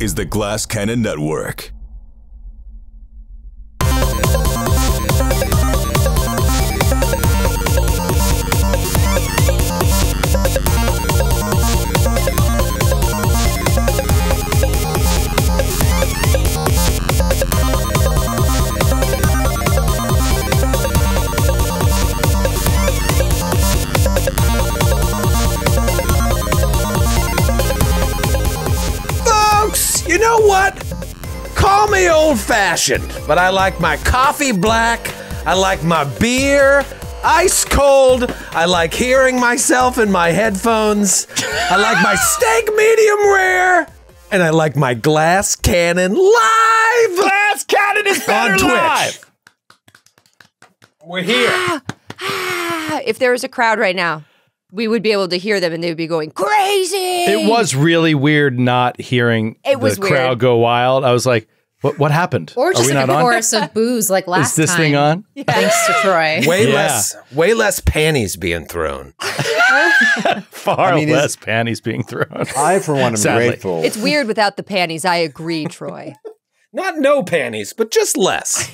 is the Glass Cannon Network. Old fashioned, but I like my coffee black. I like my beer ice cold. I like hearing myself in my headphones. I like my steak medium rare. And I like my glass cannon live. Glass cannon is better on Twitch. live. We're here. Ah, if there was a crowd right now, we would be able to hear them and they would be going crazy. It was really weird not hearing It was the crowd go wild. I was like, what what happened? Or Are just we like not a on? chorus of booze like last time. Is this time. thing on? Thanks to Troy. Way Yeah. less, way less panties being thrown. Far I mean, less panties being thrown. I, for one, am Sadly. grateful. It's weird without the panties. I agree, Troy. Not no panties, but just less.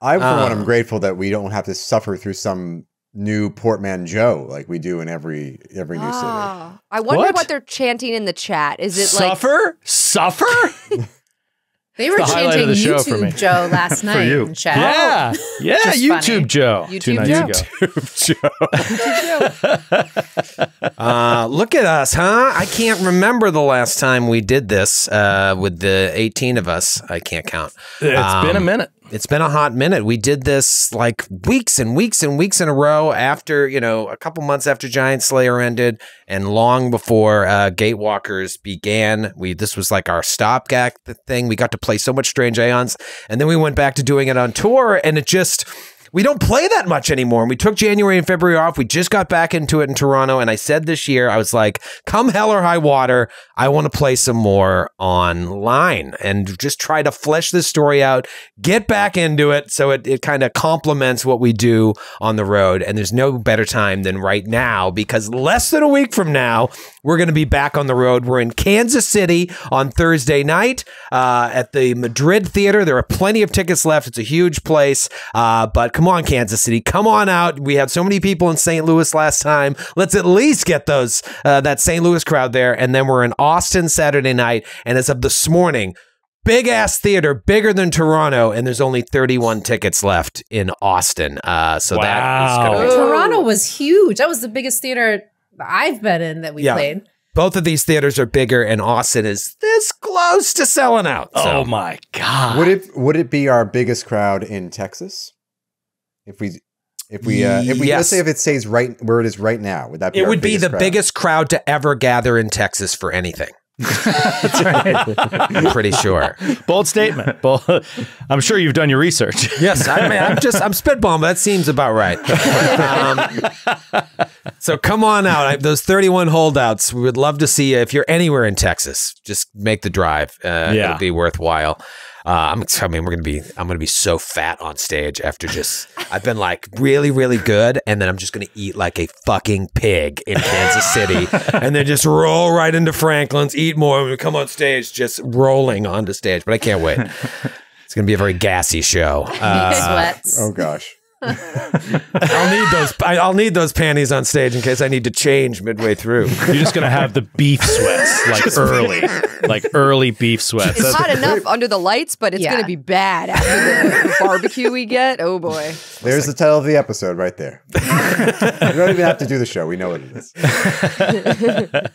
I, for one, Uh. am grateful that we don't have to suffer through some new portmanteau like we do in every every new city. Ah, I wonder What? what? they're chanting in the chat. Is it like Suffer? Suffer? They were the chanting the show. YouTube Joe last night you. in chat. Yeah. Yeah, YouTube funny. Joe. Two YouTube nights Joe. ago. Uh, look at us, huh? I can't remember the last time we did this uh, with the 18 of us. I can't count. It's been a Um, minute. It's been a hot minute. We did this like weeks and weeks and weeks in a row after, you know, a couple months after Giantslayer ended and long before uh, Gatewalkers began. We this was like our stopgap thing. We got to play so much Strange Aeons and then we went back to doing it on tour and it just we don't play that much anymore. And we took January and February off. We just got back into it in Toronto. And I said this year, I was like, come hell or high water, I want to play some more online and just try to flesh this story out, get back into it so it, it kind of complements what we do on the road. And there's no better time than right now because less than a week from now, we're going to be back on the road. We're in Kansas City on Thursday night uh, at the Madrid Theater. There are plenty of tickets left. It's a huge place. Uh, but come on, Kansas City, come on out. We had so many people in St. Louis last time. Let's at least get those uh, that St. Louis crowd there. And then we're in Austin Saturday night. And as of this morning, big ass theater, bigger than Toronto, and there's only 31 tickets left in Austin. Uh, so that is Wow. going to be Toronto was huge. That was the biggest theater I've been in that we Yeah. played. both of these theaters are bigger, and Austin is this close to selling out. So. Oh my god. Would it would it be our biggest crowd in Texas? If we if we uh, if we Yes. let's say if it stays right where it is right now, would that be It would be the crowd? biggest crowd to ever gather in Texas for anything. I'm pretty sure. Bold statement. Bold. I'm sure you've done your research. Yes, I mean, I'm just I'm spitballing. But that seems about right. Um, so come on out. I, those 31 holdouts. We would love to see you if you're anywhere in Texas. Just make the drive. Uh, Yeah. it'll be worthwhile. Uh, I'm, I mean, we're gonna be. I'm gonna be so fat on stage after just. I've been like really, really good, and then I'm just gonna eat like a fucking pig in Kansas City, and then just roll right into Franklin's, eat more, and we come on stage, just rolling onto stage. But I can't wait. It's gonna be a very gassy show. Uh, Sweats. Oh gosh. I'll need those. I- I'll need those panties on stage in case I need to change midway through. You're just gonna have the beef sweats like early, like early beef sweats. It's That's- hot enough under the lights, but it's Yeah. going to be bad after the barbecue we get. Oh boy. There's the title of the episode right there. you don't even have to do the show. We know what it is.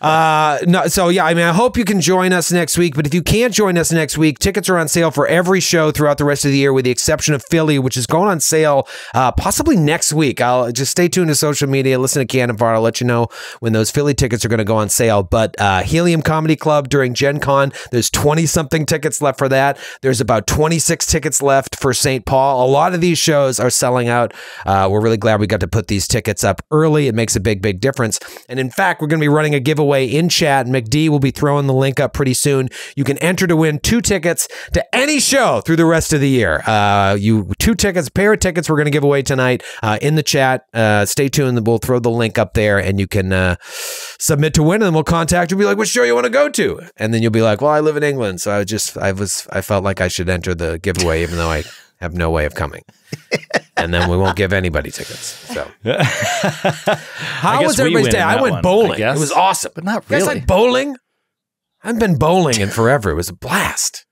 Uh, no, so yeah, I mean, I hope you can join us next week. But if you can't join us next week, tickets are on sale for every show throughout the rest of the year, with the exception of Philly, which is going on sale uh, possibly next week. I'll just stay tuned to social media, listen to Cannon Bar. I'll let you know when those Philly tickets are going to go on sale. But uh, Helium Comedy Club during Gen Con, there's 20 something tickets left for that. There's about 26 tickets left for St. Paul. A lot of these shows are selling out. Uh, we're really glad we got to put these tickets up early. It makes a big, big difference. And in fact, we're going to be running a giveaway in chat. McD will be throwing the link up pretty soon. You can enter to win two tickets to any show through the rest of the year. Uh, you two tickets, pair of tickets. We're going to give giveaway tonight uh, in the chat. Uh, stay tuned. We'll throw the link up there, and you can uh, submit to win. And then we'll contact you. and Be like, "What show you want to go to?" And then you'll be like, "Well, I live in England, so I just I was I felt like I should enter the giveaway, even though I have no way of coming." and then we won't give anybody tickets. So, how was everybody's day? I went one, bowling. guess. It was awesome. But not You guys really. like bowling? I haven't been bowling in forever. It was a blast.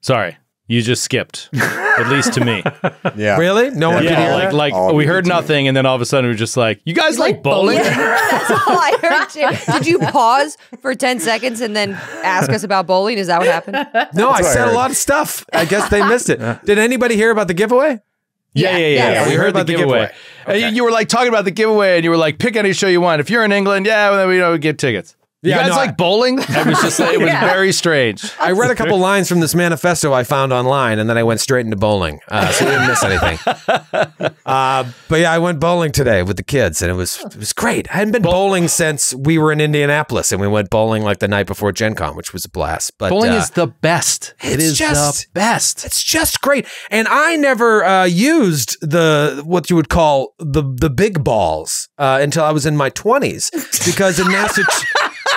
Sorry, you just skipped. At least to me. Yeah. Really? No one could yeah, hear like that? like All we heard nothing, and then all of a sudden we were just like, "You guys like, bowling?" That's all I heard. Jay. Did you pause for 10 seconds and then ask us about bowling? Is that what happened? No, I I said a lot of stuff. I guess they missed it. Did anybody hear about the giveaway? Yeah, yeah, yeah. Yeah, yeah. we We, heard heard, about the the giveaway. giveaway. And you- you were like talking about the giveaway, and you were like, "Pick any show you want. If you're in England, yeah, well, then we know we give tickets." You Yeah, guys no, I- like bowling? It was just it was Yeah. very strange. I read a couple lines from this manifesto I found online, and then I went straight into bowling. Uh, so I didn't miss anything. Uh, but yeah, I went bowling today with the kids, and it was it was great. I hadn't been bowling since we were in Indianapolis, and we went bowling like the night before Gen Con, which was a blast. But Bowling uh, is the best. It's just- the best. It's just great. And I never uh, used the what you would call the the big balls uh, until I was in my twenties because in Massachusetts.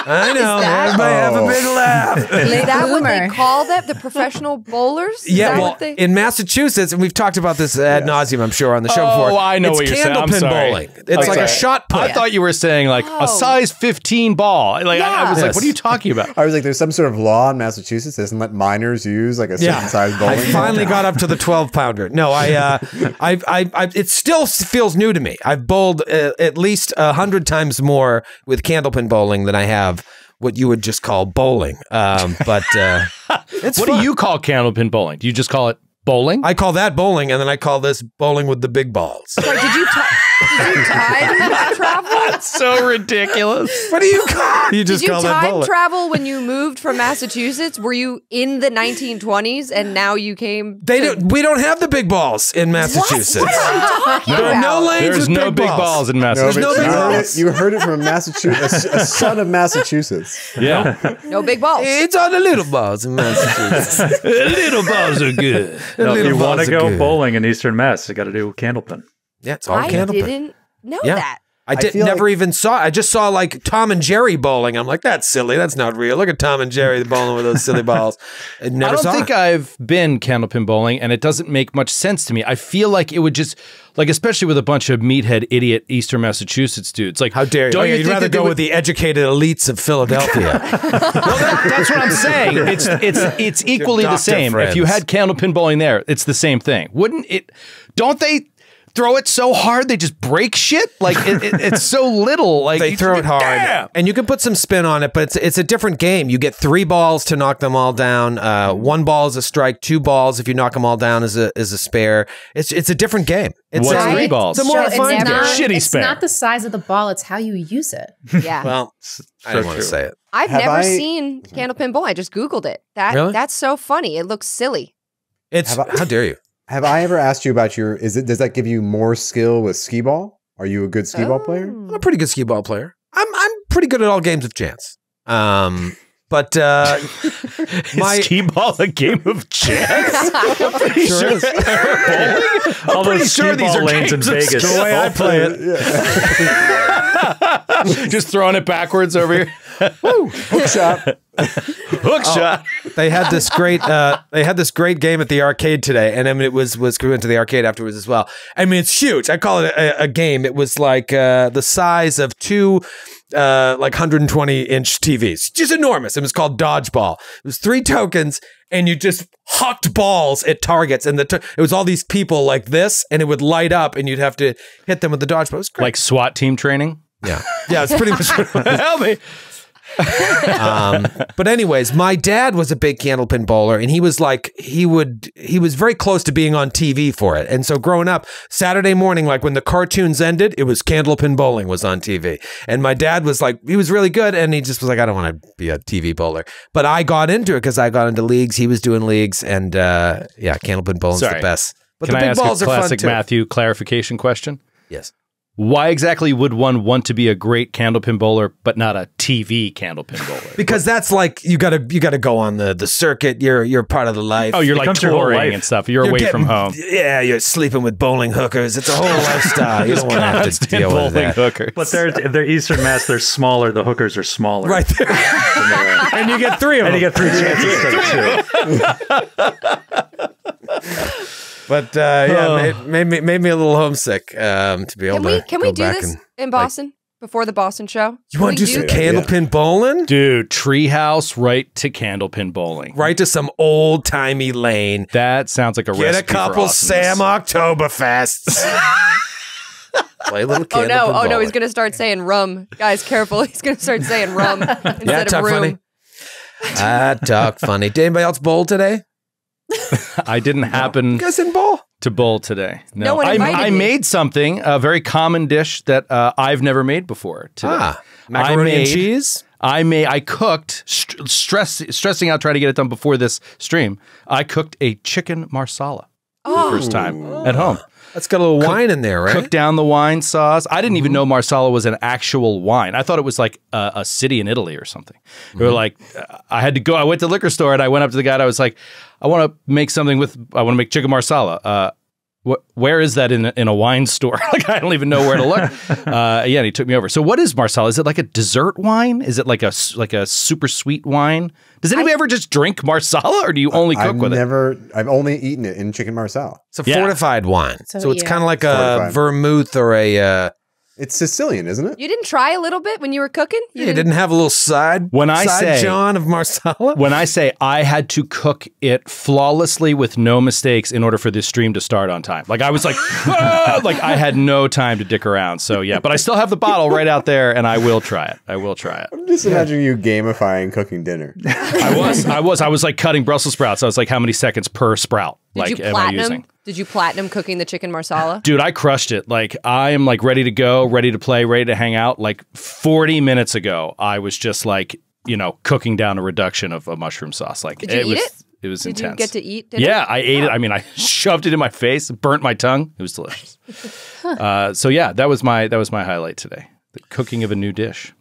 I know. that- Everybody have a Oh. big laugh. Is that what they call that? The professional bowlers? Is Yeah, well, they- in Massachusetts, and we've talked about this ad nauseum, I'm sure, on the show Oh, before. I know it's what you're saying. I'm candlepin sorry. bowling. It's I'm like a sorry. shot put. I thought you were saying like Oh. a size 15 ball. Like I, I was Yes. like, "What are you talking about?" I was like, there's some sort of law in Massachusetts that doesn't let minors use like a certain yeah, size bowling. I finally got up to the 12 pounder. No, I, uh, I, I, I, it still feels new to me. I've bowled uh, at least a hundred times more with candlepin bowling than I have what you would just call bowling. Um, but uh, it's What fun. do you call candlepin bowling? Do you just call it bowling? I call that bowling, and then I call this bowling with the big balls. Sorry, did you, ti- did you time travel? So ridiculous. What do you call? You Did just you call time bowling. travel when you moved from Massachusetts? Were you in the 1920s and now you came? They to- don't. We don't have the big balls in Massachusetts. What are you talking There are no lanes There's with no big big balls. balls in No, There's no Massachusetts. big you, heard balls. it, you heard it from Massachusetts, a, a son of Massachusetts. yeah, No big balls. It's on the little balls in Massachusetts. little balls are good. No, if you want to go good. bowling in Eastern Mass, you got to do Candlepin. Yeah, it's all I candlepin. didn't know Yeah. that. I did feel never like- even saw. I just saw like Tom and Jerry bowling. I'm like, that's silly. That's not real. Look at Tom and Jerry bowling with those silly balls. I never I don't think it. I've been candlepin bowling, and it doesn't make much sense to me. I feel like it would just, like, especially with a bunch of meathead idiot Eastern Massachusetts dudes. Like, How dare you? Oh, yeah, you you'd rather go would- with the educated elites of Philadelphia. That's what I'm saying. It's it's it's equally the same. If you had candlepin bowling there, it's the same thing. Wouldn't it? Don't they throw it so hard they just break shit? Like it, it- it's so little. Like they throw it hard, Damn! and you can put some spin on it, but it's it's a different game. You get three balls to knock them all down. Uh, one ball is a strike. Two balls, if you knock them all down, is a is a spare. It's it's a different game. It's What's a, three balls? It's a more Joe, it's refined game. not, Shitty it's spare. not the size of the ball, it's how you use it. Yeah. Well, I don't want to say it. I've Have never I- seen Candlepin Bowl. I just Googled it. That Really? That's so funny. It looks silly. It's I- how dare you? Have I ever asked you about your? Is it? Does that give you more skill with skee ball? Are you a good skee ball player? I'm a pretty good skee ball player. I'm I'm pretty good at all games of chance. Um, but uh, my Is skee ball a game of chance? sure is. All pretty those sure these ball are lanes in of Vegas. skill. the way I play it. just throwing it backwards over here. Hook shot. Hook shot. they had this great uh they had this great game at the arcade today and i mean it was was we went to the arcade afterwards as well i mean it's huge i call it a, a game it was like uh the size of two uh like 120 inch tvs just enormous. It was called dodgeball. It was three tokens and you just hucked balls at targets. And the it was all these people like this and it would light up and you'd have to hit them with the dodgeball. It was great. Like SWAT team training. yeah. Yeah it's pretty much Help me. Um, but anyways, my dad was a big candlepin bowler, and he was like he would he was very close to being on TV for it. And so growing up, Saturday morning, like when the cartoons ended, it was candlepin bowling was on TV. And my dad was like he was really good, and he just was like I don't want to be a TV bowler. But I got into it because I got into leagues. He was doing leagues, and uh, yeah, candlepin bowling's Sorry. the best. But Can the I big ask balls a are fun classic. Matthew clarification question? Yes. Why exactly would one want to be a great candlepin bowler but not a TV candlepin bowler? Because that's like you gotta you gotta go on the the circuit. You're you're part of the life. oh, you're like becomes your touring and stuff. You're, You're away from home. Yeah, you're sleeping with bowling hookers. It's a whole lifestyle. You don't want to have to Constant deal with bowling that. hookers. But they're they're Eastern Mass. They're smaller. The hookers are smaller. Right there. and you get three of them. And you get three chances instead of two. but uh, yeah, made, made me made me a little homesick um, to be able Can we to can go we do back this and in Boston before the Boston show? you want to we do some Great idea. candlepin bowling? Dude, treehouse right to candlepin bowling. Right to some old timey lane. That sounds like a Get a recipe for couple awesomeness. Sam Oktoberfests. Play a little Oh no! Oh no! He's gonna start saying rum, guys. Careful! He's gonna start saying rum instead Yeah, of talk room. funny. Ah, talk funny. Did anybody else bowl today? I didn't You happen guys didn't bowl? to bowl today. No, No one I, invited I made something, a very common dish that uh, I've never made before today. Ah, macaroni and made- cheese. I made, I cooked, st- stress, stressing out trying to get it done before this stream. I cooked a chicken marsala for Oh, the first time at home. That's got a little wine in there, right? Cooked down the wine sauce. I didn't Mm-hmm. even know marsala was an actual wine. I thought it was like a, a city in Italy or something. They Mm-hmm. were like, uh, I had to go. I went to the liquor store and I went up to the guy. and I was like, I want to make something with. I want to make chicken marsala. Uh, wh- where is that in a, in a wine store? like I don't even know where to look. uh, yeah, and he took me over. So what is marsala? Is it like a dessert wine? Is it like a s- like a super sweet wine? Does anybody ever just drink marsala, or do you only cook I've with it? never, I've only eaten it in chicken marsala. It's a Yeah. fortified wine. So, So, it's yeah. kind of like a Fortified. vermouth or a. Uh, It's Sicilian, isn't it? you didn't try a little bit when you were cooking. you didn't have a little side. When I side say- John of Marsala. When I say I had to cook it flawlessly with no mistakes in order for this stream to start on time, like I was like, "Ah!" like I had no time to dick around. So yeah, but I still have the bottle right out there, and I will try it. I will try it. I'm just imagining you gamifying cooking dinner. I was, I was, I was like cutting Brussels sprouts. I was like, how many seconds per sprout? Did like you am I platinum? using? Did you platinum cooking the chicken marsala? Dude, I crushed it. Like I am like ready to go, ready to play, ready to hang out. Like 40 minutes ago, I was just like, you know, cooking down a reduction of a mushroom sauce. Like Did you it eat was it? it was Did intense. you get to eat? dinner? Yeah, I ate it. I mean, I shoved it in my face, burnt my tongue. It was delicious. uh, so yeah, that was my that was my highlight today. The cooking of a new dish.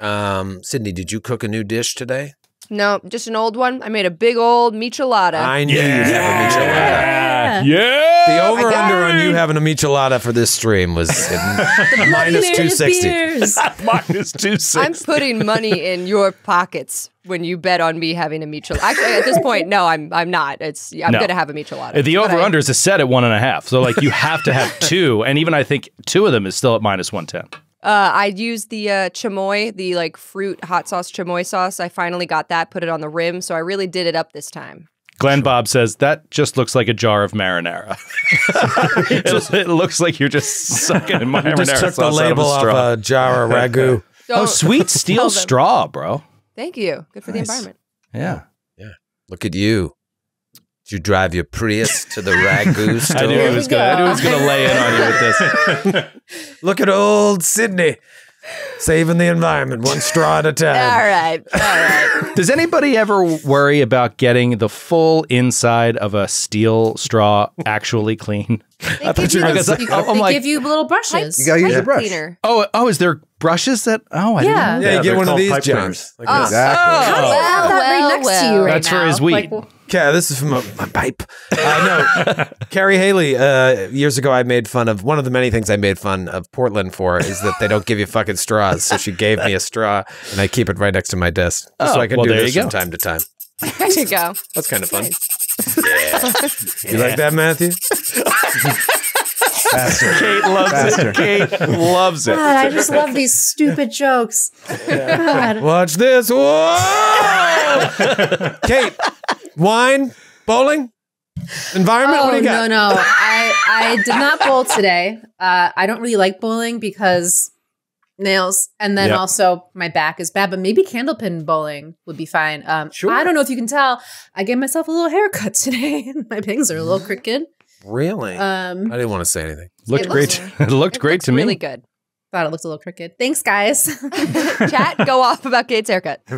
Um, Sydney, did you cook a new dish today? No, just an old one. I made a big old michelada. I knew you'd have a michelada. Yeah. The over under on you having a michelada for this stream was in minus two sixty. Minus two I'm putting money in your pockets when you bet on me having a michelada. Actually, at this point, no, I'm I'm not. It's I'm No. gonna have a michelada. The But over I- under is a set at one and a half. So like you have to have two, and even I think two of them is still at minus one ten. Uh, I used the uh, chamoy, the like fruit hot sauce chamoy sauce. I finally got that, put it on the rim, so I really did it up this time. Glenn Bob says that just looks like a jar of marinara. it, it looks like you're just sucking in marinara Just took sauce the out of label a off a jar of ragu. oh, Don't- sweet steel straw, bro. Thank you. Good for the environment. Yeah. Yeah. Look at you. Did you drive your Prius to the ragu store? I knew he was gonna. I knew he was gonna lay in on you with this. Look at old Sydney saving the environment one straw at a time. All right. All right. Does anybody ever worry about getting the full inside of a steel straw actually clean? They give you you, were gonna say- got I'm they like- give you little brushes. You gotta use pipe your brush. cleaner. Oh, oh, is there brushes that? Oh, I Yeah. didn't. know Yeah, you get one of these, pipe John. cleaners. Like Oh. this. Exactly. Oh, I Well, have that right well, next to well. you right That's for his weed. Like, well, Yeah, this is from a, my pipe. Uh, no, Carrie Haley. Uh, years ago, I made fun of one of the many things I made fun of Portland for is that they don't give you fucking straws. So she gave me a straw, and I keep it right next to my desk, just so Oh, I can well, do there this from time to time. There you go. That's kind of fun. You like that, Matthew? Faster. Kate loves Faster. it. Kate loves it. God, I just love these stupid jokes. God. Watch this. Whoa! Kate, wine, bowling, environment. Oh what do you no, got? no! I I did not bowl today. Uh, I don't really like bowling because nails, and then Yep. also my back is bad. But maybe candlepin bowling would be fine. Um, Sure. I don't know if you can tell. I gave myself a little haircut today. my bangs are a little crooked. Really? Um, I didn't want to say anything. Looked It great. looks- It looked great Looks to me. Really good. Thought it looked a little crooked. Thanks, guys. Chat, go off about Kate's haircut.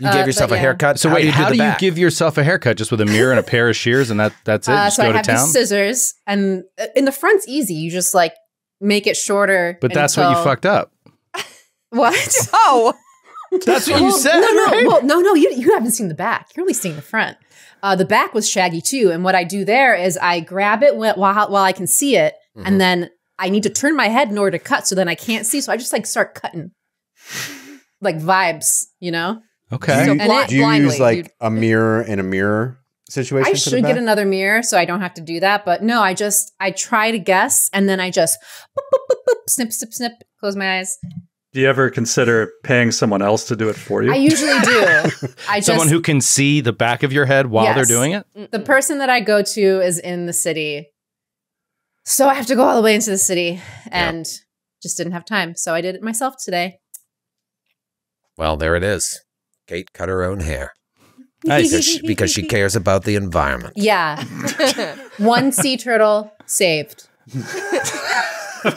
You Uh, gave yourself but a haircut. So How wait, do you how do, do you give yourself a haircut just with a mirror and a pair of shears and that that's it? Uh, just so go I to have town. these scissors, and uh, in the front's easy. You just like make it shorter. But that's what you fucked up. What? Oh, That's what you said. No, no, right? well, no, no. You you haven't seen the back. You're only seeing the front. Uh, the back was shaggy too, and what I do there is I grab it while while I can see it, Mhm. and then I need to turn my head in order to cut, so then I can't see. So I just like start cutting, like vibes, you know. Okay. Do you, And it- do you blindly, use like you- a mirror in a mirror situation? I for the should get another mirror so I don't have to do that, but no, I just I try to guess, and then I just boop, boop, boop, boop, snip, snip, snip, close my eyes. Do you ever consider paying someone else to do it for you? I usually do. I just Someone who can see the back of your head while they're doing it. the person that I go to is in the city. So I have to go all the way into the city and just didn't have time. So I did it myself today. Well, there it is. Kate cut her own hair Nice. because she, because she cares about the environment. Yeah. One sea turtle saved.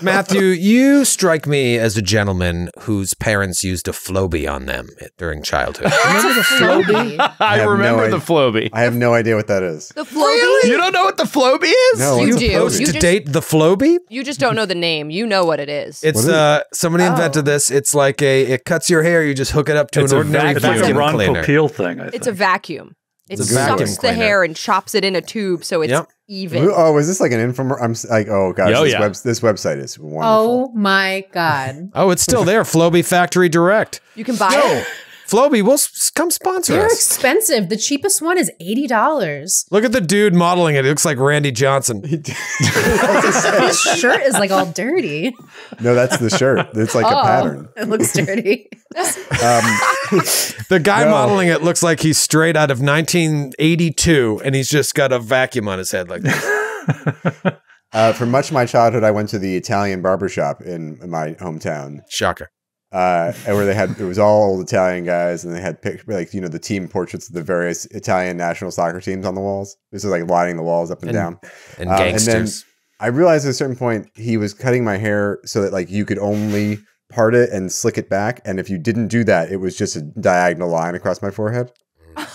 Matthew, you strike me as a gentleman whose parents used a Flowbee on them during childhood. Remember the Flowbee? I, have no remember idea. the Flowbee. I have no idea what that is. the Flowbee. You don't know what the Flowbee is? No, You what's do. Flowbee? You to just- date the Flowbee? You just don't know the name. You know what it is. It's What is it? uh somebody Oh. invented this. It's like a it cuts your hair, you just hook it up to it's an a ordinary vacuum. That's a vacuum Ron cleaner. Thing. I think. It's a vacuum. It It's a vacuum sucks the cleaner. hair and chops it in a tube so it's Yep. even. Oh, is this like an infomer? I'm like, oh gosh, Oh, this, yeah. web- this website is wonderful. Oh my God. Oh, it's still there. Flowbee Factory Direct. You can buy Yo, it. Flowbee, we'll come sponsor They're us. expensive. The cheapest one is $80. Look at the dude modeling it. It looks like Randy Johnson. His shirt is like all dirty. no, that's the shirt. It's like a Oh, pattern. It looks dirty. Um, The guy No. modeling it looks like he's straight out of 1982 and he's just got a vacuum on his head like this. uh, for much of my childhood, I went to the Italian barbershop in, in my hometown, Shocker. Uh, and where they had it was all old Italian guys, and they had pic- like you know the team portraits of the various Italian national soccer teams on the walls. This is like lining the walls up and, And- down. And Uh, and then- gangsters. I realized at a certain point he was cutting my hair so that like you could only part it and slick it back, and if you didn't do that, it was just a diagonal line across my forehead.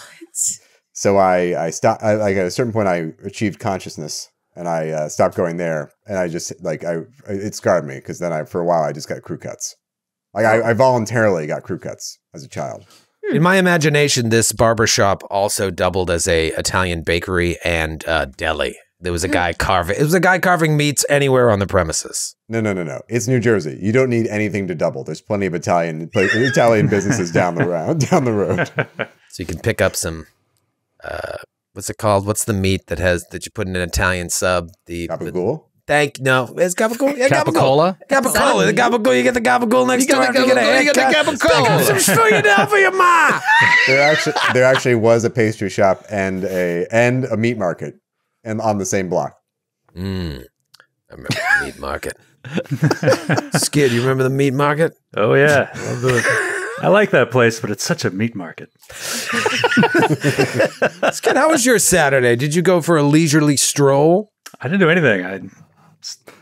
So I I stopped. I, like at a certain point, I achieved consciousness, and I uh, stopped going there. And I just like I it scarred me because then I for a while I just got crew cuts. Like I, I voluntarily got crew cuts as a child. In my imagination, this barbershop also doubled as a Italian bakery and uh, deli. There was a guy carving. It was a guy carving meats anywhere on the premises. No, no, no, no. It's New Jersey. You don't need anything to double. There's plenty of Italian pla- Italian businesses down the road. Down the road. So you can pick up some. Uh, what's it called? What's the meat that has that you put in an Italian sub? The, the Gabagool. Thank no, it's gabagool. Yeah, Capicola? Gabagool. The gabagool. You get the gabagool next You get door. the after you get a gabagool, you get the haircut. gabagool. Stick up some sugar down for your ma. There actually there actually was a pastry shop and a and a meat market, and on the same block. Mm. I remember the meat market. Skid, you remember the meat market? oh yeah, Love the- I like that place, but it's such a meat market. Skid, how was your Saturday? Did you go for a leisurely stroll? I didn't do anything. I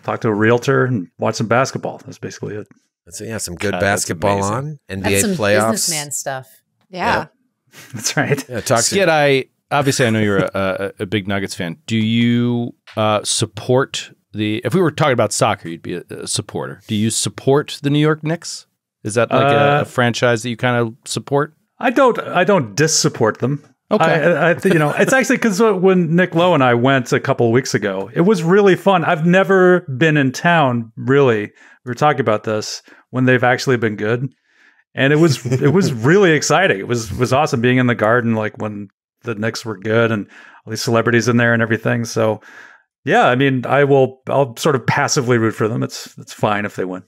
s- talked to a realtor and watch some basketball. That's basically it. Let's see, yeah, some good God, basketball on NBA That's some playoffs. businessman stuff. Yeah. That's right. Yeah, talk to Skid, I obviously I know you're a, a, a big Nuggets fan. Do you uh, support the? If we were talking about soccer, you'd be a, a supporter. Do you support the New York Knicks? Is that like a, Uh, a franchise that you kind of support? I don't. I don't dissupport them. Okay. I, I, you know, it's actually because when Nick Lowe and I went a couple of weeks ago, it was really fun. I've never been in town. Really, we were talking about this when they've actually been good, and it was it was really exciting. It was was awesome being in the garden like when the Knicks were good and all these celebrities in there and everything. So, yeah, I mean, I will. I'll sort of passively root for them. It's it's fine if they win.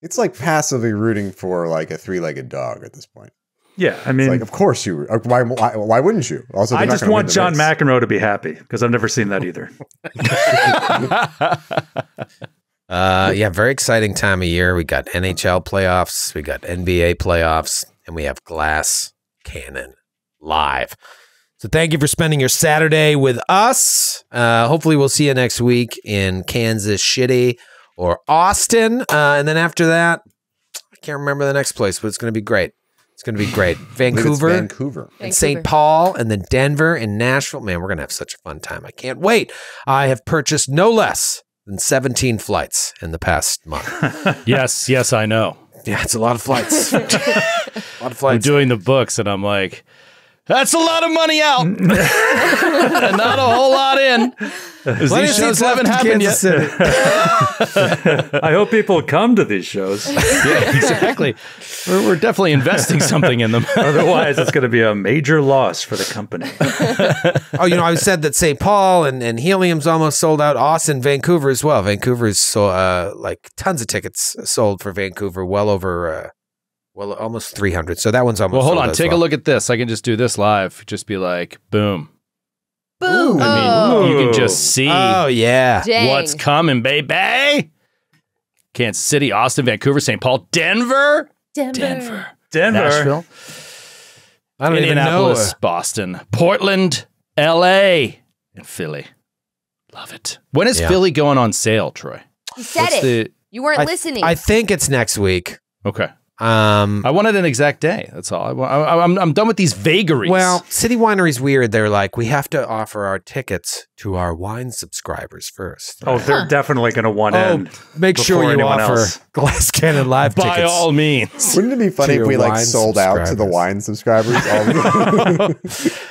It's like passively rooting for like a three-legged dog at this point. Yeah, I It's mean, like, of course you. uh, Why? Why, why wouldn't you? Also, I just want John Knicks. McEnroe to be happy because I've never seen that either. Uh, yeah, very exciting time of year. We got NHL playoffs, we got NBA playoffs, and we have Glass Cannon live. So thank you for spending your Saturday with us. Uh, hopefully, we'll see you next week in Kansas City or Austin. Uh, and then after that, I can't remember the next place, but it's going to be great. It's going to be great. I believe it's Vancouver, Vancouver. and St. Paul, and then Denver and Nashville. Man, we're going to have such a fun time. I can't wait. I have purchased no less than 17 flights in the past month. yes, yes, I know. yeah, it's a lot of flights. a lot of flights. I'm doing the books, and I'm like, that's a lot of money out, and not a whole lot in. 'Cause Plenty These of shows haven't in happened Kansas yet. I hope people come to these shows. yeah, exactly. We're, we're definitely investing something in them. Otherwise, it's going to be a major loss for the company. oh, you know, I said that St. Paul and, and Helium's almost sold out. Austin, Vancouver as well. Vancouver's so uh, like tons of tickets sold for Vancouver, well over uh, well almost 300. So that one's almost. well, hold on. Take well. a look at this. I can just do this live. Just be like, boom. Boom. I mean, Oh. you can just see Oh yeah. Dang. what's coming, baby. Bay Kansas City, Austin, Vancouver, St. Paul, Denver, Denver. Denver, Denver. Nashville, I don't even know. Boston, Portland, L.A., and Philly. Love it. When is Yeah. Philly going on sale, Troy? You said What's it. the- you weren't I- listening. I think it's next week. okay. Um, I wanted an exact day. That's all. I, wa- I, I'm, I'm done with these vagaries. well, City Winery's weird. They're like, we have to offer our tickets to our wine subscribers first. Oh, they're definitely going to want Oh, in. make sure you anyone offer else. Glass Cannon live by tickets. all means. Wouldn't it be funny if we like sold out to the wine subscribers? All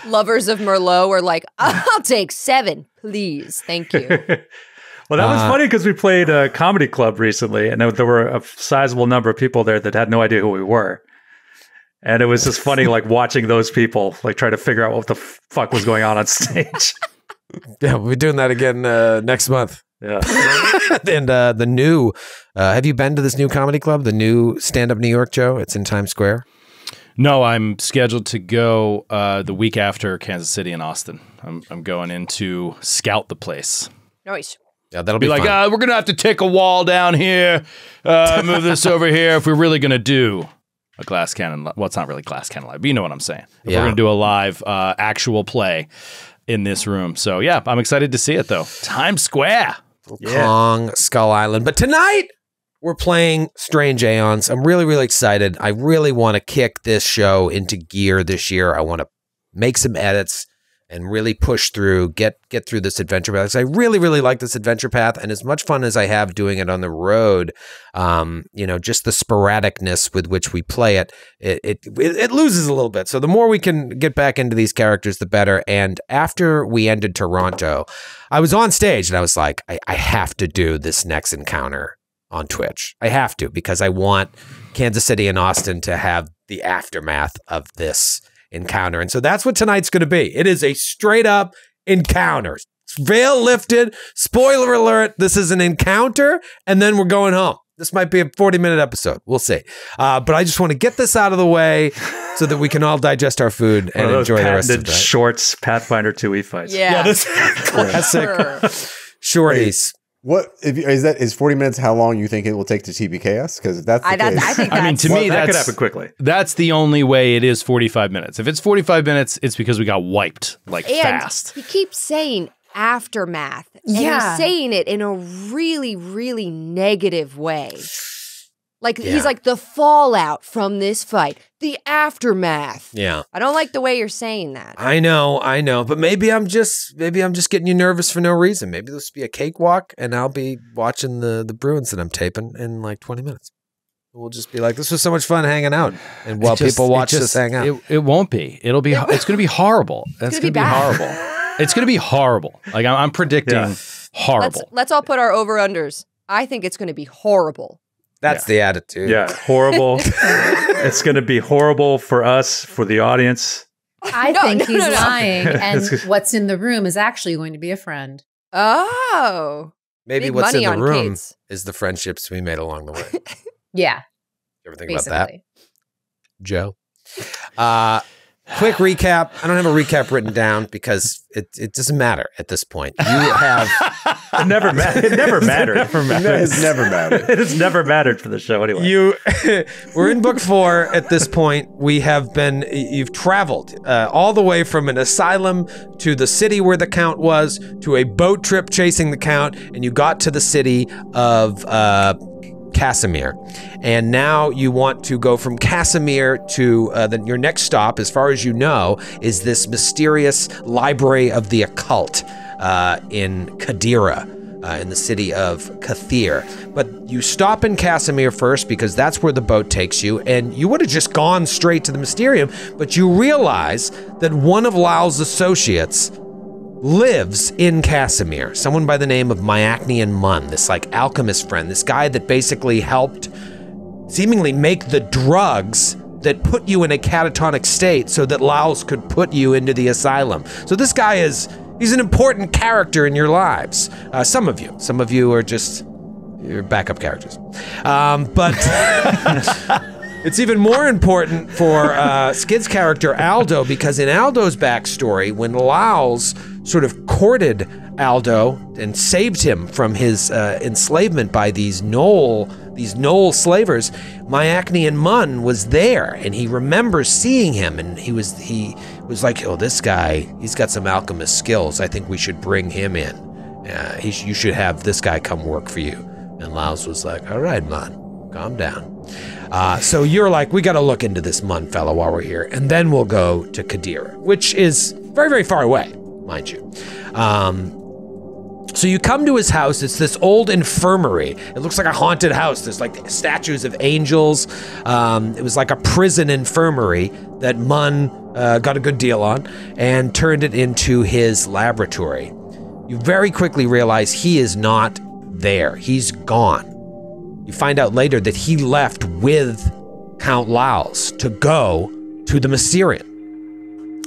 Lovers of Merlot are like, I'll take seven, please. Thank you. Well, that was Uh, funny because we played a comedy club recently, and there were a sizable number of people there that had no idea who we were. And it was just funny, like watching those people like try to figure out what the fuck was going on on stage. Yeah, we'll be doing that again uh, next month. Yeah, and uh, the new, uh, have you been to this new comedy club? The new Stand Up New York, Joe? It's in Times Square. No, I'm scheduled to go uh, the week after Kansas City and Austin. I'm, I'm going in to scout the place. Nice. Yeah, that'll Be be, like, fun. uh, we're gonna have to take a wall down here, uh, move this over here if we're really gonna do a glass cannon. Li- well, it's not really glass cannon live, but you know what I'm saying. If Yeah. We're gonna do a live uh, actual play in this room. So yeah, I'm excited to see it though. Times Square. Kong, Skull Island. But tonight we're playing Strange Aeons. I'm really, really excited. I really want to kick this show into gear this year. I want to make some edits and really push through, get get through this adventure path. 'Cause I really, really like this adventure path, and as much fun as I have doing it on the road, um, you know, just the sporadicness with which we play it, it, it it loses a little bit. So the more we can get back into these characters, the better. And after we ended Toronto, I was on stage and I was like, I, I have to do this next encounter on Twitch. I have to because I want Kansas City and Austin to have the aftermath of this encounter. And so that's what tonight's going to be. It is a straight up encounter. Veil lifted. Spoiler alert. This is an encounter, and then we're going home. This might be a 40 minute episode. We'll see. Uh, but I just want to get this out of the way so that we can all digest our food and of enjoy the rest of patented the night. shorts Pathfinder 2e fights. Yeah. this classic shorties. What if you, is that? Is forty minutes how long you think it will take to TPK us? Because that's the I, that, case, I think I mean, to Well, me, that could happen quickly. that's the only way it is 45 minutes. If it's 45 minutes, it's because we got wiped like and fast. he keeps saying aftermath. And Yeah. he's saying it in a really, really negative way. Like Yeah. he's like the fallout from this fight, the aftermath. Yeah. I don't like the way you're saying that. I know, I know, but maybe I'm just maybe I'm just getting you nervous for no reason. Maybe this will be a cakewalk, and I'll be watching the the Bruins that I'm taping in like 20 minutes. We'll just be like, this was so much fun hanging out, and while just- people watch just- this hang out. It, it won't be. It'll be. It's going to be horrible. It's gonna going be to be, bad. horrible. It's going to be horrible. Like I'm, I'm predicting Yeah. Let's horrible. let's all put our over unders. I think it's going to be horrible. That's the attitude. Yeah, horrible. it's going to be horrible for us, for the audience. I No, think no, he's no, no. lying, and what's in the room is actually going to be a friend. Oh, Maybe big what's in the room Kate's. is the friendships we made along the way. yeah, You Yeah, ever think about that. Joe? Uh, quick recap. I don't have a recap written down because it, it doesn't matter at this point. You have It never mattered. It never mattered. it's never mattered. it has never mattered for the show anyway. You, we're in book four at this point. We have been, you've traveled uh, all the way from an asylum to the city where the count was, to a boat trip chasing the count, and you got to the city of uh, Casimir. And now you want to go from Casimir to uh, the, your next stop, as far as you know, is this mysterious library of the occult uh, in Kadira. uh, in the city of Kathir. But you stop in Casimir first because that's where the boat takes you, and you would have just gone straight to the Mysterium, but you realize that one of Lowls' associates lives in Casimir, someone by the name of Miackniun Mun, this like alchemist friend, this guy that basically helped seemingly make the drugs that put you in a catatonic state so that Lowls could put you into the asylum. So this guy is he's an important character in your lives. Uh, some of you, some of you are just your backup characters, um, but. It's even more important for uh, Skid's character Aldo because in Aldo's backstory, when Lowls sort of courted Aldo and saved him from his uh, enslavement by these gnoll these gnoll slavers, Miackniun Mun was there and he remembers seeing him and he was he was like, oh, this guy, he's got some alchemist skills. I think we should bring him in. Uh, he you should have this guy come work for you. And Lowls was like, all right, Mun, calm down. Uh, so you're like, we got to look into this Mun fellow while we're here, and then we'll go to Kadira, which is very, very far away, mind you. Um, so you come to his house. It's this old infirmary. It looks like a haunted house. There's like statues of angels. Um, it was like a prison infirmary that Mun uh, got a good deal on and turned it into his laboratory. You very quickly realize he is not there. He's gone. You find out later that he left with Count Lowls to go to the Mysterium.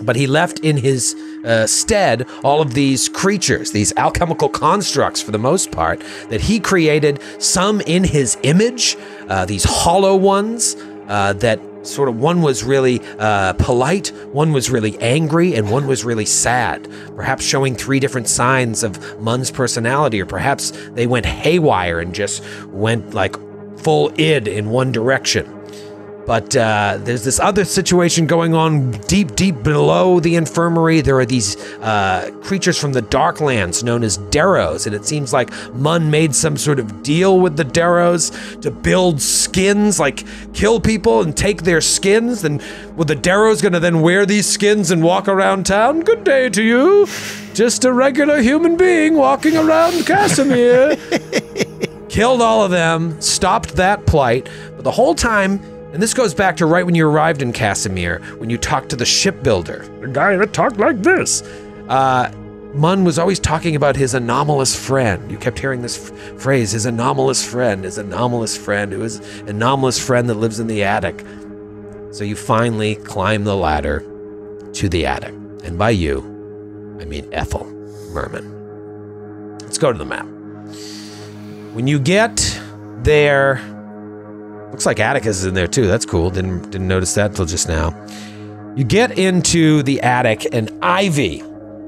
But he left in his uh, stead all of these creatures, these alchemical constructs for the most part, that he created, some in his image, uh, these hollow ones uh, that sort of one was really uh, polite, one was really angry, and one was really sad. Perhaps showing three different signs of Mun's personality, or perhaps they went haywire and just went like full id in one direction. But uh, there's this other situation going on deep, deep below the infirmary. There are these uh, creatures from the Darklands known as derros, and it seems like Mun made some sort of deal with the derros to build skins, like kill people and take their skins. And were the derros going to then wear these skins and walk around town? Good day to you. Just a regular human being walking around Casimir. Killed all of them, stopped that plight, but the whole time and this goes back to right when you arrived in Casimir, when you talked to the shipbuilder, the guy that talked like this. Uh, Mun was always talking about his anomalous friend. You kept hearing this f- phrase, his anomalous friend, his anomalous friend, who is anomalous friend that lives in the attic. So you finally climb the ladder to the attic. And by you, I mean Ethel Merman. Let's go to the map. When you get there, Looks like Atticus is in there too. That's cool. Didn't didn't notice that until just now. You get into the attic and ivy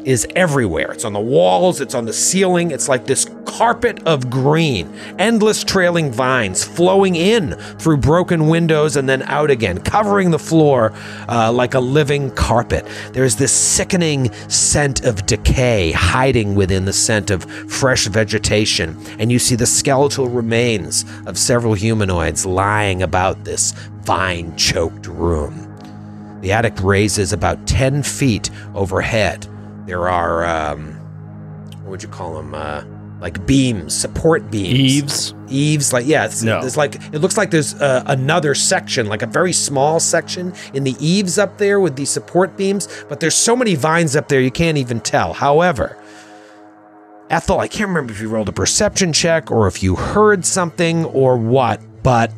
is everywhere. It's on the walls, it's on the ceiling. It's like this carpet of green, endless trailing vines flowing in through broken windows and then out again, covering the floor uh, like a living carpet. There's this sickening scent of decay hiding within the scent of fresh vegetation, and you see the skeletal remains of several humanoids lying about this vine choked room. The attic raises about 10 feet overhead. There are, um, what would you call them? Uh, like beams, support beams. Eaves. Eaves, like, yeah, it's, No. it's like, it looks like there's uh, another section, like a very small section in the eaves up there with these support beams, but there's so many vines up there you can't even tell. However, Ethel, I can't remember if you rolled a perception check or if you heard something or what, but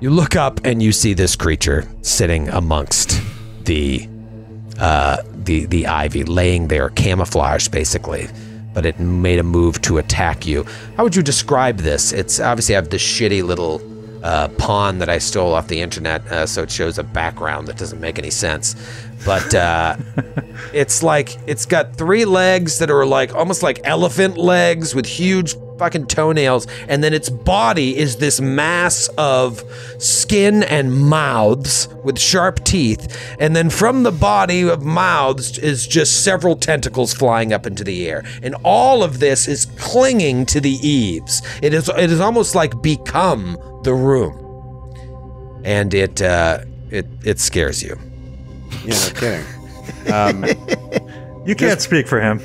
you look up and you see this creature sitting amongst the uh, the the ivy, laying there, camouflaged basically. But it made a move to attack you. How would you describe this? It's obviously I have this shitty little uh, pawn that I stole off the internet, uh, so it shows a background that doesn't make any sense. But uh, it's like it's got three legs that are like almost like elephant legs with huge fucking toenails, and then its body is this mass of skin and mouths with sharp teeth, and then from the body of mouths is just several tentacles flying up into the air, and all of this is clinging to the eaves. It is it is almost like become the room, and it uh, it it scares you. Yeah, no kidding. Um, You can't speak for him.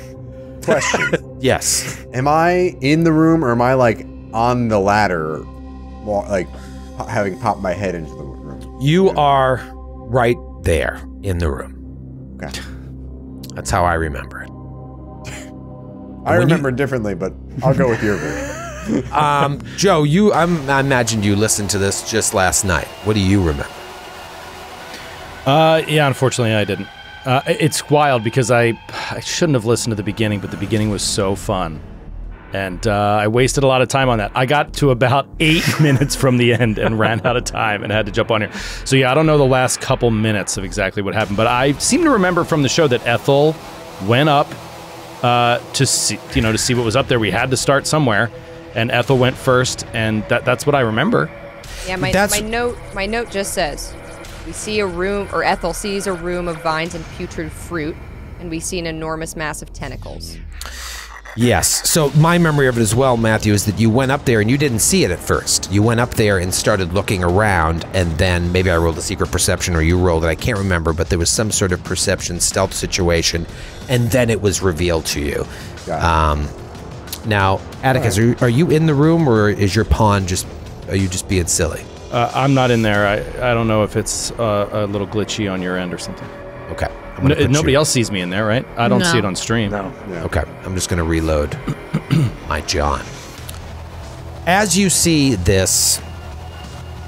Question: Yes. Am I in the room or am I like on the ladder, like having popped my head into the room? You are right there in the room. Okay. That's how I remember it. I When you- remember differently, but I'll go with your version. Um, Joe, you I'm, I imagine you listened to this just last night. What do you remember? Uh, yeah, unfortunately, I didn't. Uh, it's wild because I I shouldn't have listened to the beginning, but the beginning was so fun, and uh, I wasted a lot of time on that. I got to about eight minutes from the end and ran out of time and had to jump on here. So yeah, I don't know the last couple minutes of exactly what happened, but I seem to remember from the show that Ethel went up uh, to see you know to see what was up there. We had to start somewhere, and Ethel went first, and that that's what I remember. Yeah, my, That's- my note my note just says we see a room or Ethel sees a room of vines and putrid fruit, and we see an enormous mass of tentacles. Yes. So my memory of it as well, Matthew, is that you went up there and you didn't see it at first. You went up there and started looking around, and then maybe I rolled a secret perception or you rolled it. I can't remember, but there was some sort of perception stealth situation, and then it was revealed to you. Um, now, Atticus, are, you, are you in the room or is your pawn just? Are you just being silly? Uh, I'm not in there. I, I don't know if it's uh, a little glitchy on your end or something. Okay. I'm No, gonna put nobody you- else sees me in there, right? I don't No. see it on stream. No. Yeah. Okay, I'm just going to reload my John. As you see this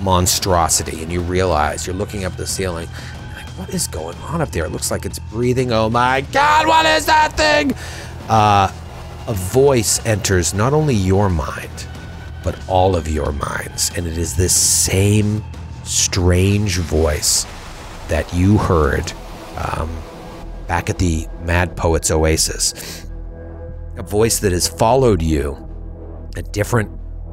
monstrosity and you realize you're looking up the ceiling, like, what is going on up there? It looks like it's breathing. Oh my God, what is that thing? Uh, a voice enters not only your mind, but all of your minds. And it is this same strange voice that you heard um, back at the Mad Poets Oasis. A voice that has followed you at different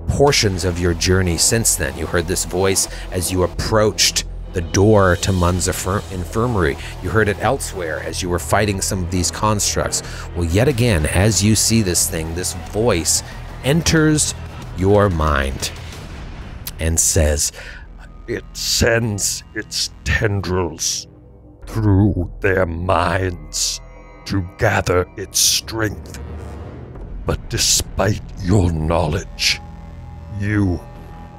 portions of your journey since then. You heard this voice as you approached the door to Mun's infirmary. You heard it elsewhere as you were fighting some of these constructs. Well, yet again, as you see this thing, this voice enters your mind and says, It sends its tendrils through their minds to gather its strength. But despite your knowledge, you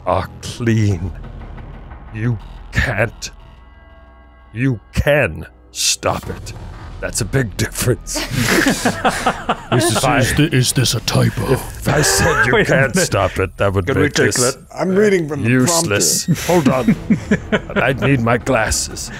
are clean. You can't. You can stop it. That's a big difference. Is this, is, thi- is this a typo? If I said you can't stop it, that would Can we make this that? I'm reading from the useless. Hold on. I need my glasses.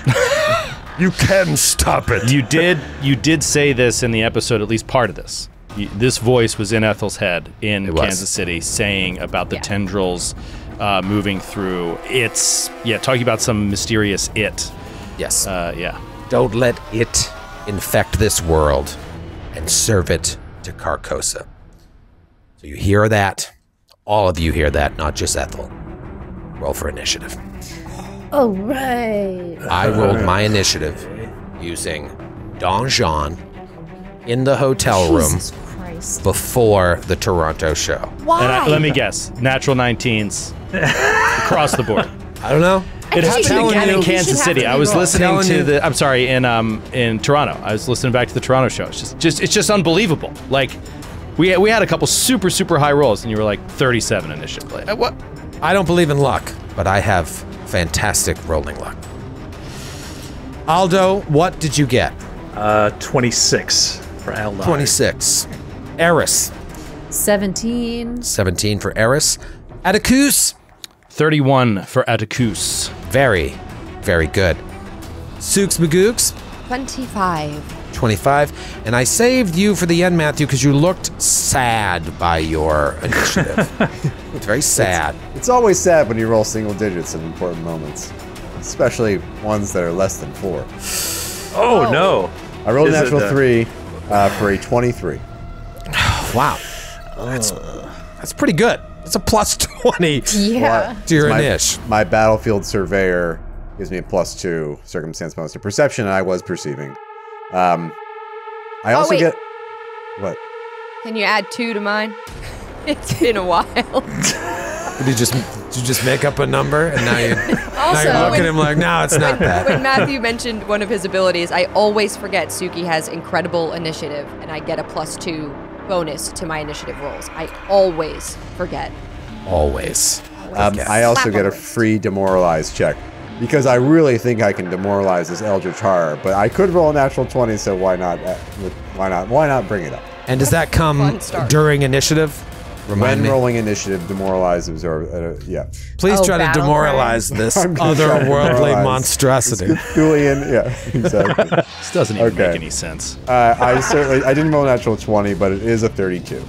You can stop it. you did you did say this in the episode, at least part of this. You, this voice was in Ethel's head in Kansas City, saying about the Yeah. tendrils uh, moving through. It's yeah, talking about some mysterious it. Yes. Uh, yeah. Don't let it infect this world and serve it to Carcosa. So you hear that. All of you hear that, not just Ethel. Roll for initiative. Oh, right. I rolled my initiative using Don Jean in the hotel room Jesus Christ. before the Toronto show. Why? And I, let me guess, natural 19s across the board. I don't know. It happened again in you should Kansas City. I was listening to you. the. I'm sorry, in um in Toronto. I was listening back to the Toronto show. It's just just it's just unbelievable. Like we we had a couple super super high rolls, and you were like 37 initiative. Like, uh, what? I don't believe in luck, but I have fantastic rolling luck. Aldo, what did you get? Uh, 26 for Aldo. 26. Eris, 17. 17 for Eris. Atticus, 31 for Atticus. Very, very good. Sooks Magooks, 25. 25. And I saved you for the end, Matthew, because you looked sad by your initiative. It's very sad. It's always sad when you roll single digits in important moments, especially ones that are less than four. Oh, no. I rolled a Is it, natural uh, three uh, for a 23. Wow. That's, that's pretty good. It's a plus 20 Yeah. to your my, initial. my battlefield surveyor gives me a plus two circumstance bonus to perception, and I was perceiving. Um, I Oh, also wait. get what? Can you add two to mine? It's been a while. Did you just did you just make up a number and now you now you're looking at him like, no, it's not that. when Matthew mentioned one of his abilities, I always forget Suki has incredible initiative, and I get a plus two bonus to my initiative rolls. I always forget. Always. Um, Yes. I also get a a free demoralize check because I really think I can demoralize this Eldritch Horror, but I could roll a natural twenty, so why not? Uh, why not? Why not bring it up? And does that come during initiative? Remind when me. rolling initiative, demoralizes or uh, yeah, Please Oh, try to battle demoralize this I'm gonna try to otherworldly monstrosity. Cthulhian. Yeah, exactly. This doesn't even Okay. make any sense. uh, I certainly I didn't roll a natural twenty, but it is a thirty-two.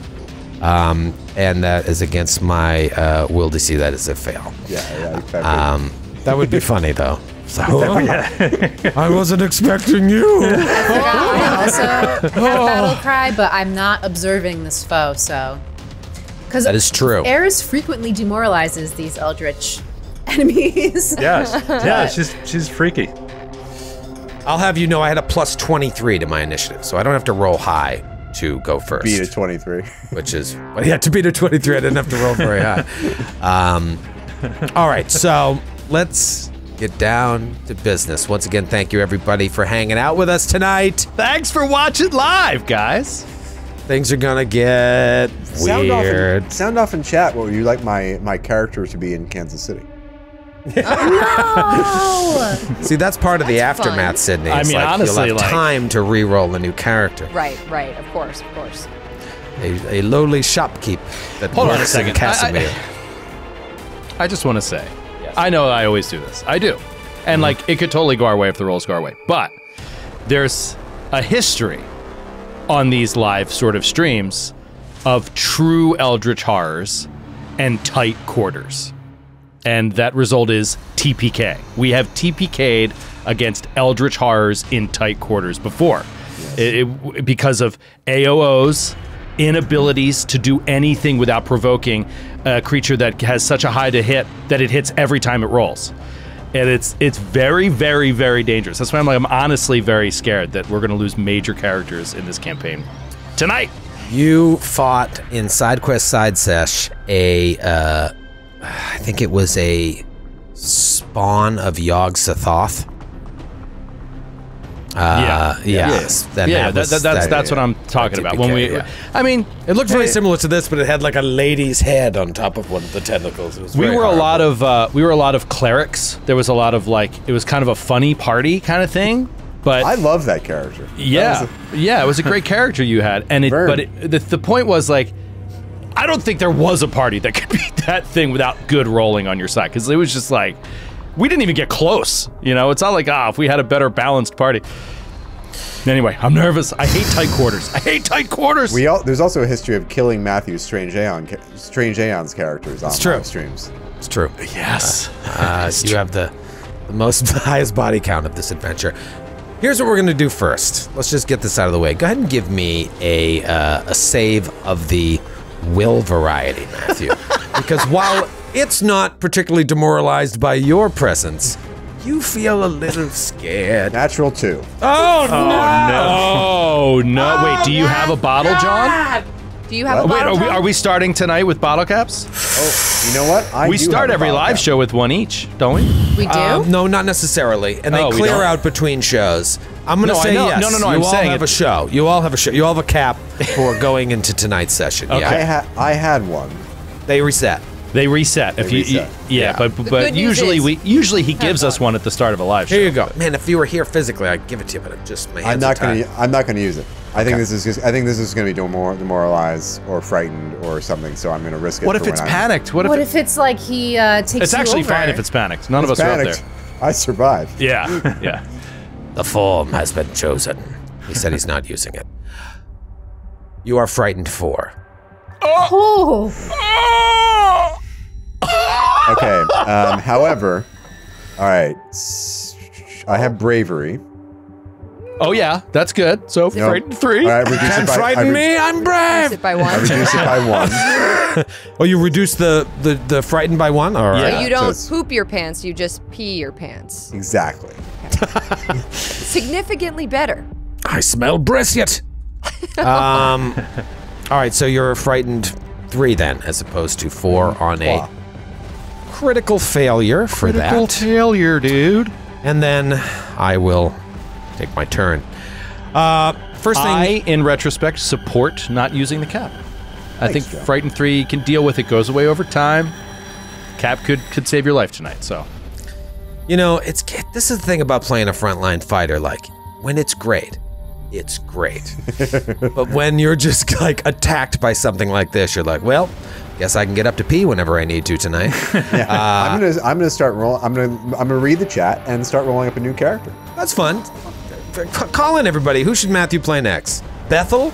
Um, and that is against my uh, will to see that that is a fail. Yeah, yeah. Um, that would be funny though. So, I wasn't expecting you. I forgot I also have battle cry, but I'm not observing this foe, so. Because That is true. Eris frequently demoralizes these eldritch enemies. Yeah, yeah, she's she's freaky. I'll have you know I had a plus 23 to my initiative, so I don't have to roll high to go first. beat a twenty-three. which is well, yeah, to beat a 23, I didn't have to roll very high. Um, all right, so let's get down to business. Once again, thank you everybody for hanging out with us tonight. Thanks for watching live, guys. Things are gonna get Sound off, weird. in, sound off in chat. What would you like my my character to be in Kansas City? Oh! See, that's part of the aftermath, fun. Sydney. I It's mean, like honestly, you'll have like- time to re-roll a new character. Right, right. Of course, of course. A, a lowly shopkeep that Hold on a works in second. I- I- Casimir. I just want to say, I know I always do this. I do. And mm-hmm. like, it could totally go our way if the rolls go our way. But there's a history on these live sort of streams of true eldritch horrors and tight quarters. And that result is TPK. We have TPK'd against eldritch horrors in tight quarters before. It- it- because of AOO's inabilities to do anything without provoking a creature that has such a high to hit that it hits every time it rolls. And it's it's very very very dangerous. That's why I'm like I'm honestly very scared that we're going to lose major characters in this campaign tonight. You fought in Side Quest Side Sesh a, uh, I think it was a spawn of Yog-Sothoth. Uh, yeah. Yes. That yeah, had- that, that, that's that- that's what I'm talking about. When we, yeah. I mean, It looked very hey, similar to this, but it had like a lady's head on top of one of the tentacles. It was We very were a lot of uh, we were a lot of clerics. There was a lot of like it was kind of a funny party kind of thing. But I love that character. That yeah, was yeah, it was a great character you had, and it. Vern. But it, the, the point was like, I don't think there was a party that could beat that thing without good rolling on your side because it was just like we didn't even get close. You know, it's not like ah, if we had a better balanced party. Anyway, I'm nervous. I hate tight quarters. I hate tight quarters. We all, there's also a history of killing Matthew's Strange Aeon, Strange Aeon's characters on true. live streams. It's true. yes. Uh, you have the, the most the highest body count of this adventure. Here's what we're gonna do first. Let's just get this out of the way. Go ahead and give me a uh, a save of the will variety, Matthew, because while it's not particularly demoralized by your presence, you feel a little scared. Natural two. Oh, no. Oh no! Wait, do you have a bottle, John? Do you have a Wait, bottle are we, are we starting tonight with bottle caps? Oh, you know what? I we do start have every bottle live cap. show with one each, don't we? We do? Um, no, not necessarily. And they Oh, clear out between shows. I'm gonna No, say yes. no, no, no, You I'm all saying have it- a show. You all have a show. You all have a cap for going into tonight's session. I, Yeah, ha- I had one. they reset. They reset. if They you, you- reset. yeah, Yeah. but but usually is- we usually he gives us one at the start of a live show. Here you go, man. If you were here physically, I'd give it to you, but I'm just my hands I'm not are gonna. I'm not gonna use it. I think this is. Just, I think this is gonna be demor- demoralized or frightened or something. So I'm gonna risk it. What if it's panicked? What if, what it- if it's like he uh, takes it's you actually over? fine if it's panicked? None of us It's are up panicked. I survived. Yeah, yeah. The form has been chosen. He said he's not using it. You are frightened for. Oh, Okay. Um, however, all right. I have bravery. Oh yeah, that's good. So Yep. frightened three. All right, reduce Can it by, I frighten re- me? I'm Reduce brave. it by I reduce it by one. Oh, you reduce the the the frightened by one. All right. Yeah. you don't so poop your pants, you just pee your pants. Exactly. Significantly better. I smell brisket. um. All right, so you're frightened three then, as opposed to four on a Claw. Critical failure for that. Critical that. failure, dude. and then I will take my turn. Uh, first thing. I, in retrospect, support not using the cap. I think Joe. Frightened 3 can deal with it, goes away over time. Cap could could save your life tonight, so. You know, it's this is the thing about playing a frontline fighter. Like when it's great, it's great. but when you're just like attacked by something like this, you're like, well, guess I can get up to pee whenever I need to tonight. I'm gonna I'm gonna start roll. I'm gonna I'm gonna read the chat and start rolling up a new character. That's fun. Call in everybody. Who should Matthew play next? Bethel,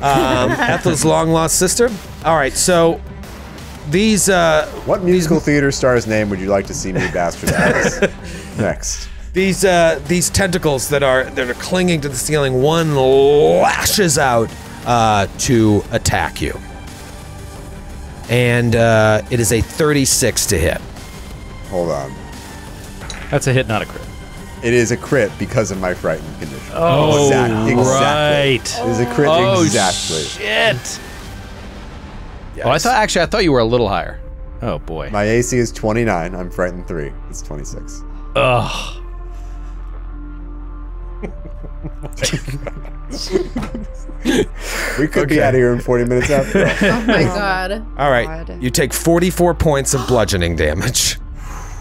um, Ethel's long lost sister. All right, so these uh, What musical theater star's name would you like to see me bastardize next? these uh, these tentacles that are that are clinging to the ceiling. One lashes out uh, to attack you, and uh, it is a 36 to hit. Hold on. That's a hit, not a crit. It is a crit because of my frightened condition. Oh, Exact- exactly. right. It is a crit Oh, exactly. shit. Oh, I thought actually I thought you were a little higher. Oh boy. My AC is 29. I'm frightened three. It's 26. Ugh. We could be out of here in 40 minutes after. all. Oh, oh my god. All right, God. you take 44 points of bludgeoning damage.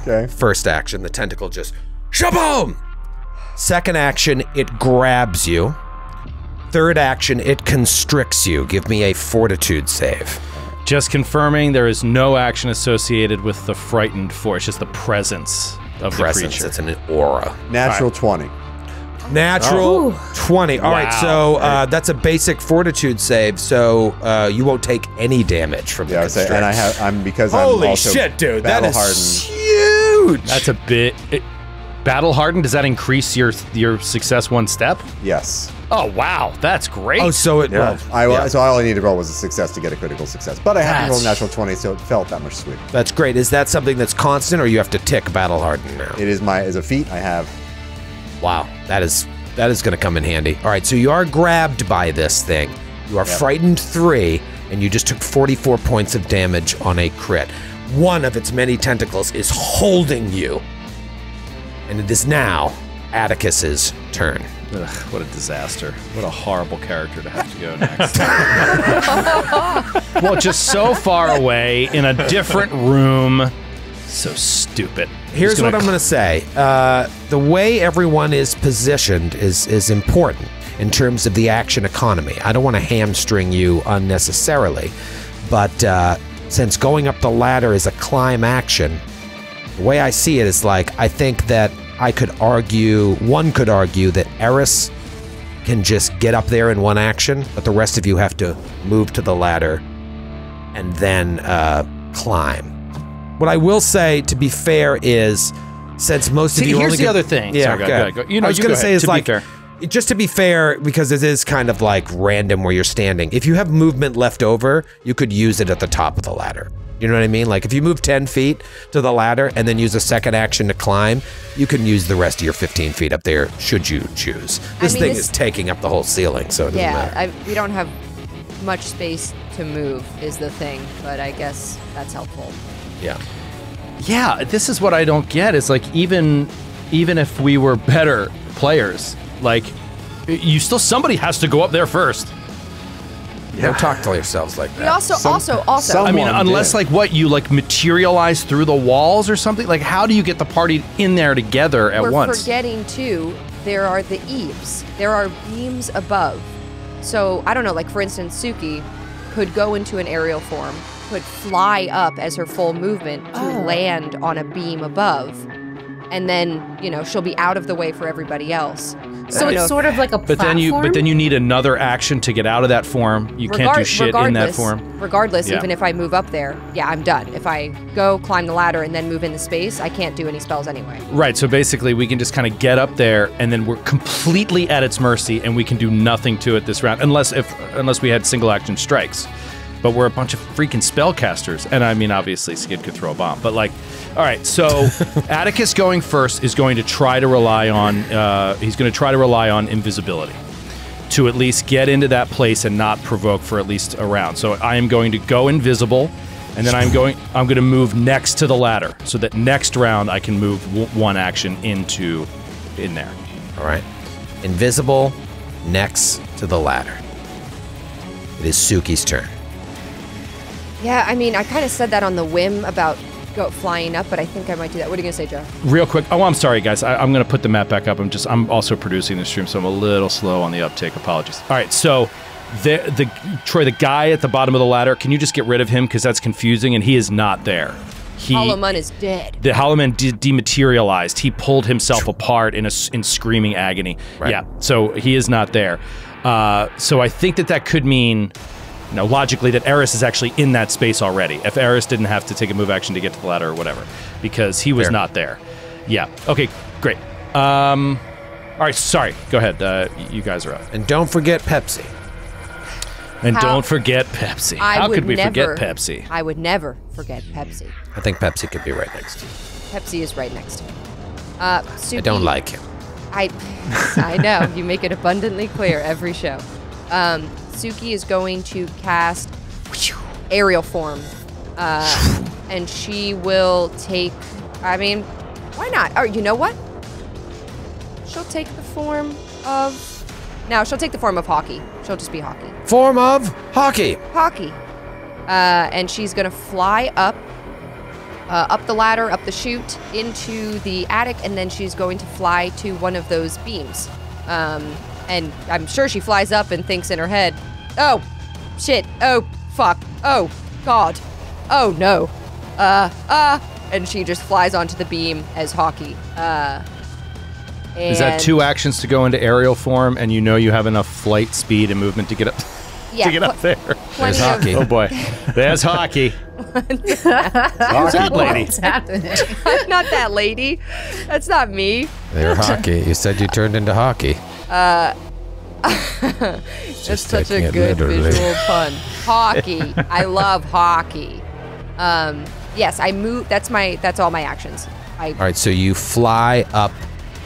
Okay. First action, the tentacle just shaboom. Second action, it grabs you. Third action, it constricts you. Give me a fortitude save. Just confirming there is no action associated with the frightened force, just the presence of Presence, the it's an aura. Natural 20. Natural 20. All right, Wow. so uh, that's a basic fortitude save, so uh, you won't take any damage from Yeah, the I and I have I'm because Holy I'm also shit, dude! That battle is hardened. huge. That's a bit it, battle hardened. Does that increase your your success one step? Yes. Oh wow, that's great. oh, so it. Well, I yeah, so all I needed to roll was a success to get a critical success, but I happened to roll natural 20, so it felt that much sweeter. that's great. Is that something that's constant, or you have to tick battle hardened now? It is my as a feat I have. Wow, that is that is going to come in handy. All right, so you are grabbed by this thing. You are frightened three, and you just took 44 points of damage on a crit. One of its many tentacles is holding you, and it is now Atticus's turn. Ugh, what a disaster. What a horrible character to have to go next. well, just so far away in a different room. So stupid. Here's what gonna I'm going to say. Uh, the way everyone is positioned is is important in terms of the action economy. I don't want to hamstring you unnecessarily, but uh, since going up the ladder is a climb action, the way I see it is like I think that I could argue, one could argue that Eris can just get up there in one action, but the rest of you have to move to the ladder and then uh, climb. What I will say, to be fair, is since most See, of you here's only the get- other thing. Yeah, Sorry, go- go go ahead. ahead, go- you know, I was gonna say ahead, is like fair. just to be fair, because it is kind of like random where you're standing. If you have movement left over, you could use it at the top of the ladder. You know what I mean? Like if you move 10 feet to the ladder and then use a second action to climb, you can use the rest of your 15 feet up there should you choose. This mean, thing this- is taking up the whole ceiling, so it doesn't Yeah, matter. I, we don't have much space to move, is the thing, but I guess that's helpful. Yeah. Yeah, this is what I don't get. Is like even even if we were better players, like you still somebody has to go up there first. Don't talk to yourselves like We that. also, also, also. I mean, unless did. like what you like materialize through the walls or something. Like, how do you get the party in there together at we're once? forgetting too. There are the eaves. There are beams above. So I don't know. Like for instance, Suki could go into an aerial form, could fly up as her full movement to Oh. land on a beam above, and then you know she'll be out of the way for everybody else. So I it's sort of like a But then you, but then you need another action to get out of that form. You can't do shit in that regardless- form. Regardless, Yeah. even if I move up there, yeah, I'm done. If I go climb the ladder and then move into space, I can't do any spells anyway. Right. So basically, we can just kind of get up there, and then we're completely at its mercy, and we can do nothing to it this round, unless if unless we had single action strikes. But we're a bunch of freaking spellcasters, and I mean, obviously, Skid could throw a bomb. But like, all right. So Atticus going first is going to try to rely on. Uh, he's going to try to rely on invisibility to at least get into that place and not provoke for at least a round. So I am going to go invisible, and then I'm going. I'm going to move next to the ladder, so that next round I can move w- one action into in there. All right. Invisible next to the ladder. It is Suki's turn. Yeah, I mean, I kind of said that on the whim about go flying up, but I think I might do that. What are you gonna say, Joe? Real quick. Oh, I'm sorry, guys. I, I'm going to put the map back up. I'm just. I'm also producing the stream, so I'm a little slow on the uptake. Apologies. All right. So, the the Troy, the guy at the bottom of the ladder. Can you just get rid of him because that's confusing, and he is not there. He. Hollow is dead. the Hollow Man de- dematerialized. He pulled himself apart in a s- in screaming agony. Right. Yeah, so he is not there. Uh, so I think that that could mean, you know, logically that Eris is actually in that space already. If Eris didn't have to take a move action to get to the ladder or whatever, because he was Fair. not there. Yeah. Okay. Great. Um, all right. Sorry. Go ahead. Uh, you guys are up. And don't forget Pepsi. And How- don't forget Pepsi. I How would could we never, forget Pepsi? I would never forget Pepsi. I think Pepsi could be right next to you. Pepsi is right next to me. Uh, Suki, I don't like him. I, I know you make it abundantly clear every show. Um, Suki is going to cast aerial form, uh, and she will take. I mean, why not? Oh, you know what? She'll take the form of. No, she'll take the form of hockey. She'll just be hockey. Form of hockey. Hockey. Uh, and she's gonna fly up, uh, up the ladder, up the chute, into the attic, and then she's going to fly to one of those beams. Um, and I'm sure she flies up and thinks in her head, "Oh, shit! Oh, fuck! Oh, God! Oh no! Uh, uh!" And she just flies onto the beam as hockey. Uh, Is that two actions to go into aerial form, and you know you have enough flight speed and movement to get up Yeah, to get up there? plenty There's of- hockey. Oh boy, there's hockey. Who's that lady? What's happening? not that lady. That's not me. They're hockey. You said you turned into hockey. That's such a good visual pun. Hockey. I love hockey. Um, yes, I move. That's my. That's all my actions. I. All right, so you fly up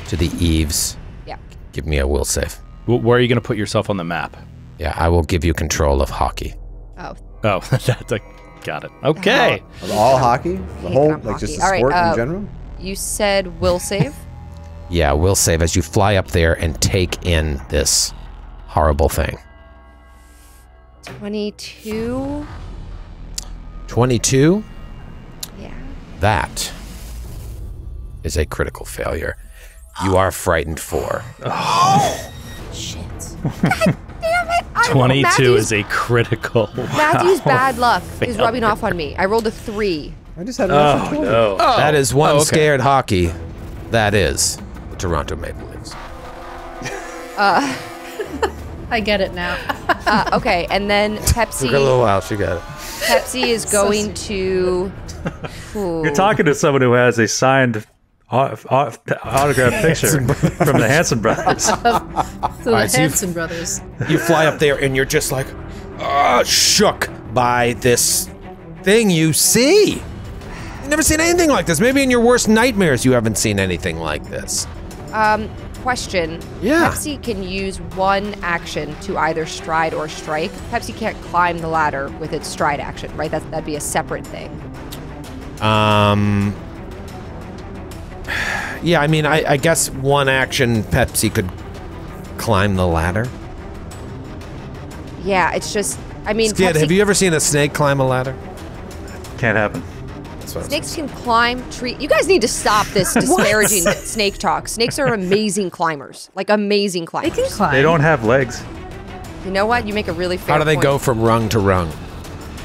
to the eaves. Yeah. Give me a will save. Wh- Where are you going to put yourself on the map? Yeah, I will give you control of hockey. Oh. Oh, that's a, got it. Okay. Of all hockey, the whole that I'm like just the All right, sport uh, in general. You said will save. Yeah, we'll save as you fly up there and take in this horrible thing. Twenty-two. 22. Yeah. That is a critical failure. You are frightened for. Oh! Shit. God damn it! I, 22 Matthew's, is a critical. Matthew's bad luck is rubbing off on me. I rolled a three. I just had a natural oh, twenty. no. that is one Oh, okay. scared hockey. That is the Toronto Maple Leafs. I get it now. Uh, okay, and then Pepsi. Took a little while. She got it. Pepsi is going to. Ooh. You're talking to someone who has a signed au- au- autograph picture from the Hanson brothers. So the right, so you- Hanson brothers. You fly up there and you're just like, ah, shook by this thing you see. You've never seen anything like this. Maybe in your worst nightmares, you haven't seen anything like this. Um, question. Yeah. Pepsi can use one action to either stride or strike. Pepsi can't climb the ladder with its stride action, right? That, that'd be a separate thing. Um. Yeah, I mean, I, I guess one action Pepsi could climb the ladder. Yeah, it's just. I mean, Skid, Pepsi- have you ever seen a snake climb a ladder? Can't happen. That's what Snakes can climb tree. You guys need to stop this disparaging snake talk. Snakes are amazing climbers, like amazing climbers. They climbers. can climb. They don't have legs. You know what? You make a really fair. How do they point. go from rung to rung?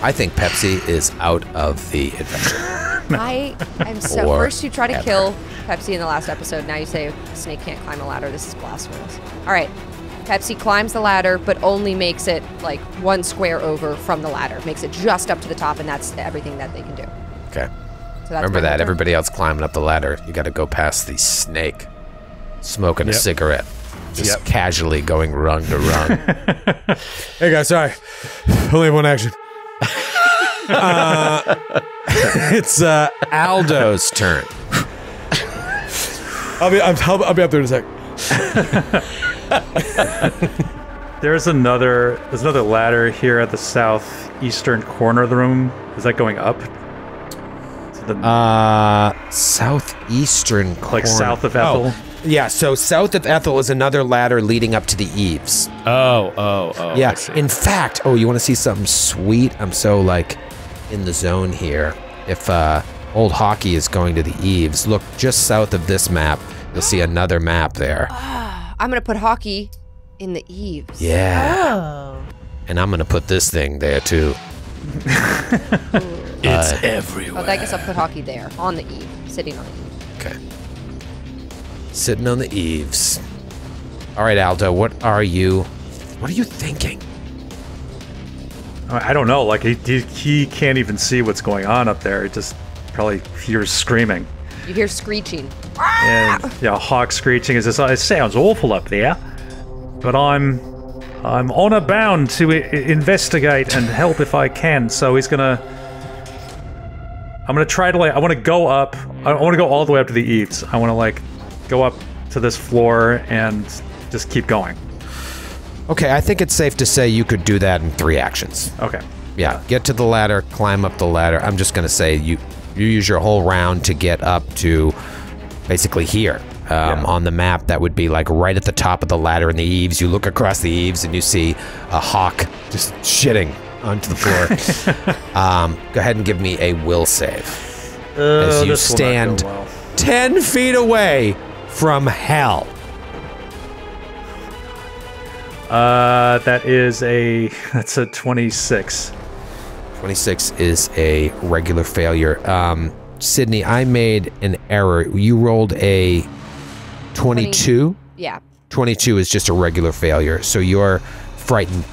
I think Pepsi is out of the adventure. I am so. Or First, you try to ever. kill Pepsi in the last episode. Now you say a snake can't climb a ladder. This is blasphemous. All right. Pepsi climbs the ladder, but only makes it like one square over from the ladder. Makes it just up to the top, and that's everything that they can do. Okay. So that's Remember that. turn. Everybody else climbing up the ladder. You got to go past the snake, smoking a cigarette, just Yep. casually going rung to rung. hey guys, sorry, only one action. uh, it's uh, Aldo's turn. I'll be, I'll, I'll be up there in a sec. There's another there's another ladder here at the southeastern corner of the room. Is that going up? To the Uh, southeastern corner. like south of Ethel? Oh, yeah, so south of Ethel is another ladder leading up to the eaves. Oh, oh, oh. I yeah. see. In fact, oh, you want to see something sweet? I'm so like in the zone here. If uh, old hockey is going to the eaves, look just south of this map. You'll see another map there. I'm gonna put hockey in the eaves. Yeah. Oh. And I'm gonna put this thing there too. it's Uh, everywhere. Well, I guess I'll put hockey there on the eve, sitting on the eve. Okay. Sitting on the eaves. All right, Aldo, what are you what are you thinking? I I don't know. Like he, he he can't even see what's going on up there. He just probably hears screaming. You hear screeching. And yeah, Hawk screeching is just, it sounds awful up there. But I'm I'm honor bound to I- I- investigate and help if I can. So he's gonna I'm gonna try to like I want to go up. I want to go all the way up to the eaves. I want to like go up to this floor and just keep going. Okay, I think it's safe to say you could do that in three actions. Okay. Yeah, get to the ladder, climb up the ladder. I'm just gonna say you you use your whole round to get up to basically here. Um, Yeah. On the map, that would be like right at the top of the ladder in the eaves. You look across the eaves and you see a hawk just shitting onto the floor. um, go ahead and give me a will save. As you Uh, this will not stand well. 10 feet away from hell. Uh, that is a that's a 26. 26 is a regular failure. Um, Sydney, I made an error. You rolled a 22. Yeah. 22 is just a regular failure. So you're frightened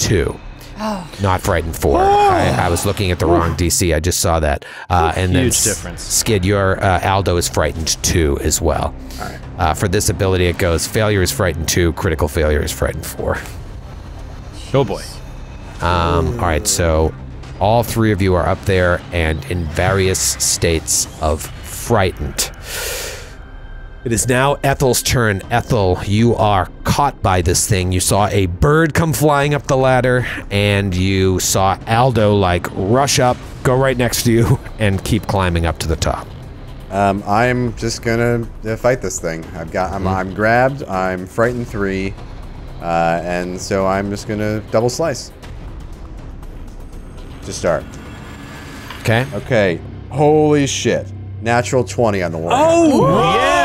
2. Not frightened 4. I, I was looking at the wrong DC. I just saw that. Uh, and Huge S- difference. Skid, your uh, Aldo is frightened 2 as well. Uh, for this ability, it goes failure is frightened 2, critical failure is frightened 4. Oh boy. Um, all right, so all three of you are up there and in various states of frightened. It is now Ethel's turn. Ethel, you are caught by this thing. You saw a bird come flying up the ladder, and you saw Aldo like rush up, go right next to you, and keep climbing up to the top. Um, I'm just gonna uh, fight this thing. I've got. I'm, I'm grabbed. I'm frightened three, uh, and so I'm just gonna double slice. To start. Okay. Okay. Holy shit! Natural twenty on the wall. Oh yeah,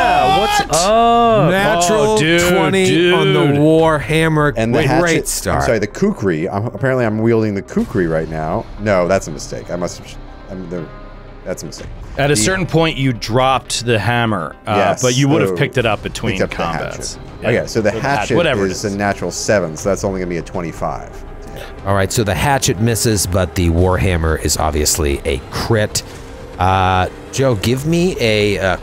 what's up? Natural Oh, dude, 20 on the dude. war hammer. And the Wait, hatchet. great start. I'm sorry, the kukri. I'm, apparently, I'm wielding the kukri right now. No, that's a mistake. I must have. I'm the, that's a mistake. At a The- certain point, you dropped the hammer, uh, Yes, but you would have so picked it up between up the combats. hatchet. Yeah. Okay, so the Or hatchet whatever it is a natural seven, so that's only gonna be a twenty-five. All right, so the hatchet misses, but the warhammer is obviously a crit. Uh, Joe, give me a uh,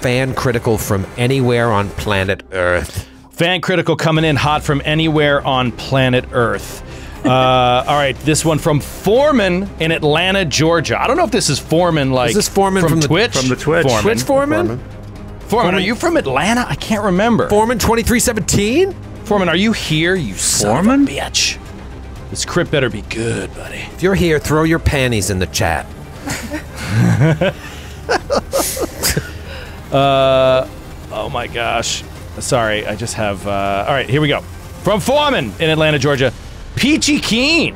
fan critical from anywhere on planet Earth. Fan critical coming in hot from anywhere on planet Earth. Uh, all right, this one from Foreman in Atlanta, Georgia. I don't know if this is Foreman like this Foreman from, from the- Twitch. from the Twitch. Foreman. Twitch Foreman? Foreman? Foreman, are you from Atlanta? I can't remember. Foreman 2317? Foreman, are you here? You son Foreman? of a bitch. This crit better be good, buddy. If you're here, throw your panties in the chat. Uh, oh my gosh. Sorry, I just have. Uh, all right, here we go. From Foreman in Atlanta, Georgia. Peachy Keen.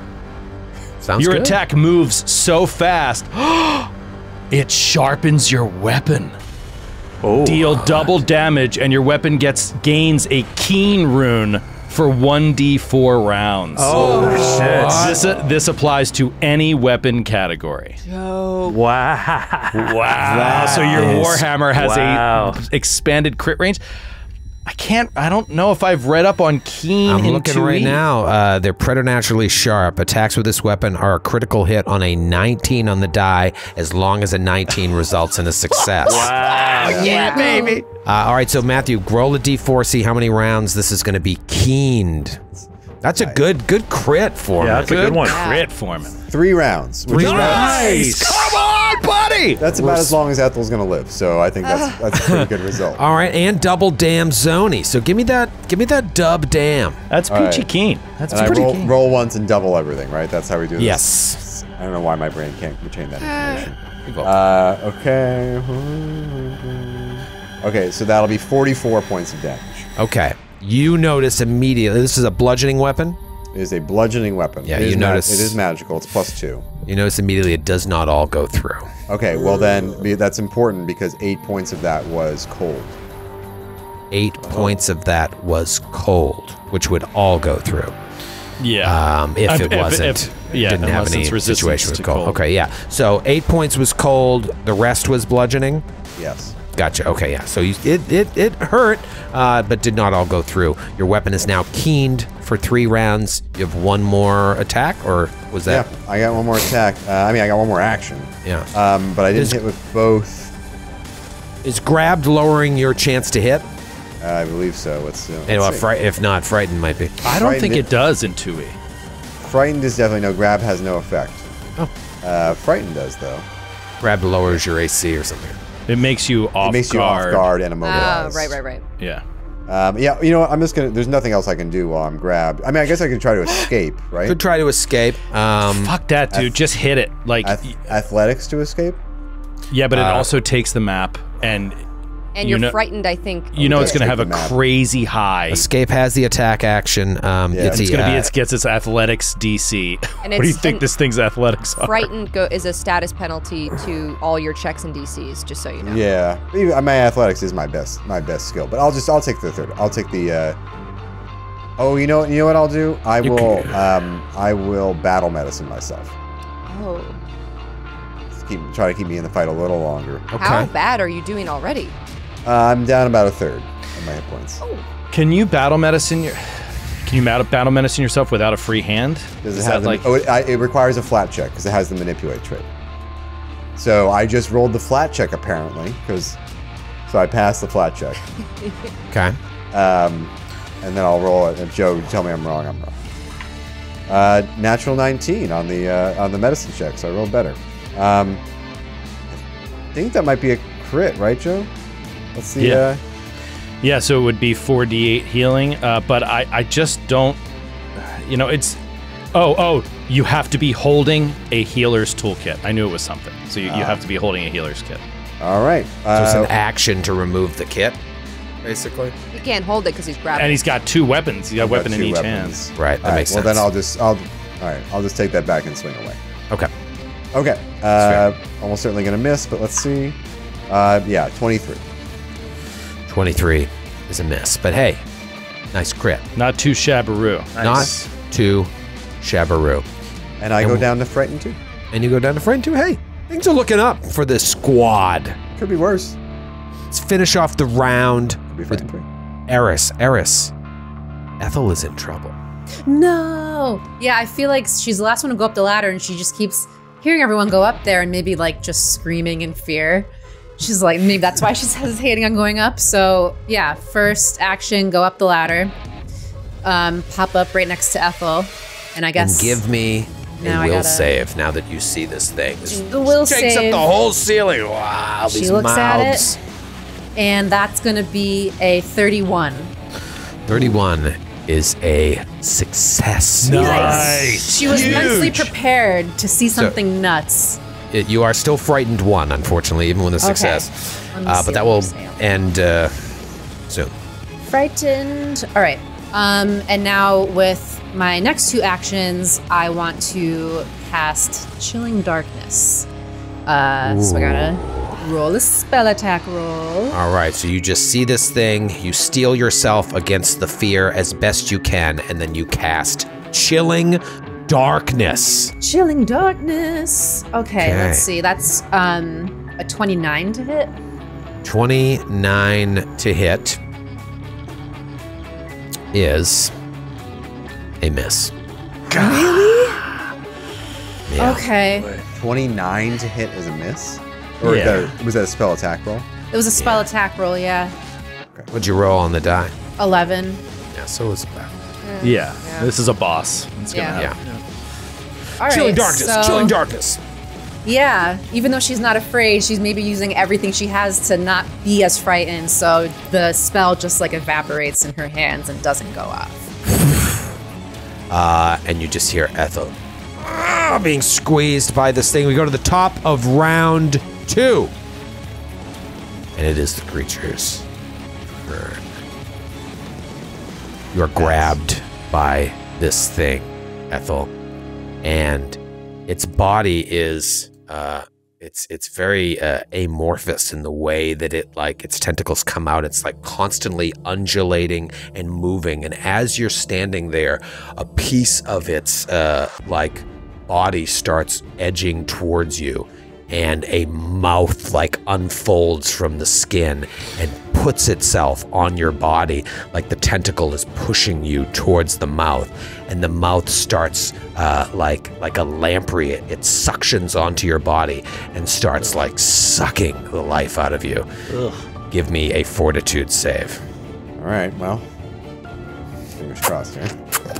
Sounds Your good. attack moves so fast, it sharpens your weapon. Oh, Deal double damage, and your weapon gets gains a keen rune for 1d4 rounds. oh shit! This, uh, this applies to any weapon category. Wow. Wow. So your Nice. Warhammer has Wow. a expanded crit range. I can't, I don't know if I've read up on keen I'm in looking 2E. right now. Uh, they're preternaturally sharp. Attacks with this weapon are a critical hit on a 19 on the die, as long as a 19 results in a success. Wow, yeah, baby. Uh, all right, so Matthew, roll a d4, see how many rounds this is going to be keened. That's a good good crit for Yeah, me. that's a good one. Crit Foreman. Three rounds. Which is about- Nice. Come on, buddy. that's about as long as Ethel's gonna live. So I think that's that's a pretty good result. All right, and double damn Zony. So give me that give me that dub damn. That's All Peachy right. Keen. That's And I pretty roll, keen. roll once and double everything, right? That's how we do this. Yes. I don't know why my brain can't retain that information. Uh, Uh, okay. Okay, so that'll be 44 points of damage. Okay. You notice immediately this is a bludgeoning weapon. It is a bludgeoning weapon. Yeah, It is you notice- it is magical. It's plus two. You notice immediately it does not all go through. Okay, well then that's important because eight points of that was cold. Eight points of that was cold, which would all go through. Yeah. Um, if If- it if- wasn't, if- yeah, didn't have any situation with cold. cold. Okay, yeah. So eight points was cold. The rest was bludgeoning. Yes. Gotcha. Okay, yeah. So you, it it it hurt, uh, but did not all go through. Your weapon is now keened for three rounds. You have one more attack, or was that? Yeah. I got one more attack. Uh, I mean, I got one more action. Yeah. Um, but I didn't Is- hit with both. Is grabbed lowering your chance to hit? Uh, I believe so. Let's, uh, let's And, see. fri- if not, frightened might be. I don't Frightened think it- it does in 2e. Frightened is definitely no. Grab has no effect. Oh. Uh, frightened does though. Grab lowers your AC or something. It makes you off it makes guard. you off guard and Oh, immobilized. right, right, right. Yeah. Um, yeah, you know? I'm just gonna. There's nothing else I can do while I'm grabbed. I mean, I guess I could try to escape, right? Could try to escape. Um, Fuck that, dude. Just hit it. Like, Ath- athletics to escape. yeah, but it uh, also takes the map, and And You you're know- frightened, I think. you know Okay. it's going to have a map. crazy high. escape has the attack action. Um, Yeah. it's It's going to be uh, it gets its athletics DC. And what do you think this thing's athletics are? Frightened go- is a status penalty to all your checks and DCs, just so you know. Yeah, my athletics is my best, my best skill. But I'll just, I'll take the third. I'll take the. Uh, oh, you know, you know what I'll do? I You will, um, I will battle medicine myself. Oh. Keep try to keep me in the fight a little longer. How bad are you doing already? Uh, I'm down about a third of my hit points. Can you battle medicine your? Can you mat- battle medicine yourself without a free hand? Does it Is have the, like? oh, it, I, it requires a flat check because it has the manipulate trait. So I just rolled the flat check apparently because, so I passed the flat check. okay. Um, and then I'll roll it. If Joe, tell me I'm wrong. I'm wrong. Uh, natural 19 on the uh, on the medicine check, so I rolled better. Um, I think that might be a crit, right, Joe? Let's see. Yeah. Uh, Yeah, so it would be 4d8 healing, uh, but I, I just don't, you know, it's, oh, oh, you have to be holding a healer's toolkit. I knew it was something. So you, you have to be holding a healer's kit. all right. So it's Uh, an action to remove the kit, basically. He can't hold it because he's grabbing. And he's got two weapons. He's got a I've got weapon in two each weapons. hand. Right. That all right, makes well, sense. then I'll just I'll. All right, I'll just take that back and swing away. Okay. Okay. Uh, almost certainly going to miss, but let's see. Uh, yeah, 23. 23 is a miss, but hey, nice crit. Not too shabbaroo. Not too shabaroo. And I And go down to Frighten too. And you go down to Frighten two. Hey, things are looking up for this squad. Could be worse. Let's finish off the round Could be with three. Eris. Eris. Ethel is in trouble. No. Yeah, I feel like she's the last one to go up the ladder and she just keeps hearing everyone go up there and maybe like just screaming in fear. She's like, maybe that's why she's hesitating on going up. So, yeah, first action, go up the ladder, um, pop up right next to Ethel. And I guess. And give me a Now I will gotta- save now that you see this thing. This The will takes save. up the whole ceiling. Wow, She these looks at it. mouths. And that's going to be a 31. 31 is a success. Nice. She was mentally prepared to see something nuts. It- you are still frightened one, unfortunately, even with a success. Me Uh, but that will end uh, soon. Frightened. All right. Um, and now with my next two actions, I want to cast Chilling Darkness. Uh, so I gotta roll a spell attack roll. All right, so you just see this thing, you steel yourself against the fear as best you can, and then you cast Chilling Darkness. Chilling Darkness. Okay, Okay. let's see. That's um, a 29 to hit. 29 to hit is a miss. Really? Yeah. Okay. 29 to hit is a miss? Or Yeah. that- was that a spell attack roll? It was a spell attack roll, yeah. Okay. What'd you roll on the die? 11. Yeah, so it was about. Yeah, this is a boss. It's gonna Yeah. have- Yeah. All right. Chilling darkness. so- chilling darkness. Yeah, even though she's not afraid, she's maybe using everything she has to not be as frightened. So the spell just like evaporates in her hands and doesn't go off. Uh, and you just hear Ethel ah, being squeezed by this thing. We go to the top of round two. And it is the creature's turn. You are grabbed by this thing, Ethel. And its body is uh it's it's very uh, amorphous in the way that it like its tentacles come out. It's like constantly undulating and moving. And as you're standing there a piece of its uh like body starts edging towards you and a mouth like unfolds from the skin and puts itself on your body like the tentacle is pushing you towards the mouth. And the mouth starts uh, like like a lamprey. It, it suctions onto your body and starts like sucking the life out of you. Give me a fortitude save. All right, well, fingers crossed here.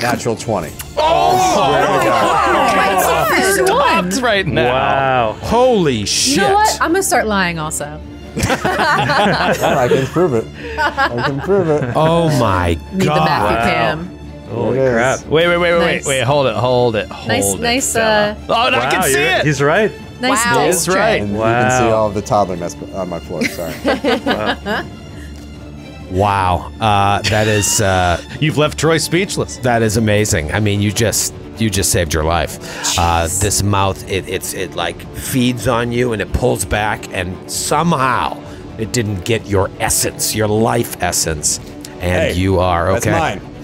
Natural 20. First one. right now. Wow. holy shit You know what? I'm gonna start lying also. I can prove it. I can prove it. oh my Need the god Matthew Cam. Holy It is. crap. Wait, wait, wait, wait, Nice. wait, wait. Hold it, hold it, hold Nice- it. nice, fella. uh, oh, and I can see it. He's right. Nice Wow. dice That's tray. right. And you can see all of the toddler mess on my floor. Sorry. wow uh, that is uh, You've left Troy speechless. That is amazing. I mean, you just you just saved your life. Uh, this mouth, it, it's it like feeds on you and it pulls back, and somehow it didn't get your essence, your life essence, and Hey, you are okay. That's mine.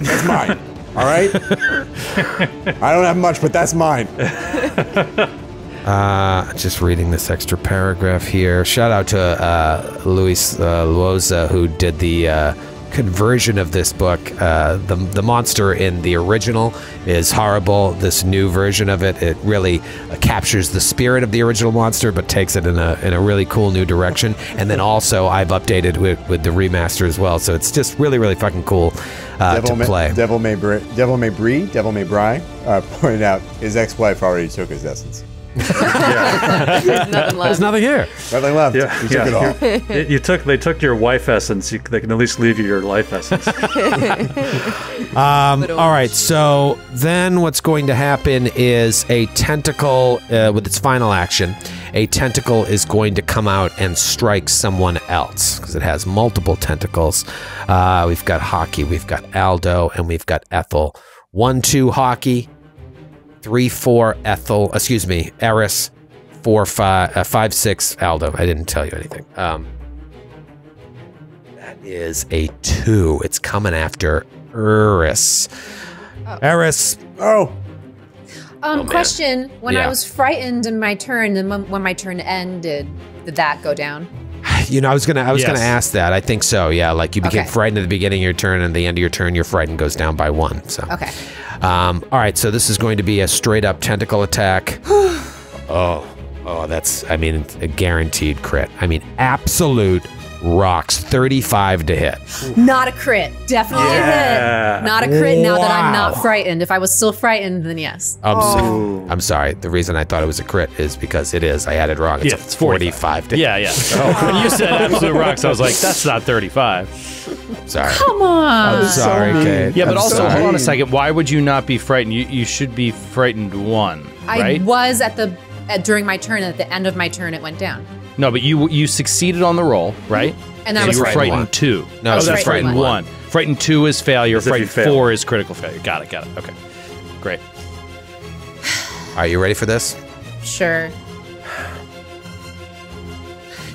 That's mine. All right? I don't have much, but that's mine. Uh, just reading this extra paragraph here. Shout out to uh, Luis uh, Luoza who did the uh, conversion of this book. Uh, the the monster in the original is horrible. This new version of it, it really uh, captures the spirit of the original monster, but takes it in a in a really cool new direction. And then also I've updated with, with the remaster as well, so it's just really really fucking cool uh, to Devil play. May, Devil May Bri- Devil May Bree, Devil May Bry uh, pointed out his ex-wife already took his essence. There's nothing There's nothing here. Nothing left. Yeah, he took it all. It- you took they took your wife essence. You, they can at least leave you your life essence. Um, all right, so then what's going to happen is a tentacle, uh, with its final action, a tentacle is going to come out and strike someone else because it has multiple tentacles. Uh, we've got Hockey, we've got Aldo, and we've got Ethel. One, two, Hockey. Three, four, Ethel. Excuse me, Eris. Four, five, uh, five, six, Aldo. I didn't tell you anything. Um, that is a two. It's coming after Eris. Eris. Oh, Um, man. question: When Yeah. I was frightened in my turn, and when, when my turn ended, did that go down? You know, I was gonna, I was Yes. gonna ask that. I think so. Yeah, like you became Okay. frightened at the beginning of your turn, and at the end of your turn, your frightened goes down by one. So, Okay. um, all right. So this is going to be a straight up tentacle attack. oh, oh, that's. I mean, a guaranteed crit. I mean, absolute rocks. Thirty-five to hit. Not a crit. Definitely a hit. Not a crit now that I'm not frightened. If I was still frightened, then yes. I'm, so- Oh. I'm sorry. The reason I thought it was a crit is because it is. I had it wrong. It's Yeah, it's 45. 45 to Yeah, yeah. Oh. When you said absolute rocks, I was like, that's not 35. Sorry. Come on. I'm sorry, mean. Kate. Yeah, but I'm also, sorry. hold on a second. Why would you not be frightened? You you should be frightened one, I was at the at, during my turn. At the end of my turn, it went down. No, but you you succeeded on the roll, right? Mm-hmm. And I So was you were frightened. frightened two. No, I oh, was that's frightened frightened one. one. Frightened two is failure. As if you Frightened fail. four is critical failure. Got it. Got it. Okay, great. Are you ready for this? Sure.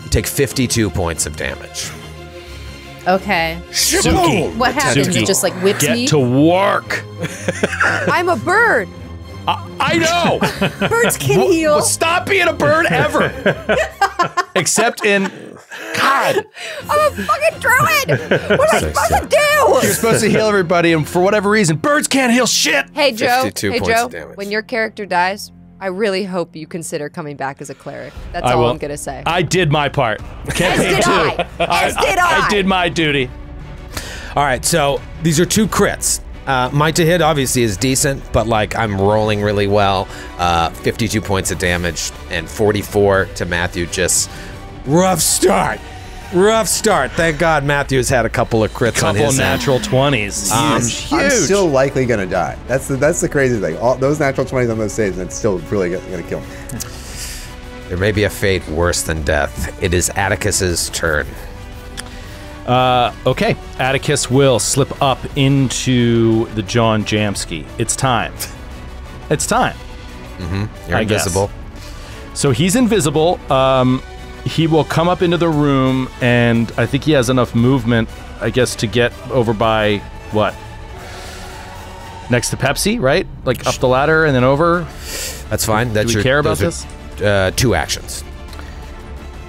You take 52 points of damage. Okay. Suki, What happens? Suki, It just like whips get me. to work. I'm a bird. I know. Birds can Well, heal. Stop being a bird ever. Except in God. I'm a fucking druid. What am I supposed to do? You're supposed to heal everybody, and for whatever reason, birds can't heal shit. Hey Joe. Hey points Joe. of. When your character dies, I really hope you consider coming back as a cleric. That's I all will- I'm gonna say. I did my part. Campaign did two. I. As did I. I did my duty. All right, so these are two crits. Uh, my to hit obviously is decent, but like I'm rolling really well. Uh, 52 points of damage and 44 to Matthew. Just rough start. Rough start. Thank God Matthew's had a couple of crits on Couple his end. natural twenties. Um, I'm still likely gonna die. That's the that's the crazy thing. All those natural twenties on those saves, and it's still really gonna, gonna kill me. There may be a fate worse than death. It is Atticus's turn. Uh, okay, Atticus will slip up into the John Jamsky. It's time. It's time. You're I guess. invisible. So he's invisible. Um, he will come up into the room, and I think he has enough movement, I guess, to get over by what? Next to Pepsi, right? Like up the ladder and then over. That's fine. That's we your, care about are, Uh, two actions.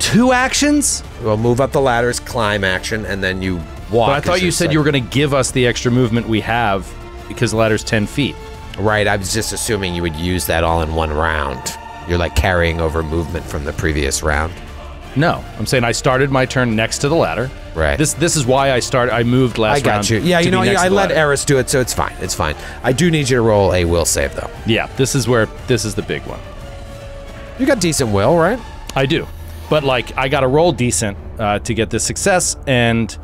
Two actions. Well, move up the ladders, climb action, and then you walk. But I thought you said you were going to give us the extra movement we have because the ladder's ten feet. Right, I was just assuming you would use that all in one round. You're like carrying over movement from the previous round. No, I'm saying I started my turn next to the ladder. Right. This this is why I started. I moved last I got round you. Yeah, you know, next I let. Eris do it, so it's fine. It's fine. I do need you to roll a will save, though. Yeah, this is where this is the big one. You got decent will, right? I do, but like I got to roll decent uh, to get this success, and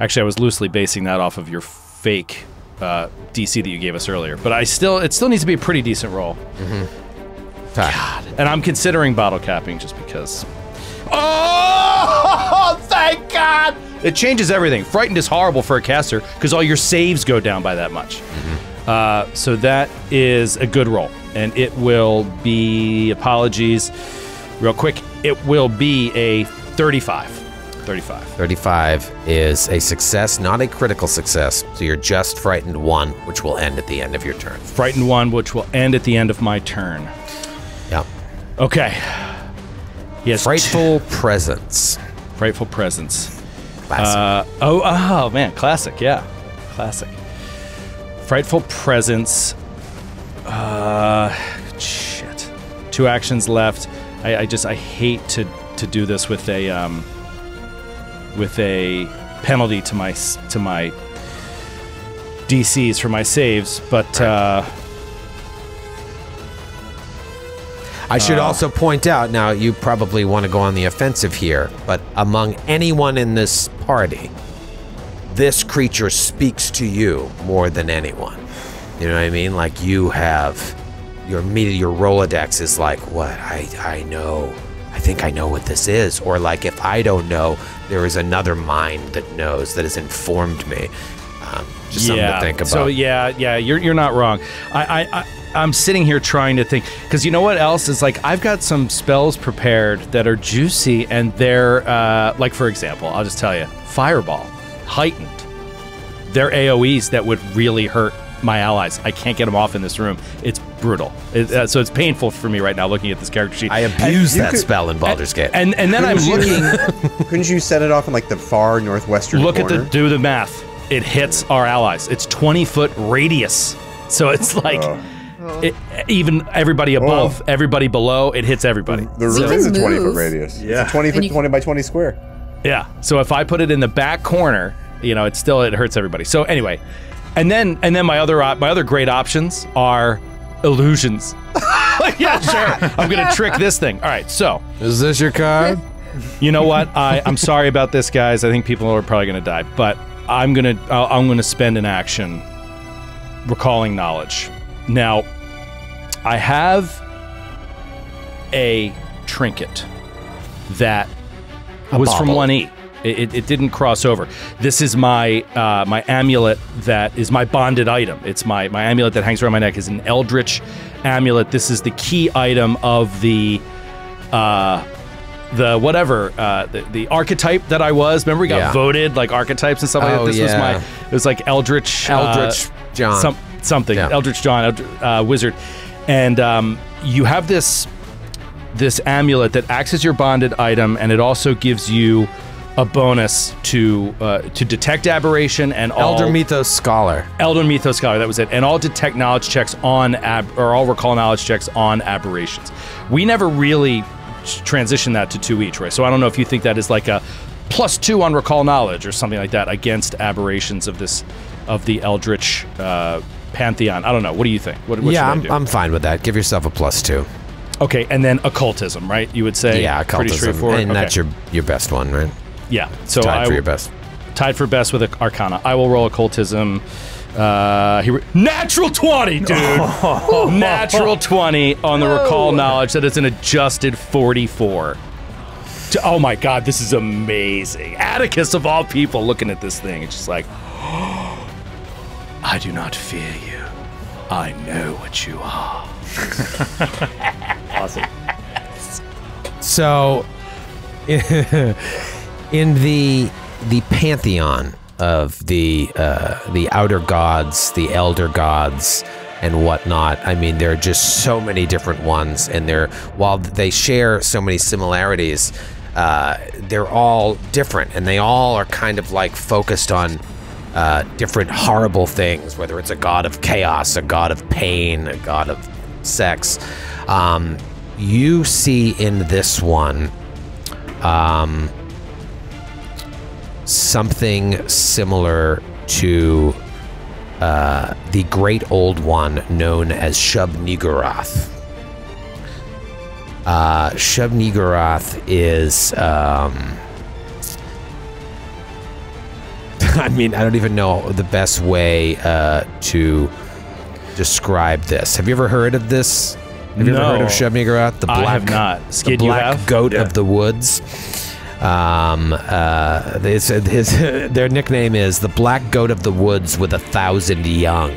actually I was loosely basing that off of your fake uh, DC that you gave us earlier. But I still, it still needs to be a pretty decent roll, God. and I'm considering bottle capping just because. Oh, thank God! It changes everything. Frightened is horrible for a caster because all your saves go down by that much. Uh, so that is a good roll, and it will be apologies, real quick. It will be a 35. 35. 35 is a success, not a critical success. So you're just frightened one, which will end at the end of your turn. Frightened one, which will end at the end of my turn. Yep. Okay. Yes. Frightful presence. Frightful presence. Classic. Uh, oh, oh man, classic. Yeah, classic. Frightful presence. Uh, shit. Two actions left. I, I just I hate to to do this with a um with a penalty to my to my DCs for my saves, but uh, I should Uh. also point out now, you probably want to go on the offensive here, but among anyone in this party, this creature speaks to you more than anyone. You know what I mean? Like you have your media, your Rolodex is like, what? I, I know. I think I know what this is. Or like, if I don't know, there is another mind that knows that has informed me. Um, just something to think about. So yeah, yeah, you're you're not wrong. I I, I I'm sitting here trying to think because you know what else is like I've got some spells prepared that are juicy and they're uh, like for example I'll just tell you fireball heightened. They're AOE's that would really hurt my allies. I can't get them off in this room. It's brutal. It, uh, so it's painful for me right now looking at this character sheet. I abused you that could- spell in Baldur's Gate. and and then I'm Couldn't you- looking. Couldn't you set it off in like the far northwestern Look corner? at the do the math. It hits our allies. It's 20 foot radius. So it's like it, even everybody above, everybody below, it hits everybody. The We room can is a 20 foot radius. Yeah. It's a 20 foot you- 20 by 20 square. Yeah. So if I put it in the back corner, you know, it still it hurts everybody. So anyway, and then and then my other op- my other great options are illusions. yeah, sure. I'm gonna trick this thing. All right. So is this your card? you know what? I I'm sorry about this, guys. I think people are probably gonna die, but I'm gonna I'll, I'm gonna spend an action recalling knowledge. Now, I have a trinket that was from bauble. one E. It, it, didn't cross over. This is my uh, my amulet that is my bonded item. It's my my amulet that hangs around my neck is an Eldritch amulet. This is the key item of the uh, the whatever uh, the, the archetype that I was. Remember we got Yeah. voted like archetypes and stuff like Oh, that. This was my it was like Eldritch Eldritch uh, John. some, something Yeah. Eldritch John Eldritch, uh, wizard, and um, you have this this amulet that acts as your bonded item, and it also gives you a bonus to uh, to detect aberration and all Elder Mythos Scholar. Elder Mythos Scholar. That was it, and all detect knowledge checks on ab or all recall knowledge checks on aberrations. We never really transitioned that to two each, right? So I don't know if you think that is like a plus two on recall knowledge or something like that against aberrations of this of the eldritch uh, pantheon. I don't know. What do you think? What, what yeah, I'm. I'm fine with that. Give yourself a plus two. okay, and then occultism, right? You would say yeah, pretty occultism, straightforward. and Okay. that's your your best one, right? Yeah. So Tied I, for your best. tied for best with Arcana. I will roll occultism. Uh, here, natural twenty, dude. natural twenty on the recall knowledge. That is an adjusted forty-four. Oh my god, this is amazing. Atticus of all people looking at this thing. It's just like, I do not fear you. I know what you are. Awesome. So, in the the pantheon of the uh, the outer gods, the elder gods, and whatnot, I mean, there are just so many different ones, and they're while they share so many similarities, uh, they're all different, and they all are kind of like focused on. Uh, different horrible things, whether it's a god of chaos, a god of pain, a god of sex. Um, you see in this one um, something similar to uh, the great old one known as Shub Niggurath. Uh, Shub Niggurath is. Um, I mean, I don't even know the best way uh, to describe this. Have you ever heard of this? Have you ever heard of Shub Niggurath? The I black, have not. the Skid, you black goat of the woods. Um, uh, his, his, their nickname is the Black Goat of the Woods with a Thousand Young.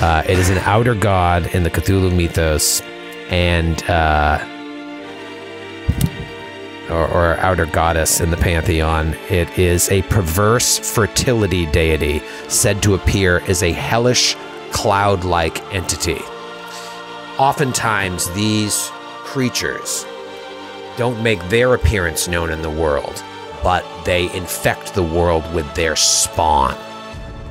Uh, it is an outer god in the Cthulhu mythos, and uh, or, or outer goddess in the pantheon. It is a perverse fertility deity said to appear as a hellish cloud-like entity. Oftentimes, these creatures don't make their appearance known in the world, but they infect the world with their spawn.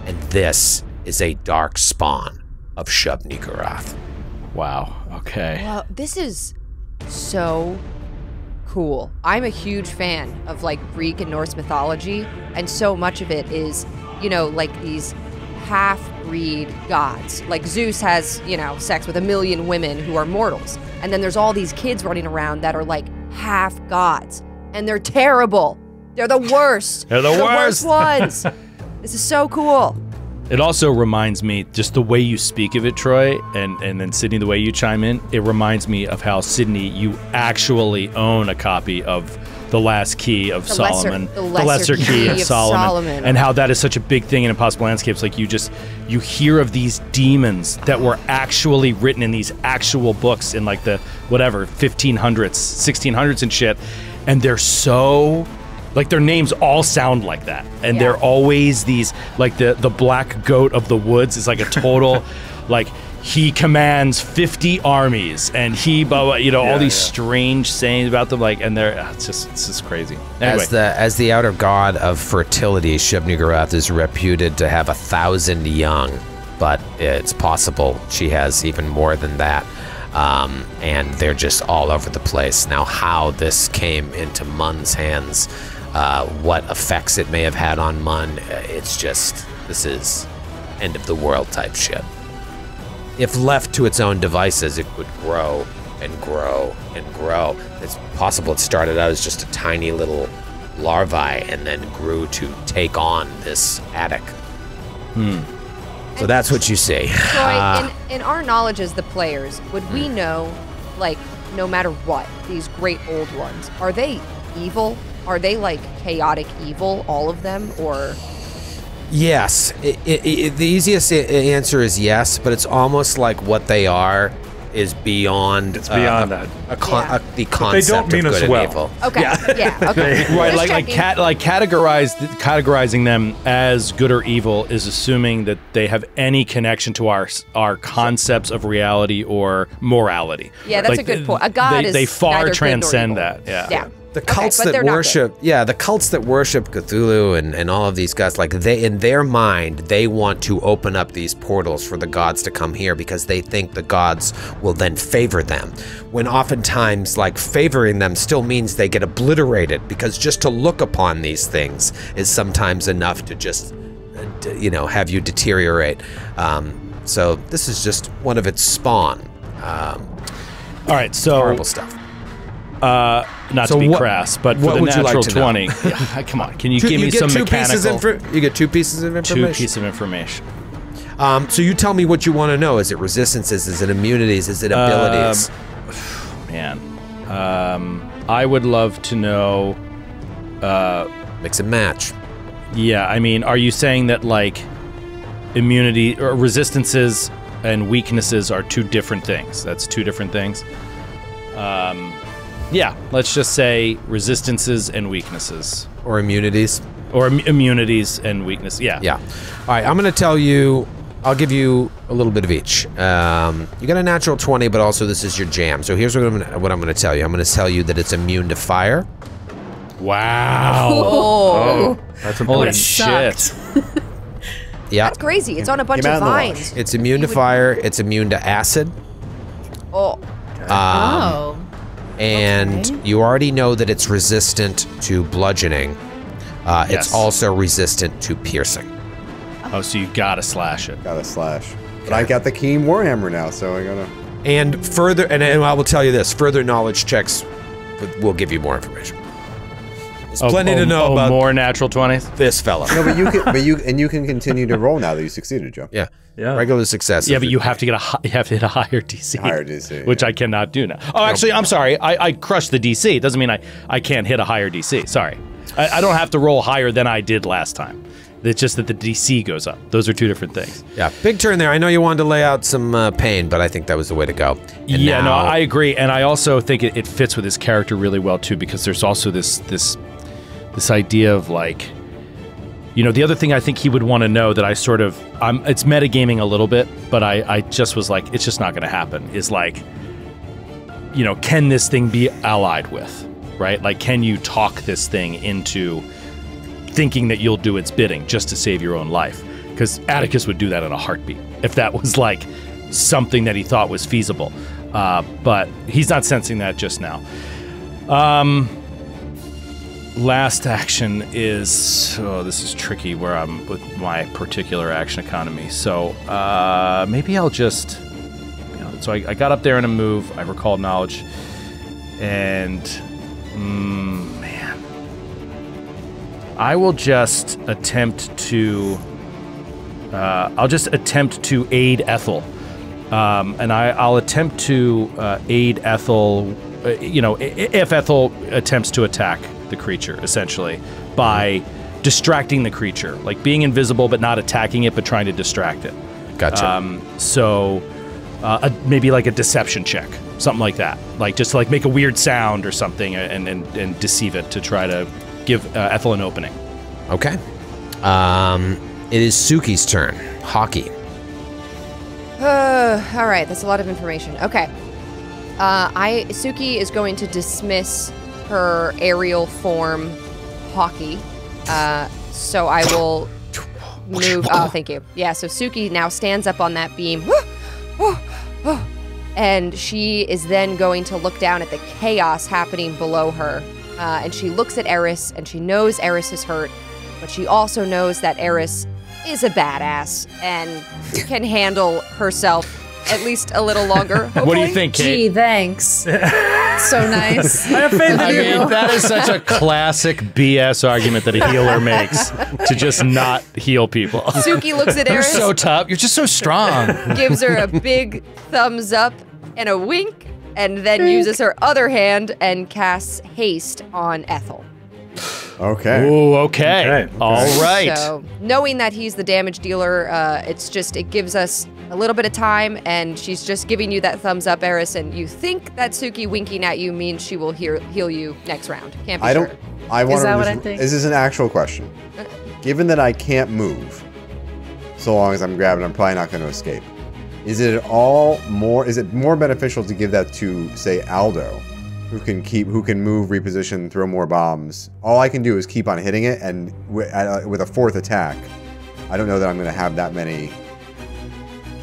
And this is a dark spawn of Shub Niggurath. Wow. Okay. Well, this is so cool. I'm a huge fan of like Greek and Norse mythology, and so much of it is, you know, like these half breed gods. Like Zeus has, you know, sex with a million women who are mortals. And then there's all these kids running around that are like half gods, and they're terrible. They're the worst. They're the worst. ones. this is so cool. It also reminds me, just the way you speak of it, Troy, and, and then Sydney, the way you chime in, it reminds me of how, Sydney, you actually own a copy of The Last Key of The lesser- Solomon. the lesser key of Solomon. And how that is such a big thing in Impossible Landscapes. Like, you just, you hear of these demons that were actually written in these actual books in, like, the, whatever, 1500s, 1600s and shit. And they're so like their names all sound like that and they're always these like the the black goat of the woods is like a total like he commands 50 armies and he blah, you know all these strange sayings about them like and they're ah, it's just it's just crazy anyway As the as the outer god of fertility, Shub is reputed to have a thousand young, but it's possible she has even more than that. Um, and they're just all over the place. Now, how this came into Mun's hands, uh, what effects it may have had on Mun, uh, it's just this is end of the world type shit. If left to its own devices, it would grow and grow and grow. It's possible it started out as just a tiny little larvae and then grew to take on this attic. Hmm. So that's what you see. Troy, Uh, in, in our knowledge as the players, would we know, like, no matter what, these great old ones, are they evil? Are they like chaotic evil, all of them? Or Yes, I i i the easiest answer is yes, but it's almost like what they are is beyond. It's beyond uh, that. A con- Yeah. a, the they don't mean of us good well. and evil. okay, yeah, yeah okay. right Just like like cat like categorized categorizing them as good or evil is assuming that they have any connection to our our concepts of reality or morality Yeah, that's Like, a good point. A god they, is they far neither good nor transcend evil. that yeah Yeah. The cults but that they're not good. worship yeah the cults that worship cthulhu and, and all of these guys like they in their mind they want to open up these portals for the gods to come here because they think the gods will then favor them. When oftentimes like favoring them still means they get obliterated because just to look upon these things is sometimes enough to just uh, you know have you deteriorate. Um, so this is just one of its spawn. Um, All right, so horrible stuff uh, not So to be what- crass, but for the would you like natural twenty, yeah, come on, can you Two- give me get some two mechanical? pieces infor- you get two pieces of information. two information pieces of information. Um, so you tell me what you want to know. Is it resistances? Is it immunities? Is it abilities? Man, um, I would love to know. Uh, Mix and match. yeah, I mean, are you saying that like immunity or resistances and weaknesses are two different things? That's two different things. Um, yeah, let's just say resistances and weaknesses, Or immunities? or Im- immunities and weakness. Yeah, Yeah. All right, I'm going to tell you, I'll give you a little bit of each. Um, you got a natural 20, but also this is your jam. So here's what I'm gonna, what I'm going to tell you. I'm going to tell you that it's immune to fire. Wow. Oh, That's Holy important. shit. Yeah. that's crazy. It's on a bunch Came of out in the wash. vines. It's immune to fire. It's immune to acid. Oh, Um, oh. And Okay. you already know that it's resistant to bludgeoning. Uh, Yes. It's also resistant to piercing. Oh, so you gotta slash it. Gotta slash. But I got the keen warhammer now, so I gotta. And further, and, and I will tell you this: further knowledge checks will- will give you more information. There's Oh, plenty oh, to know oh, about more natural twenties. this fella. No, but you can, but you and you can continue to roll now that you succeeded, Joe. Yeah, Yeah. regular success. Yeah, but you have to get a hi- you have to hit a higher DC. Higher DC, which yeah. I cannot do now. Oh, actually, I'm sorry. I, I crushed the DC. It doesn't mean I, I can't hit a higher DC. Sorry, I, I don't have to roll higher than I did last time. It's just that the DC goes up. Those are two different things. Yeah, big turn there. I know you wanted to lay out some uh, pain, but I think that was the way to go. And yeah, no, I agree, and I also think it, it fits with his character really well too, because there's also this this this idea of like, you know, the other thing I think he would want to know that I sort of, I'm, it's metagaming a little bit, but I I just was like, it's just not going to happen. Is like, you know, can this thing be allied with, right? Like, can you talk this thing into thinking that you'll do its bidding just to save your own life? Because Atticus would do that in a heartbeat if that was like something that he thought was feasible. Uh, but he's not sensing that just now. Um, last action is oh, this is tricky where I'm with my particular action economy. So uh, maybe I'll just. You know, so I, I got up there in a move. I recalled knowledge, and mm, man, I will just attempt to. Uh, I'll just attempt to aid Ethel, um, and I, I'll attempt to uh, aid Ethel. Uh, you know, if Ethel attempts to attack the creature, essentially by distracting the creature, like being invisible but not attacking it, but trying to distract it. gotcha. Um, so uh, a, maybe like a deception check, something like that. Like just to, like make a weird sound or something and and, and deceive it to try to give uh, Ethel an opening. okay. Um, it is Suki's turn. Hockey. Uh, all right, that's a lot of information. Okay. Uh, I Suki is going to dismiss her aerial form hockey. Uh, so I will move. Oh, thank you. Yeah, so Suki now stands up on that beam. And she is then going to look down at the chaos happening below her. Uh, and she looks at Eris and she knows Eris is hurt, but she also knows that Eris is a badass and can handle herself at least a little longer. What do you think, Kate? Gee, thanks. so nice. I have faith I in you. mean, that is such a classic BS argument that a healer makes to just not heal people. Suki looks at You're so tough. You're just so strong. gives her a big thumbs up and a wink, and then uses her other hand and casts haste on Ethel. Okay. Ooh, okay. Okay. All right. So, knowing that he's the damage dealer, uh, it's just it gives us a little bit of time, and she's just giving you that thumbs up, Eris, and you think that Suki winking at you means she will heal heal you next round. Can't be I don't. sure. I want that to. what I think? This is an actual question. Given that I can't move, so long as I'm grabbing, I'm probably not going to escape. Is it at all more? Is it more beneficial to give that to, say, Aldo, who can keep, who can move, reposition, throw more bombs. All I can do is keep on hitting it, and uh, with a fourth attack, I don't know that I'm going to have that many.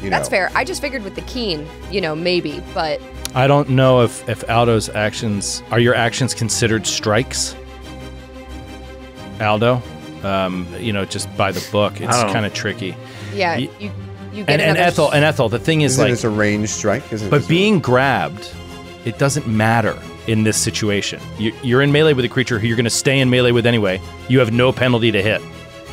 You know, That's fair. I just figured with the keen, you know, maybe, but I don't know if if Aldo's actions are your actions considered strikes. Aldo, um, you know, just by the book, it's kind of tricky. yeah, Ye- you you get And, and another Ethel, and Ethel, the thing is Isn't like, this a range strike? Isn't it but just being grabbed, it doesn't matter in this situation. You, you're in melee with a creature who you're going to stay in melee with anyway. You have no penalty to hit.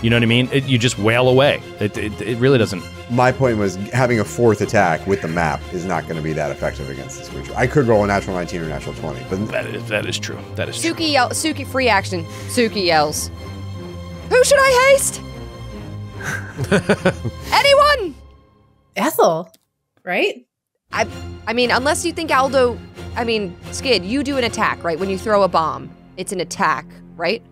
You know what I mean? It, you just wail away. It, it, it really doesn't. my point was having a fourth attack with the map is not going to be that effective against this creature. I could roll a natural 19 or natural 20, but That is that is true. That is true. Suki yell Suki free action. Suki yells. Who should I haste? Anyone? Ethel, right? I I mean, unless you think Aldo I mean, Skid, you do an attack, right? When you throw a bomb. It's an attack, right?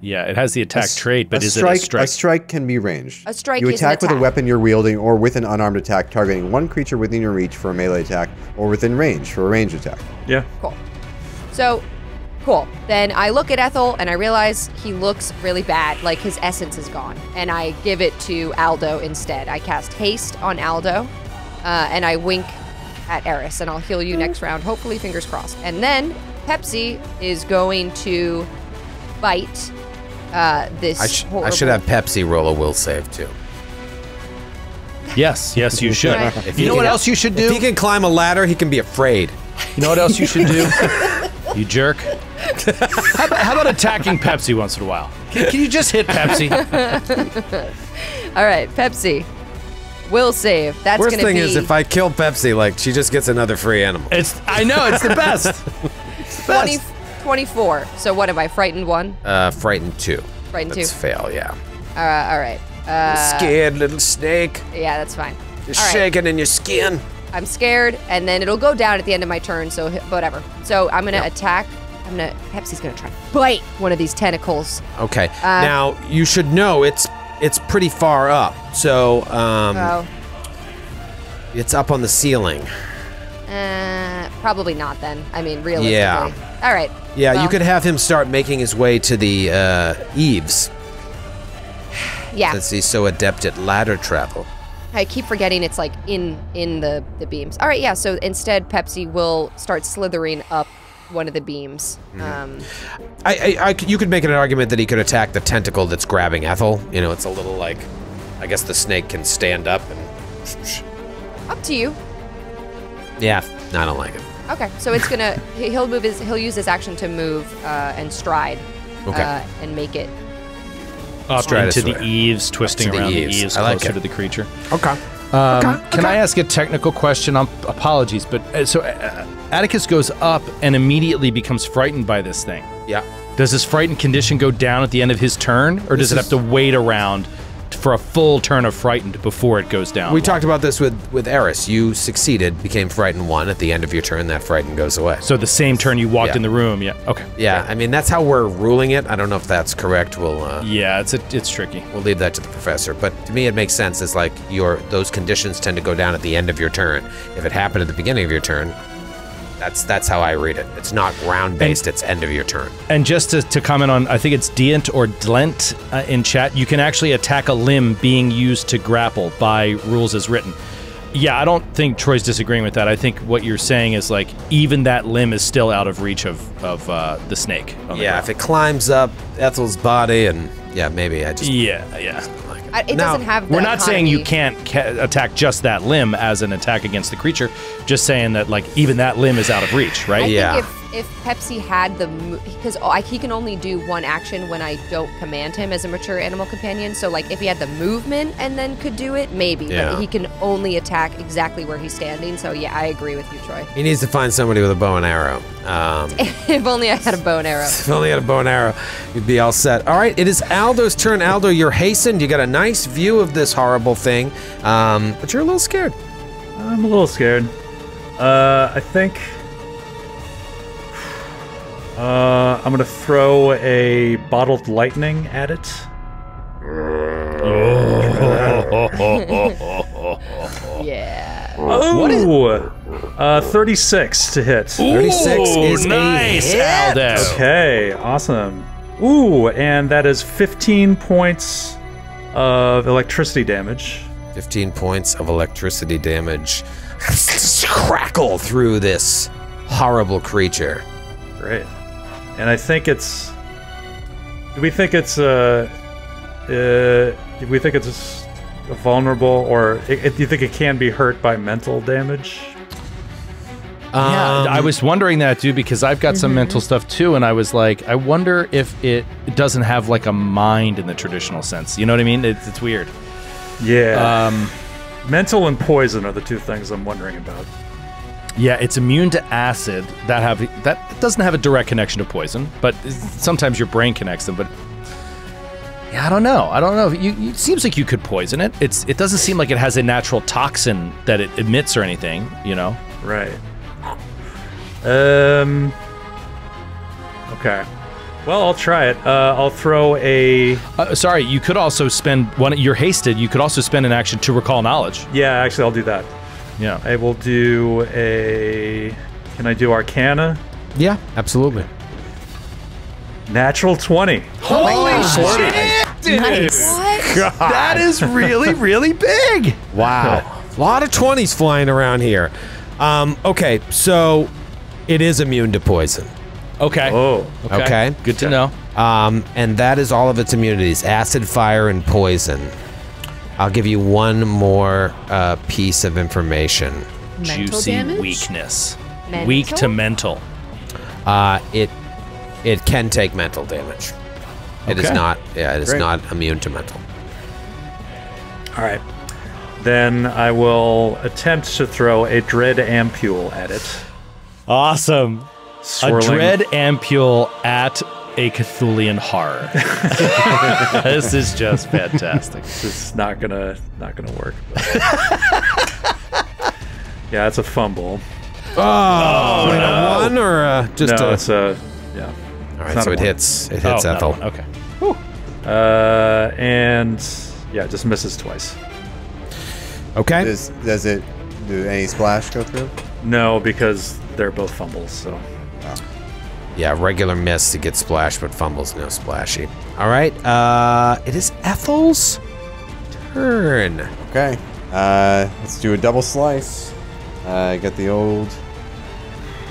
Yeah, it has the attack a s- trait, but a is strike, it a strike? A strike can be ranged. A strike You is an attack with a weapon you're wielding or with an unarmed attack targeting one creature within your reach for a melee attack or within range for a range attack. Yeah. Cool. So, cool. Then I look at Ethel and I realize he looks really bad, like his essence is gone. And I give it to Aldo instead. I cast haste on Aldo, uh, and I wink at Eris, and I'll heal you next round. Hopefully, fingers crossed. And then Pepsi is going to bite uh, this. I, sh- I should have Pepsi roll a will save too. yes, yes, you should. Right. If you he know what else you should do? If do? he can climb a ladder, he can be afraid. You know what else you should do? you jerk. How about, how about attacking Pepsi once in a while? Can, can you just hit Pepsi? All right, Pepsi. Will save. That's Worst going to thing be. is, if I kill Pepsi, like she just gets another free animal. It's I know it's the best. 20, 24. So what am I? Frightened one? Uh, frightened two. Frightened That's two. fail. Yeah. Uh, all right. Uh, Scared little snake. yeah, that's fine. You're All right. shaking in your skin. I'm scared, and then it'll go down at the end of my turn. So whatever. So I'm gonna attack. I'm gonna. Pepsi's gonna try to bite one of these tentacles. Okay. Uh, now you should know it's it's pretty far up. So um, Oh, it's up on the ceiling. uh, probably not then. I mean, realistically. Yeah. All right. Yeah, you could have him start making his way to the uh, eaves Yeah. since he's so adept at ladder travel. I keep forgetting it's like in in the the beams. All right. Yeah. So instead, Pepsi will start slithering up one of the beams. Mm-hmm. Um, I, I, I c- you could make an argument that he could attack the tentacle that's grabbing Ethel. You know, it's a little like, I guess the snake can stand up and. up to you. Yeah, I don't like it. Okay. So it's gonna. he- he'll move his. He'll use his action to move uh, and stride. Okay. Uh, and make it Up Stride into the eaves, twisting the around eaves. the eaves I like closer it. to the creature. Okay. Um, Can I ask a technical question? Um, apologies, but uh, so uh, Atticus goes up and immediately becomes frightened by this thing. Yeah. Does his frightened condition go down at the end of his turn, or does This it have to wait around for a full turn of frightened before it goes down? We talked about this with with Eris. You succeeded, became frightened one. At the end of your turn, that frightened goes away. So the same turn you walked Yeah. in the room, yeah. Okay. yeah, I mean that's how we're ruling it. I don't know if that's correct. We'll uh, Yeah, it's a, it's tricky. we'll leave that to the professor. But to me, it makes sense. It's like your those conditions tend to go down at the end of your turn. If it happened at the beginning of your turn, that's that's how I read it. It's not round based. It's end of your turn. And just to, to comment on, I think it's Dient or Dlent uh, in chat, you can actually attack a limb being used to grapple by rules as written. Yeah, I don't think Troy's disagreeing with that. I think what you're saying is like even that limb is still out of reach of of uh, the snake. the Yeah, if it climbs up Ethel's body, and yeah, maybe I just yeah, yeah. It. I- Now, doesn't have. We're not saying you can't ca- attack just that limb as an attack against the creature. Just saying that like even that limb is out of reach, I right? Yeah. Think if if Pepsi had the because he can only do one action when I don't command him as a mature animal companion. So like if he had the movement and then could do it, maybe. Yeah. But he can only attack exactly where he's standing. So yeah, I agree with you, Troy. He needs to find somebody with a bow and arrow. Um, if only I had a bow and arrow. if only I had a bow and arrow, you'd be all set. All right, it is Aldo's turn. Aldo, you're hastened. You got a nice view of this horrible thing, um, but you're a little scared. I'm a little scared. Uh, I think. Uh, I'm gonna throw a bottled lightning at it. Yeah. Yeah. Oh, uh, 36 to hit. 36 Ooh, is a hit. Aldo. Okay, awesome. Ooh, and that is 15 points of electricity damage. 15 points of electricity damage crackle through this horrible creature. Great. And I think it's. Do we think it's uh, uh do we think it's vulnerable, or it, it- do you think it can be hurt by mental damage? Yeah, Um, I was wondering that too because I've got some mental stuff too, and I was like, I wonder if it doesn't have like a mind in the traditional sense. You know what I mean? It's, it's weird. Yeah. Um, mental and poison are the two things I'm wondering about. Yeah, it's immune to acid. That have that doesn't have a direct connection to poison, but sometimes your brain connects them. But yeah, I don't know. I don't know. You, you, it seems like you could poison it. It's it doesn't seem like it has a natural toxin that it emits or anything. You know. Right. Um. Okay. Well, I'll try it. Uh, I'll throw a. Uh, sorry, you could also spend one. You're hasted. You could also spend an action to recall knowledge. Yeah, actually, I'll do that. Yeah. I will do a. Can I do Arcana? yeah, absolutely. Natural 20. Holy shit, dude! Nice. That is really, really big. Wow. A lot of 20s flying around here. Um, okay, so it is immune to poison. Okay. Oh. Okay. Good to know. Um, and that is all of its immunities acid, fire, and poison. I'll give you one more uh, piece of information. Mental Juicy damage? weakness. Mental? Weak to mental. Uh, it it can take mental damage. It is Okay. not. Yeah, it is Great. not immune to mental. All right. Then I will attempt to throw a Dread Ampoule at it. Awesome. Swirling. A dread ampoule at a Cthulian horror. this is just fantastic. This is not gonna not gonna work. yeah, it's a fumble. Oh, no. one or uh, just no, a, it's a yeah. all right. So it one. hits. It hits Oh, Ethel. one. Okay. Uh, and yeah, just misses twice. Okay. Does, does it do any splash go through? No, because they're both fumbles. So Yeah, regular miss to get splash, but fumbles no splashy. All right. Uh, it is Ethel's turn. Okay. Uh, let's do a double slice. Uh, get the old,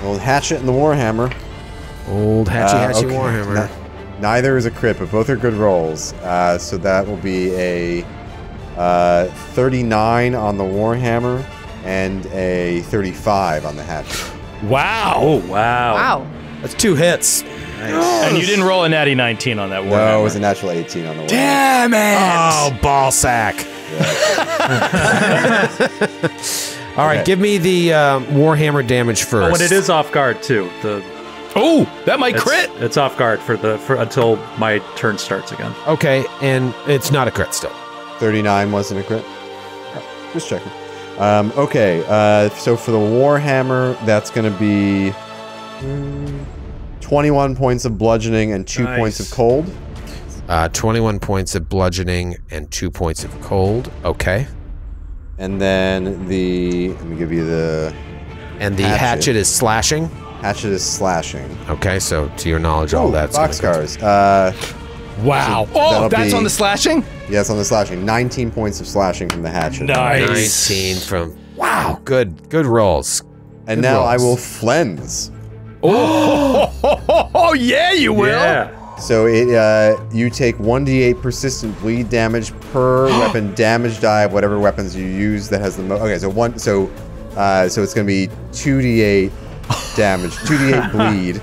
old hatchet and the warhammer. Old Hatchy Uh, Hatchy okay. Warhammer. Ni- neither is a crit, but both are good rolls. Uh, so that will be a uh, 39 on the warhammer and a 35 on the hatchet. Wow. oh wow, Wow. That's two hits. And you didn't roll a natty 19 on that one. No, it was a natural 18 on the warhammer. Damn it! Oh, ball sack. All right, Okay. give me the uh, Warhammer damage first. Oh, and it is off guard too. The Oh, that might it's, crit. It's off guard for the for until my turn starts again. Okay, and it's not a crit still. 39 wasn't a crit. Oh, Just checking. Um, okay, uh, so for the Warhammer, that's going to be mm, 21 points of bludgeoning and 2 points of cold. Uh, 21 points of bludgeoning and two points of cold. Okay. And then the. Let me give you the. And the hatchet, Hatchet. is slashing. Hatchet is slashing. Okay, so to your knowledge, all Oh, that's gonna boxcars. Uh, Wow. So Oh, that's be- on the slashing? yes, on the slashing. 19 points of slashing from the hatchet. Nice. 19 from. Wow, good, good rolls. And Good now I will flense. Oh, oh, yeah, you will. Yeah. So it uh, you take 1d8 persistent bleed damage per weapon damage die of whatever weapons you use that has the most. Okay, so one so uh, so it's gonna be 2d8 damage, 2d8 bleed.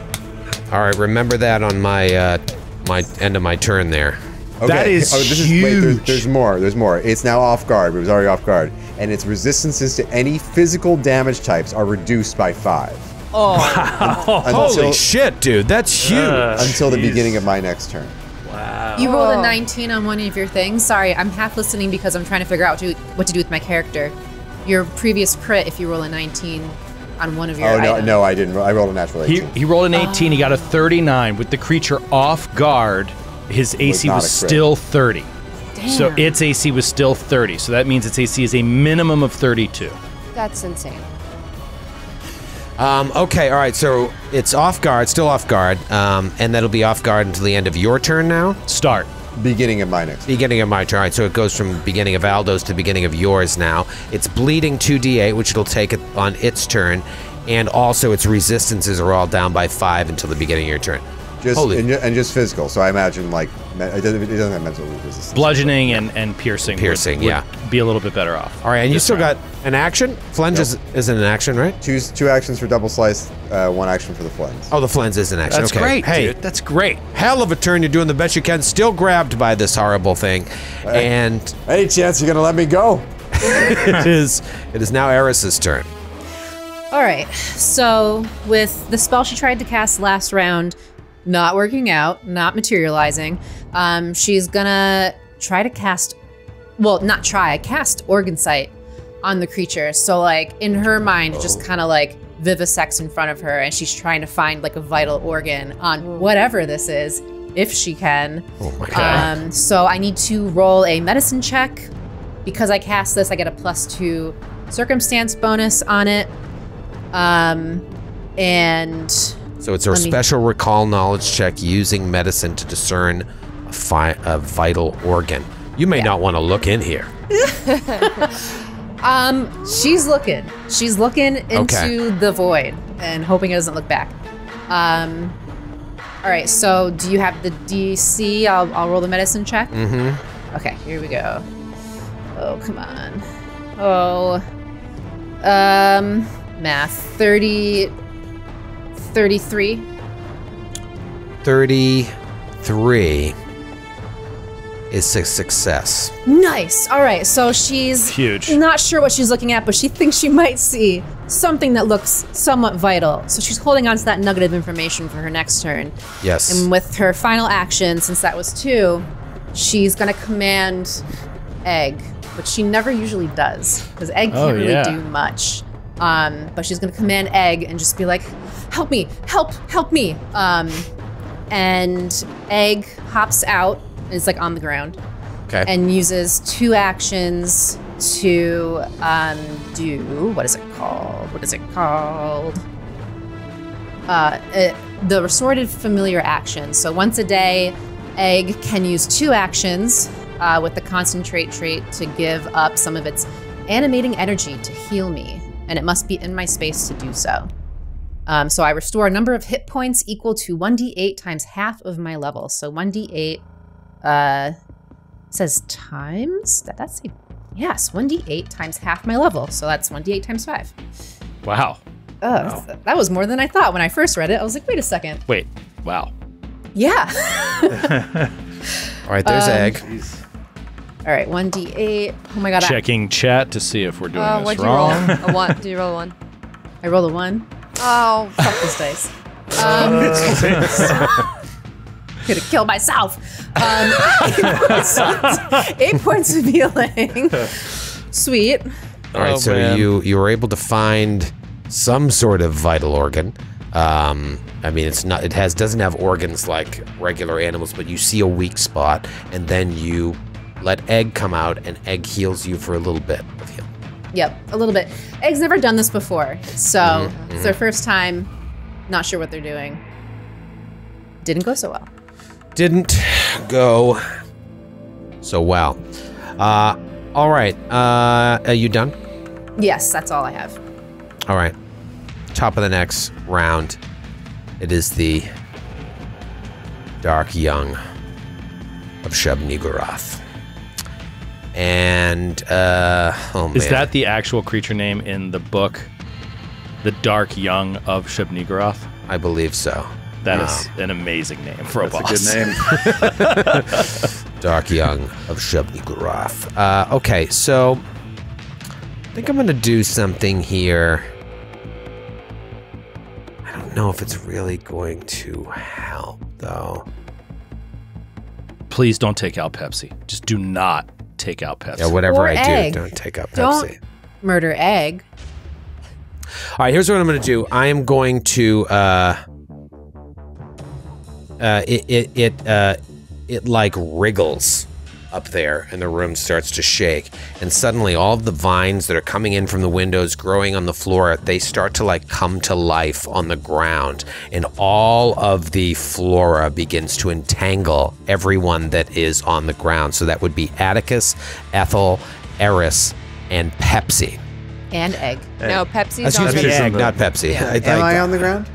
All right, remember that on my uh, my end of my turn there. Okay. That is Wait, there's, huge. there's more. There's more. It's now off guard. It was already off guard, and its resistances to any physical damage types are reduced by five Holy until shit, dude, that's huge. Uh, until the beginning of my next turn. Wow. You rolled Oh. a 19 on one of your things. Sorry, I'm half listening because I'm trying to figure out what to, what to do with my character. Your previous crit, if you roll a 19 on one of your Oh no, items. no, I didn't. I rolled a natural He, 18. he rolled an 18. He got a 39. With the creature off guard, his AC not was, still 30. Dang So its AC was still 30. So that means its AC is a minimum of 32. That's insane. Um, okay, all right. So it's off guard, still off guard, um, and that'll be off guard until the end of your turn now. Start. Beginning of my next. Beginning of my turn. All right, so it goes from beginning of Aldo's to beginning of yours now. It's bleeding 2d8, which it'll take on its turn, and also its resistances are all down by five until the beginning of your turn. Just Holy- and, and just physical. So I imagine like me- it doesn't, it doesn't have mental resistance. Bludgeoning and, and piercing. Piercing, would yeah. Be a little bit better off. All right, and you still round. got an action. Flange is, isn't an action, right? Two two actions for double slice, uh, one action for the flense. Oh, the Flange is an action. That's okay. great, Hey, dude. That's great. hell of a turn. You're doing the best you can. Still grabbed by this horrible thing, and Any chance you're gonna let me go? it is it is now Eris's turn. All right. So with the spell she tried to cast last round, not working out, not materializing, um, she's gonna try to cast. Well, not try. Cast organ sight on the creature. So like in her mind, it just kind of like vivisects in front of her, and she's trying to find like a vital organ on whatever this is, if she can. Oh my god. Um, so I need to roll a medicine check. Because I cast this, I get a plus two circumstance bonus on it. Um, and So it's a special recall knowledge check using medicine to discern a, fi- a vital organ. You may not want to look in here. um, she's looking. She's looking into Okay. the void and hoping it doesn't look back. Um, all right. So do you have the DC? I'll, I'll roll the medicine check. Mm-hmm. Okay, here we go. Oh, come on. Oh. Um, math. 30. 33. 33 is a success. Nice. All right. So she's Huge. not sure what she's looking at, but she thinks she might see something that looks somewhat vital. So she's holding on to that nugget of information for her next turn. Yes. And with her final action, since that was two, she's going to command Egg, which she never usually does because Egg Oh, can't really yeah. do much. Um, but she's going to command Egg and just be like, "Help me! Help! Help me!" Um, and Egg hops out. Is like on the ground okay. and uses two actions to um, do what is it called? What is it called? Uh, it, the restorative familiar action. So once a day, Egg can use two actions uh, with the concentrate trait to give up some of its animating energy to heal me, and it must be in my space to do so. Um, so I restore a number of hit points equal to 1d8 times half of my level. So 1d8 uh, says times that that's a yes 1d8 times half my level so that's 1d8 times 5 Wow. oh that was more than i thought when i first read it i was like wait a second Wait. Wow. yeah All right, there's um, Egg. all right 1d8 oh my god I, Checking chat to see if we're doing Uh, this what'd you roll? wrong. A one. Do you roll a one? I roll a 1 Oh, fuck this dice um, Gonna killed myself. Um, eight points of healing. Sweet. All right, Oh, so man. you you were able to find some sort of vital organ. Um, I mean, it's not. It has doesn't have organs like regular animals, but you see a weak spot, and then you let egg come out, and egg heals you for a little bit of heal. Yep, a little bit. Egg's never done this before, so it's their first time. Not sure what they're doing. Didn't go so well. Didn't go so well. Uh, all right. Uh, are you done? Yes, that's all I have. All right. Top of the next round. It is the Dark Young of Shub Niggurath. And, uh, oh man. Is that the actual creature name in the book? The Dark Young of Shub-Niggurath? I believe so. That is an amazing name for a That's a boss. good name. Dark Young of Shub Niggurath. Uh, okay, so I think I'm going to do something here. I don't know if it's really going to help, though. Please don't take out Pepsi. Just do not take out Pepsi. Yeah, whatever Or I egg. do, don't take up Don't- Pepsi. Murder Egg. All right, here's what I'm going to do. I am going to uh uh it it it uh it like wriggles up there, and the room starts to shake. And suddenly, all of the vines that are coming in from the windows, growing on the floor, they start to like come to life on the ground, and all of the flora begins to entangle everyone that is on the ground. So that would be Atticus, Ethel, Eris, and Pepsi. And egg. No, Pepsi's on Excuse the me, Pepsi's egg, not Pepsi. I, Am I on the ground?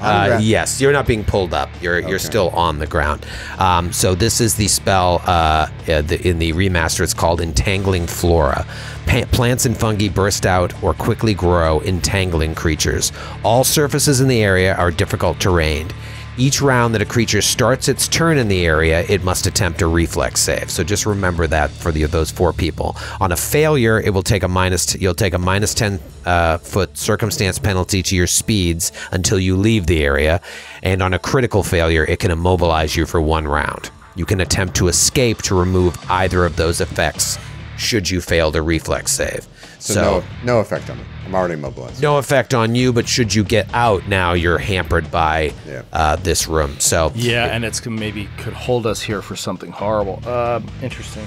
Uh, yes, you're not being pulled up. You're you're still on the ground. Um, so this is the spell uh, uh, in the remaster. It's called Entangling Flora. Pa- plants and fungi burst out or quickly grow, entangling creatures. All surfaces in the area are difficult terrain. Each round that a creature starts its turn in the area, it must attempt a reflex save. So just remember that for the, those four people. On a failure, it will take a minus. T- you'll take a minus ten uh, foot circumstance penalty to your speeds until you leave the area, and on a critical failure, it can immobilize you for one round. You can attempt to escape to remove either of those effects should you fail the reflex save. So, So, no, no effect on me. I'm already immobilized. no effect on you, but should you get out now, you're hampered by Yeah. uh, this room. So Yeah, and it's maybe could hold us here for something horrible. Uh, interesting.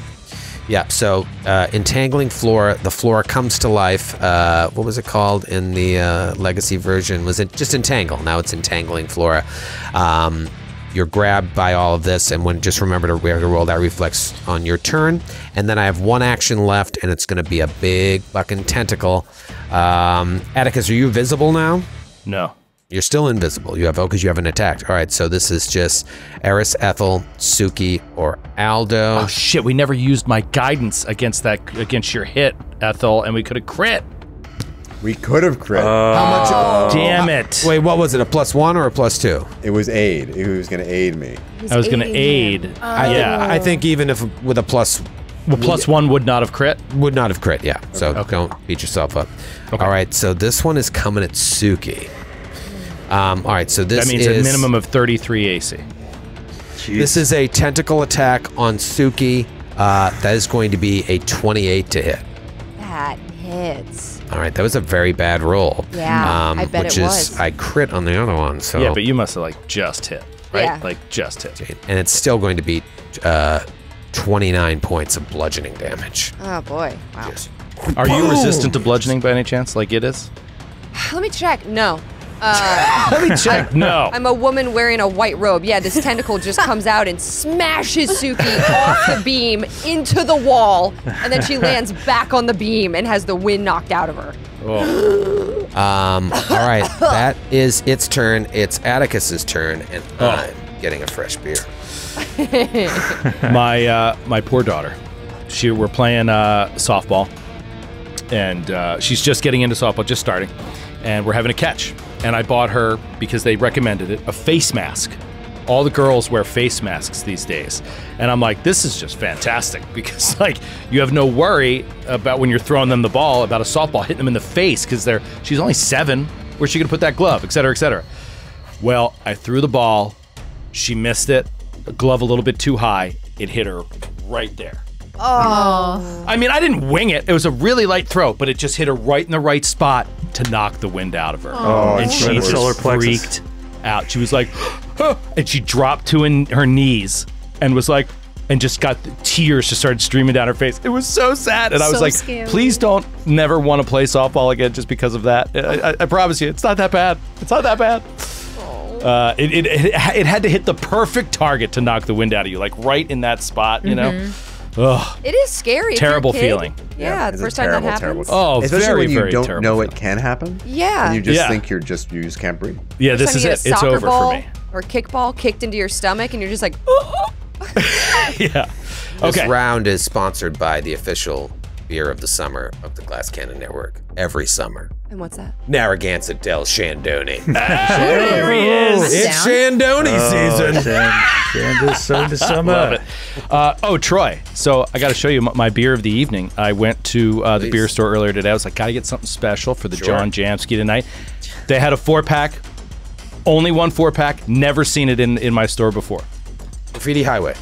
Yeah, so uh, entangling flora, the flora comes to life. Uh, what was it called in the uh, legacy version? Was it just entangle? Now it's entangling flora. Um, you're grabbed by all of this, and when just remember to roll that reflex on your turn. And then I have one action left, and it's going to be a big fucking tentacle. Um, Atticus, are you visible now? No. You're still invisible. You have oh, because you haven't attacked. All right, so this is just Eris, Ethel, Suki, or Aldo. Oh shit! We never used my guidance against that against your hit, Ethel, and we could have crit. We could have crit. How much? Damn it! Wait, what was it? A plus one or a plus two? it was aid. It was going to aid me. I was gonna aid. him. I yeah. think, I think even if with a plus well, plus one would not have crit. would not have crit. Yeah. So don't beat yourself up. All right. So this one is coming at Suki. Um, all right. So this That means is a minimum of 33 AC. This is a tentacle attack on Suki. Uh, that is going to be a 28 to hit. That hits. All right, that was a very bad roll. Yeah, I bet which it is was. I crit on the other one. So Yeah, but you must have like just hit, right? Yeah. Like just hit. and it's still going to be uh, 29 points of bludgeoning damage. Oh boy. Wow. Are you resistant to bludgeoning by any chance? Like it is? Let me check. No. Uh, Let me check. No. I'm a woman wearing a white robe. Yeah, this tentacle just comes out and smashes Suki off the beam into the wall, and then she lands back on the beam and has the wind knocked out of her. Oh. Um, all right, that is its turn. It's Atticus's turn, and Oh. I'm getting a fresh beer. my uh, my poor daughter. She we're playing uh, softball, and uh, she's just getting into softball, just starting, and we're having a catch. And I bought her because they recommended it a face mask. All the girls wear face masks these days, and I'm like, this is just fantastic because like you have no worry about when you're throwing them the ball about a softball hitting them in the face because they're she's only seven. Where's she gonna put that glove, et cetera, et cetera. Well, I threw the ball. She missed it. A glove a little bit too high. It hit her right there. Oh. I mean, I didn't wing it. It was a really light throw, but it just hit her right in the right spot to knock the wind out of her. Oh, and she right in the just solar plexus. freaked out. She was like, and she dropped to in her knees and was like, and just got the tears just started streaming down her face. It was so sad, and I was So like, scary. please don't never want to play softball again just because of that. I, I, I promise you, it's not that bad. It's not that bad. Uh, it, it, it, it had to hit the perfect target to knock the wind out of you, like right in that spot, you know? Ugh. It is scary. if a Terrible feeling. Yeah, the first time that terrible, happens. terrible- Oh, Especially very, when you very don't terrible know it can happen. Yeah. And you just Yeah. think you're just you just can't breathe. Yeah, First this time is you it. a It's soccer over ball for me. Or kickball kicked into your stomach, and you're just like, oh. yeah. This Okay. round is sponsored by the official beer of the summer of the Glass Cannon Network. Every summer, and what's that? Narragansett del Shandoni. There he is. it's Shandoni Oh, season. Sand is so to summer. Love. Uh, oh, Troy. So I got to show you my, my beer of the evening. I went to uh, the Please. beer store earlier today. I was like, got to get something special for the Sure. John Jamsky tonight. They had a four pack, only one four pack. Never seen it in, in my store before. Graffiti Highway.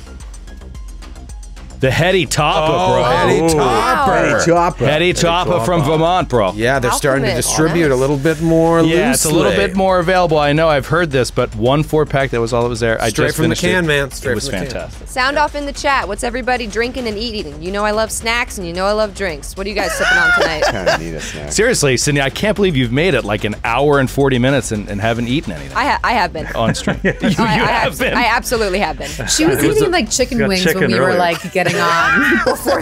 The Heady Topper, oh, bro. Heady Topper. Wow. Chopper. Heady Topper from Vermont, bro. Yeah, they're starting to Alchemist. distribute a little bit more Yeah, it's a little loosely. bit more available. I know I've heard this, but one four pack that was all that was there. I Straight just from the finished can, it. man. Straight it was from the can. fantastic. Sound off in the chat. What's everybody drinking and eating? You know I love snacks and you know I love drinks. What are you guys sipping on tonight? Kind of need a snack. Seriously, Sydney, I can't believe you've made it like an hour and 40 minutes and, and haven't eaten anything I, ha- I have been. on stream. you, you I, I have abs- been. I absolutely have been. She was eating like chicken got wings chicken when we were earlier. like getting on before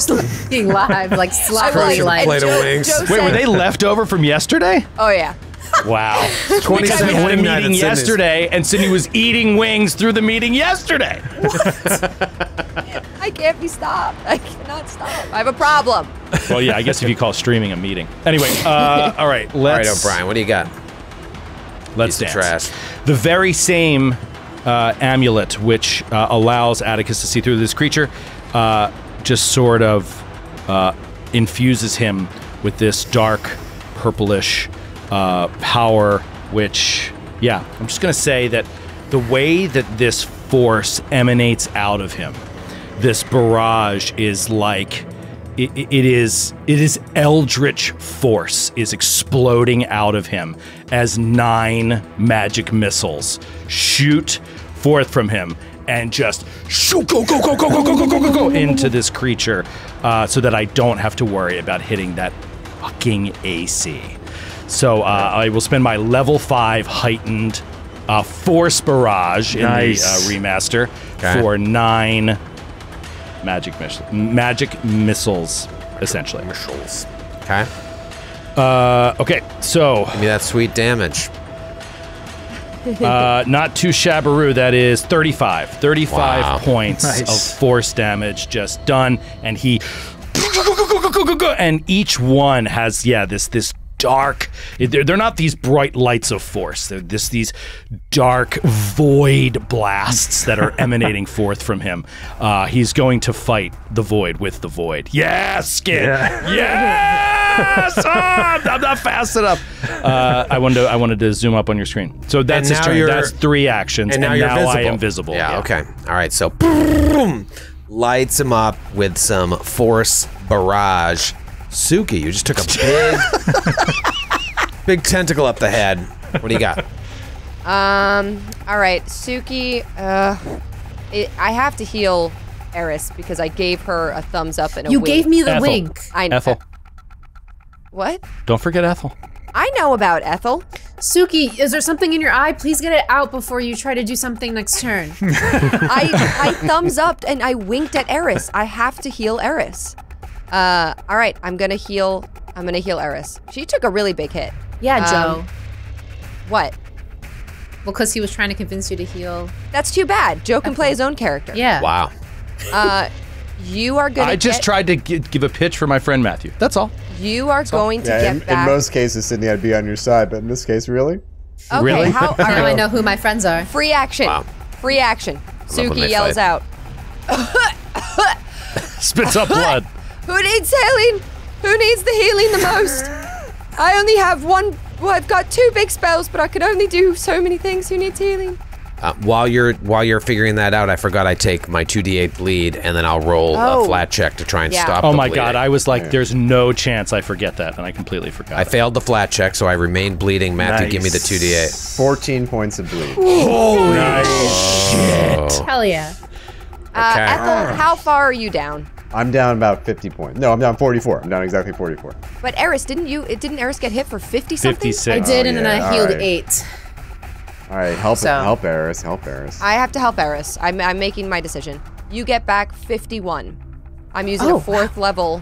being live, like slightly Crushing like. plate of Joe- wings. Joe Wait, said- were they left over from yesterday? Oh yeah. Wow. Because 27 we had a wing night at meeting yesterday, and Sydney was eating wings through the meeting yesterday. What? I can't be stopped. I cannot stop. I have a problem. well, yeah, I guess if you call streaming a meeting. Anyway, uh, all right, All right, let's All right, O'Brien, what do you got? let's Piece of dance. trash. The very same uh, amulet which uh, allows Atticus to see through this creature uh, just sort of uh, infuses him with this dark purplish uh, power, which, yeah, I'm just going to say that the way that this force emanates out of him, this barrage is like it, it is it is eldritch force is exploding out of him as nine magic missiles shoot forth from him and just shoot go go go go go go go go go go into this creature uh, so that I don't have to worry about hitting that fucking AC. So uh, I will spend my level five heightened uh, force barrage Nice. in the uh, remaster Okay. for nine magic miss- magic missiles, essentially. Missiles. Okay. Uh, okay, so Give me that sweet damage. Uh, not too shabbaroo. That is 35. 35 Wow. points Nice. of force damage just done, and he and each one has yeah this this dark. They're, they're not these bright lights of force. They're this these dark void blasts that are emanating forth from him. Uh, he's going to fight the void with the void. Yes, Skid. Yes. Ah, I'm not fast enough. Uh, I wanted to, I wanted to zoom up on your screen. So that's his turn. That's three actions, And now you're I am visible. Yeah, okay. All right, so boom, lights him up with some force barrage. Suki, you just took a big, big tentacle up the head. What do you got? Um. All right, Suki. Uh, it, I have to heal Eris because I gave her a thumbs up and a You wink. gave me the Ethel. wink. I know. Ethel, What? don't forget Ethel. I know about Ethel. Suki, is there something in your eye? Please get it out before you try to do something next turn. I I thumbs up and I winked at Eris. I have to heal Eris. Uh. All right, I'm gonna heal. I'm gonna heal Eris. She took a really big hit. Yeah, Joe. Um, What? Well, because he was trying to convince you to heal. That's too bad. Joe can play his own character. Yeah. Wow. Uh, you are gonna. I just get, tried to gi- give a pitch for my friend Matthew. That's all. You are going to Yeah, get in, in most cases, Sydney, I'd be on your side, but in this case, really? okay, Really? How, all Now I know who my friends are. Free action. Wow. Free action. Suki yells fight. out. Spits up blood. Who needs healing? Who needs the healing the most? I only have one. Well, I've got two big spells, but I can only do so many things. Who needs healing? Uh, while you're while you're figuring that out, I forgot I take my two d8 bleed, and then I'll roll Oh. a flat check to try and Yeah. stop. Oh the my bleeding. god, I was like, there's no chance I forget that, and I completely forgot. I it. failed the flat check, so I remain bleeding. Matthew, give me the two d8. 14 points of bleed. Holy nice. shit! Hell yeah. Uh, Okay. Ethel, how far are you down? I'm down about 50 points. No, I'm down 44. I'm down exactly 44. But Eris, didn't you? It didn't Eris get hit for fifty something? 56. I did, and then I healed alright. eight. All right, help So- help Eris, help Eris. I have to help Eris. I'm, I'm making my decision. You get back fifty-one. I'm using Oh, a fourth level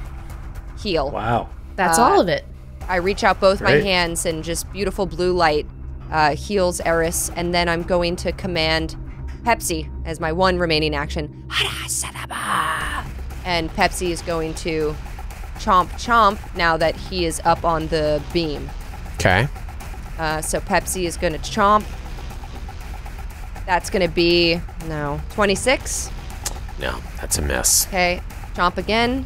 heal. Wow. That's Uh, all of it. I reach out both my hands and just beautiful blue light uh, heals Eris, and then I'm going to command Pepsi as my one remaining action. And Pepsi is going to chomp chomp now that he is up on the beam. Okay. Uh, so Pepsi is going to chomp. That's going to be, no, 26. No, that's a miss. Okay, chomp again,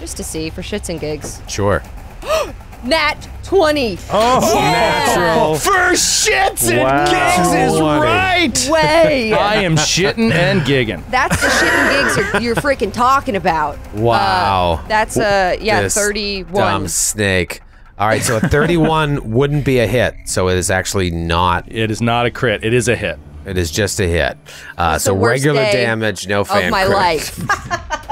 just to see for shits and gigs. Sure. Nat 20. Oh, Natural. For shits and Wow. gigs is Twenty. right. Way. I am shitting and gigging. That's the shit and gigs you're, you're freaking talking about. Wow. Uh, that's uh yeah, This 31. Dumb snake. All right, so a 31 wouldn't be a hit, so it is actually not. It is not a crit. It is a hit. It is just a hit. Uh, so regular damage, no fan of my crit. life.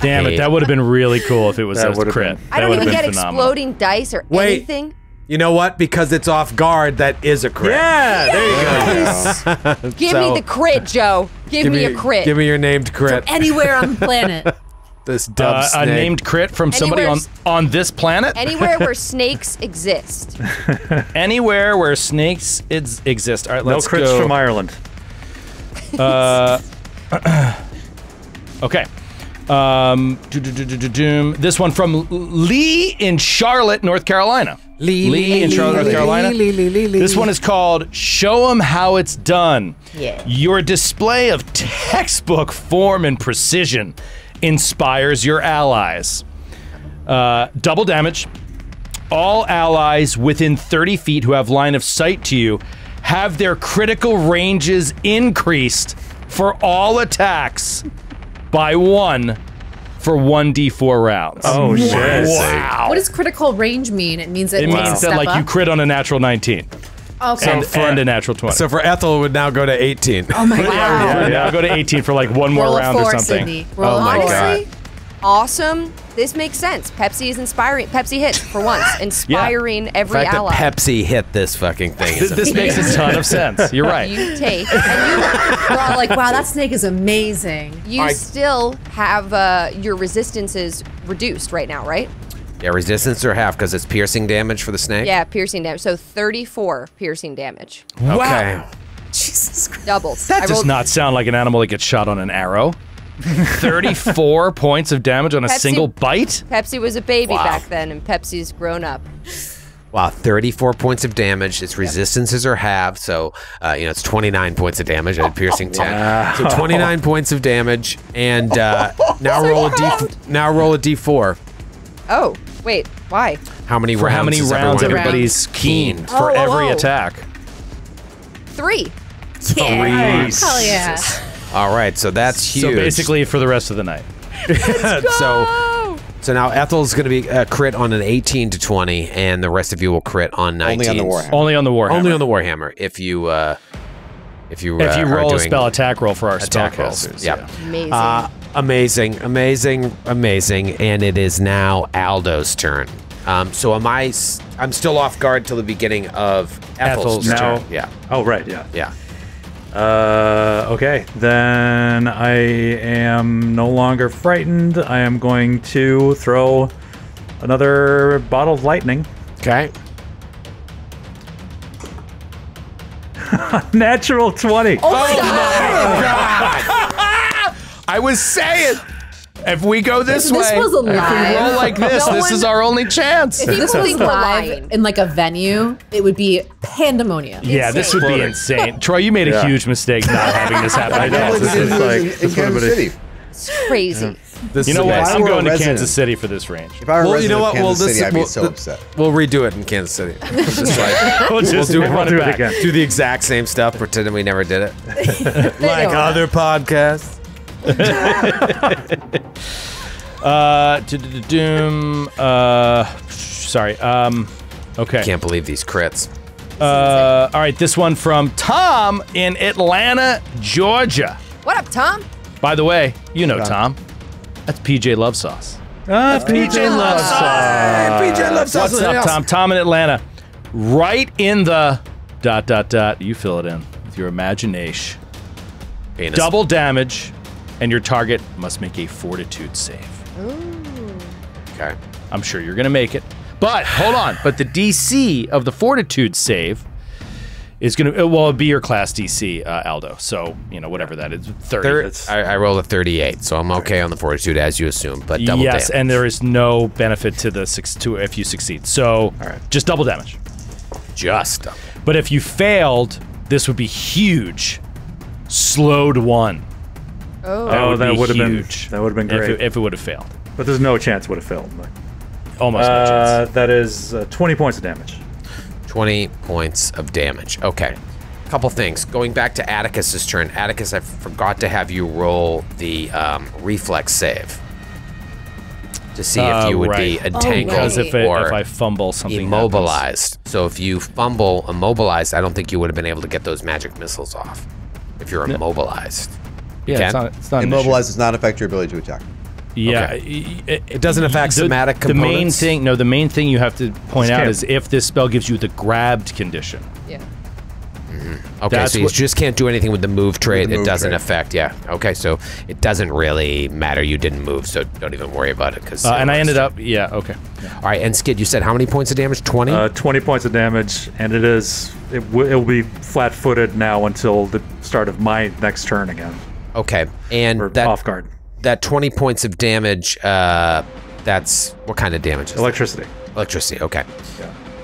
Damn Hey. it, that would have been really cool if it was That a crit. been- I don't would've even been get phenomenal. exploding dice or Wait. anything. You know what? Because it's off guard, that is a crit. Yeah, there you go. Give So- me the crit, Joe. Give, me, a crit. Give me your named crit. Anywhere on the planet. this dumb Uh, a named crit from somebody on, Anywhere's- on this planet? Anywhere where snakes exist. Anywhere where snakes is, exist. All right, let's go. crits go. from Ireland. Uh, Okay. Um, this one from Lee in Charlotte, North Carolina. Lee, in Charlotte, North Carolina. This one is called Show 'em How It's Done. Yeah. Your display of textbook form and precision inspires your allies. Uh, double damage. All allies within 30 feet who have line of sight to you have their critical ranges increased for all attacks by one for 1d4 rounds. Oh shit! wow. What does critical range mean? It means it, it means a that like up. you crit on a natural 19 okay. and, and a natural 20. So for Ethel, it would now go to 18. oh my god. yeah, yeah. I'll go to 18 for like one more Roll round four, or something. Sydney. Oh Roll Oh my four. God. Honestly, awesome. This makes sense. Pepsi is inspiring. Pepsi hits for once, inspiring The every fact ally. that Pepsi hit this fucking thing is This, this makes a ton of sense. You're right. you take, and you, are all like, wow, that snake is amazing. you, you still have uh, your resistances reduced right now, right? Yeah, resistance or half because it's piercing damage for the snake. Yeah, piercing damage. So 34 piercing damage, Okay. Jesus Christ. doubled. That I does rolled- not sound like an animal that gets shot on an arrow. 34 points of damage on a Pepsi- single bite? Pepsi was a baby Wow. back then, and Pepsi's grown up. Wow, 34 points of damage. Its resistances are halved, so uh, you know it's 29 points of damage. I had piercing 10, so 29 points of damage. And uh, now roll a d. Now roll a d4. Oh, wait, why? How many For rounds? how many is rounds everyone- everybody's keen Keen. for Oh, oh, every oh. attack? Three. Yeah. Nice. Hell yeah. All right, so that's huge. So basically for the rest of the night. so so now Ethel's going to be a crit on an 18 to 20, and the rest of you will crit on 19. Only on the Warhammer. Only on the Warhammer. Only on the Warhammer. If you uh, if you if uh, you are roll a spell attack roll for our attack rolls. spellcasters. Yeah. amazing. Uh, amazing, amazing, amazing, and it is now Aldo's turn. Um, so am I? s- I'm still off guard till the beginning of Ethel's, Ethel's turn. turn. Yeah, Oh right, yeah. yeah. Uh, okay, then I am no longer frightened. I am going to throw another bottle of lightning. Okay. Natural twenty. Oh my god! I was saying, if we go this, If this way, was if we alive- roll like this, No this one- is our only chance. If this was People live in like a venue, it would be pandemonium. Yeah, this would be insane. Troy, you made a huge mistake not having this happen. I know, all. Like this did is like- in, this in Kansas a- City. it's crazy. This You know what? I I'm going to resident- Kansas City for this range. If I were Well, resident you know what? of Kansas Well, this- City, I'd be so upset. We'll redo it in Kansas City. Just like We'll just do it- run do it it again. do the exact same stuff, pretending we never did it, like other podcasts. Uh, doom. Uh, sorry. Um, okay. Can't believe these crits. Uh, all right. This one from Tom in Atlanta, Georgia. What up, Tom? By the way, you know Tom. That's PJ Love Sauce. Ah, PJ Love PJ loves What's up, Tom? Tom in Atlanta. Right in the dot dot dot. You fill it in with your imagination. Penis. Double damage, and your target must make a Fortitude save. Okay. I'm sure you're going to make it. But hold on. But the DC of the Fortitude save is going to, well, it'll be your class DC, uh, Aldo. So, you know, whatever that is, 30. Thir- I, I rolled a 38, so I'm okay on the fortitude as you assume, but double damage. yes, damage. and there is no benefit to the six to if you succeed. So, just double damage. just. But if you failed, this would be huge. Slowed one. Oh, Oh, that be would have been that would have been if great. it, if it would have failed. but there's no chance it would have failed. But almost no Uh, chance. that is uh, 20 points of damage. 20 points of damage. Okay. Couple things. Going back to Atticus's turn. Atticus, I forgot to have you roll the um, reflex save to see if Uh, you would be right. entangled Because if, it, or if I fumble, something immobilized. So if you fumble immobilized, I don't think you would have been able to get those magic missiles off. If you're immobilized, Happens. Yeah, it's can? not. It's not an issue. Immobilize does not affect your ability to attack. Yeah, Okay. it, It doesn't affect the, somatic The main thing, no, the main thing you have to point out is if this spell gives you the grabbed condition. Yeah. Okay, That's so you what- just can't do anything with the move trait. the it doesn't trait. affect. Yeah. Okay, so it doesn't really matter. You didn't move, so don't even worry about it. Because Uh, and I ended up, yeah, okay. All right, and Skid, you said how many points of damage? Twenty. Uh, 20 points of damage, and it is it w- it'll be flat-footed now until the start of my next turn again, okay, and or that off guard. that twenty points of damage. Uh, that's what kind of damage? Is that? Electricity. Electricity. Okay.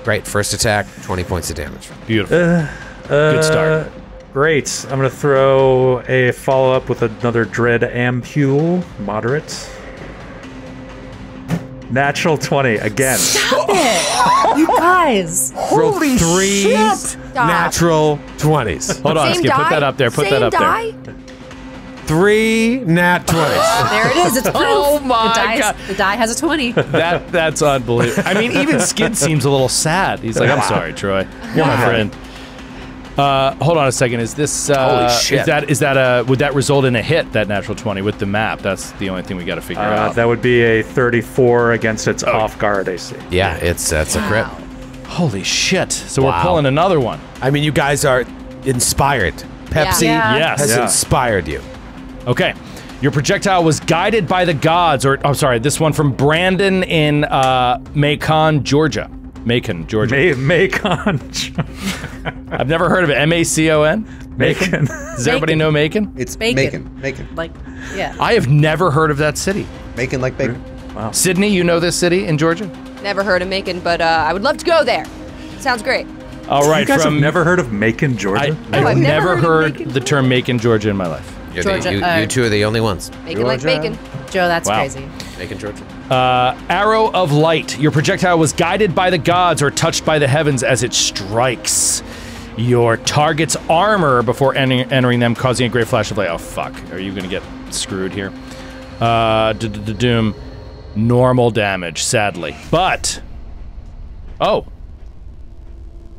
Great. First attack, twenty points of damage. Beautiful. Uh, Good start. Great. I'm gonna throw a follow-up with another Dread Ampoule, moderate. Natural 20 again. Stop it! You guys. Roll three natural twenties. Hold on, Same Skid, put that up there. Put Same that up die? there. Three nat twenties. There it is. It's proof. Oh my the die, God. The die has a 20. That that's unbelievable. I mean, even Skid seems a little sad. He's like, "I'm sorry, Troy. You're my friend." Uh, hold on a second. Is this uh, Holy shit. Is that is that a would that result in a hit? That natural twenty with the map. That's the only thing we got to figure Uh, out. that would be a 34 against Oh. its off guard AC. yeah, it's that's a crit. Holy shit! So Wow. we're pulling another one. I mean, you guys are inspired. Pepsi Yeah. Yes. has Yeah. inspired you. Okay. Your projectile was guided by the gods, or I'm sorry, this one from Brandon in uh, Macon, Georgia. Macon, Georgia. May Macon. I've never heard of it. M A C O N. Macon. Does everybody know Macon? It's Bacon. Macon. Macon. Like, yeah. I have never heard of that city. Macon like bacon. Wow. Sydney, you know this city in Georgia? Never heard of Macon, but uh, I would love to go there. Sounds great. All right, you guys from have never heard of Macon, Georgia? I, I've, I've never, never heard heard the term Macon, Georgia in my life. You're the- you, uh, you two are the only ones. Macon like bacon. Joe, that's Wow. crazy. Macon, Georgia. Uh, arrow of light. Your projectile was guided by the gods or touched by the heavens as it strikes your target's armor before enter- entering them, causing a great flash of light. Oh fuck! Are you gonna get screwed here? Uh, doom. Normal damage, sadly, but oh,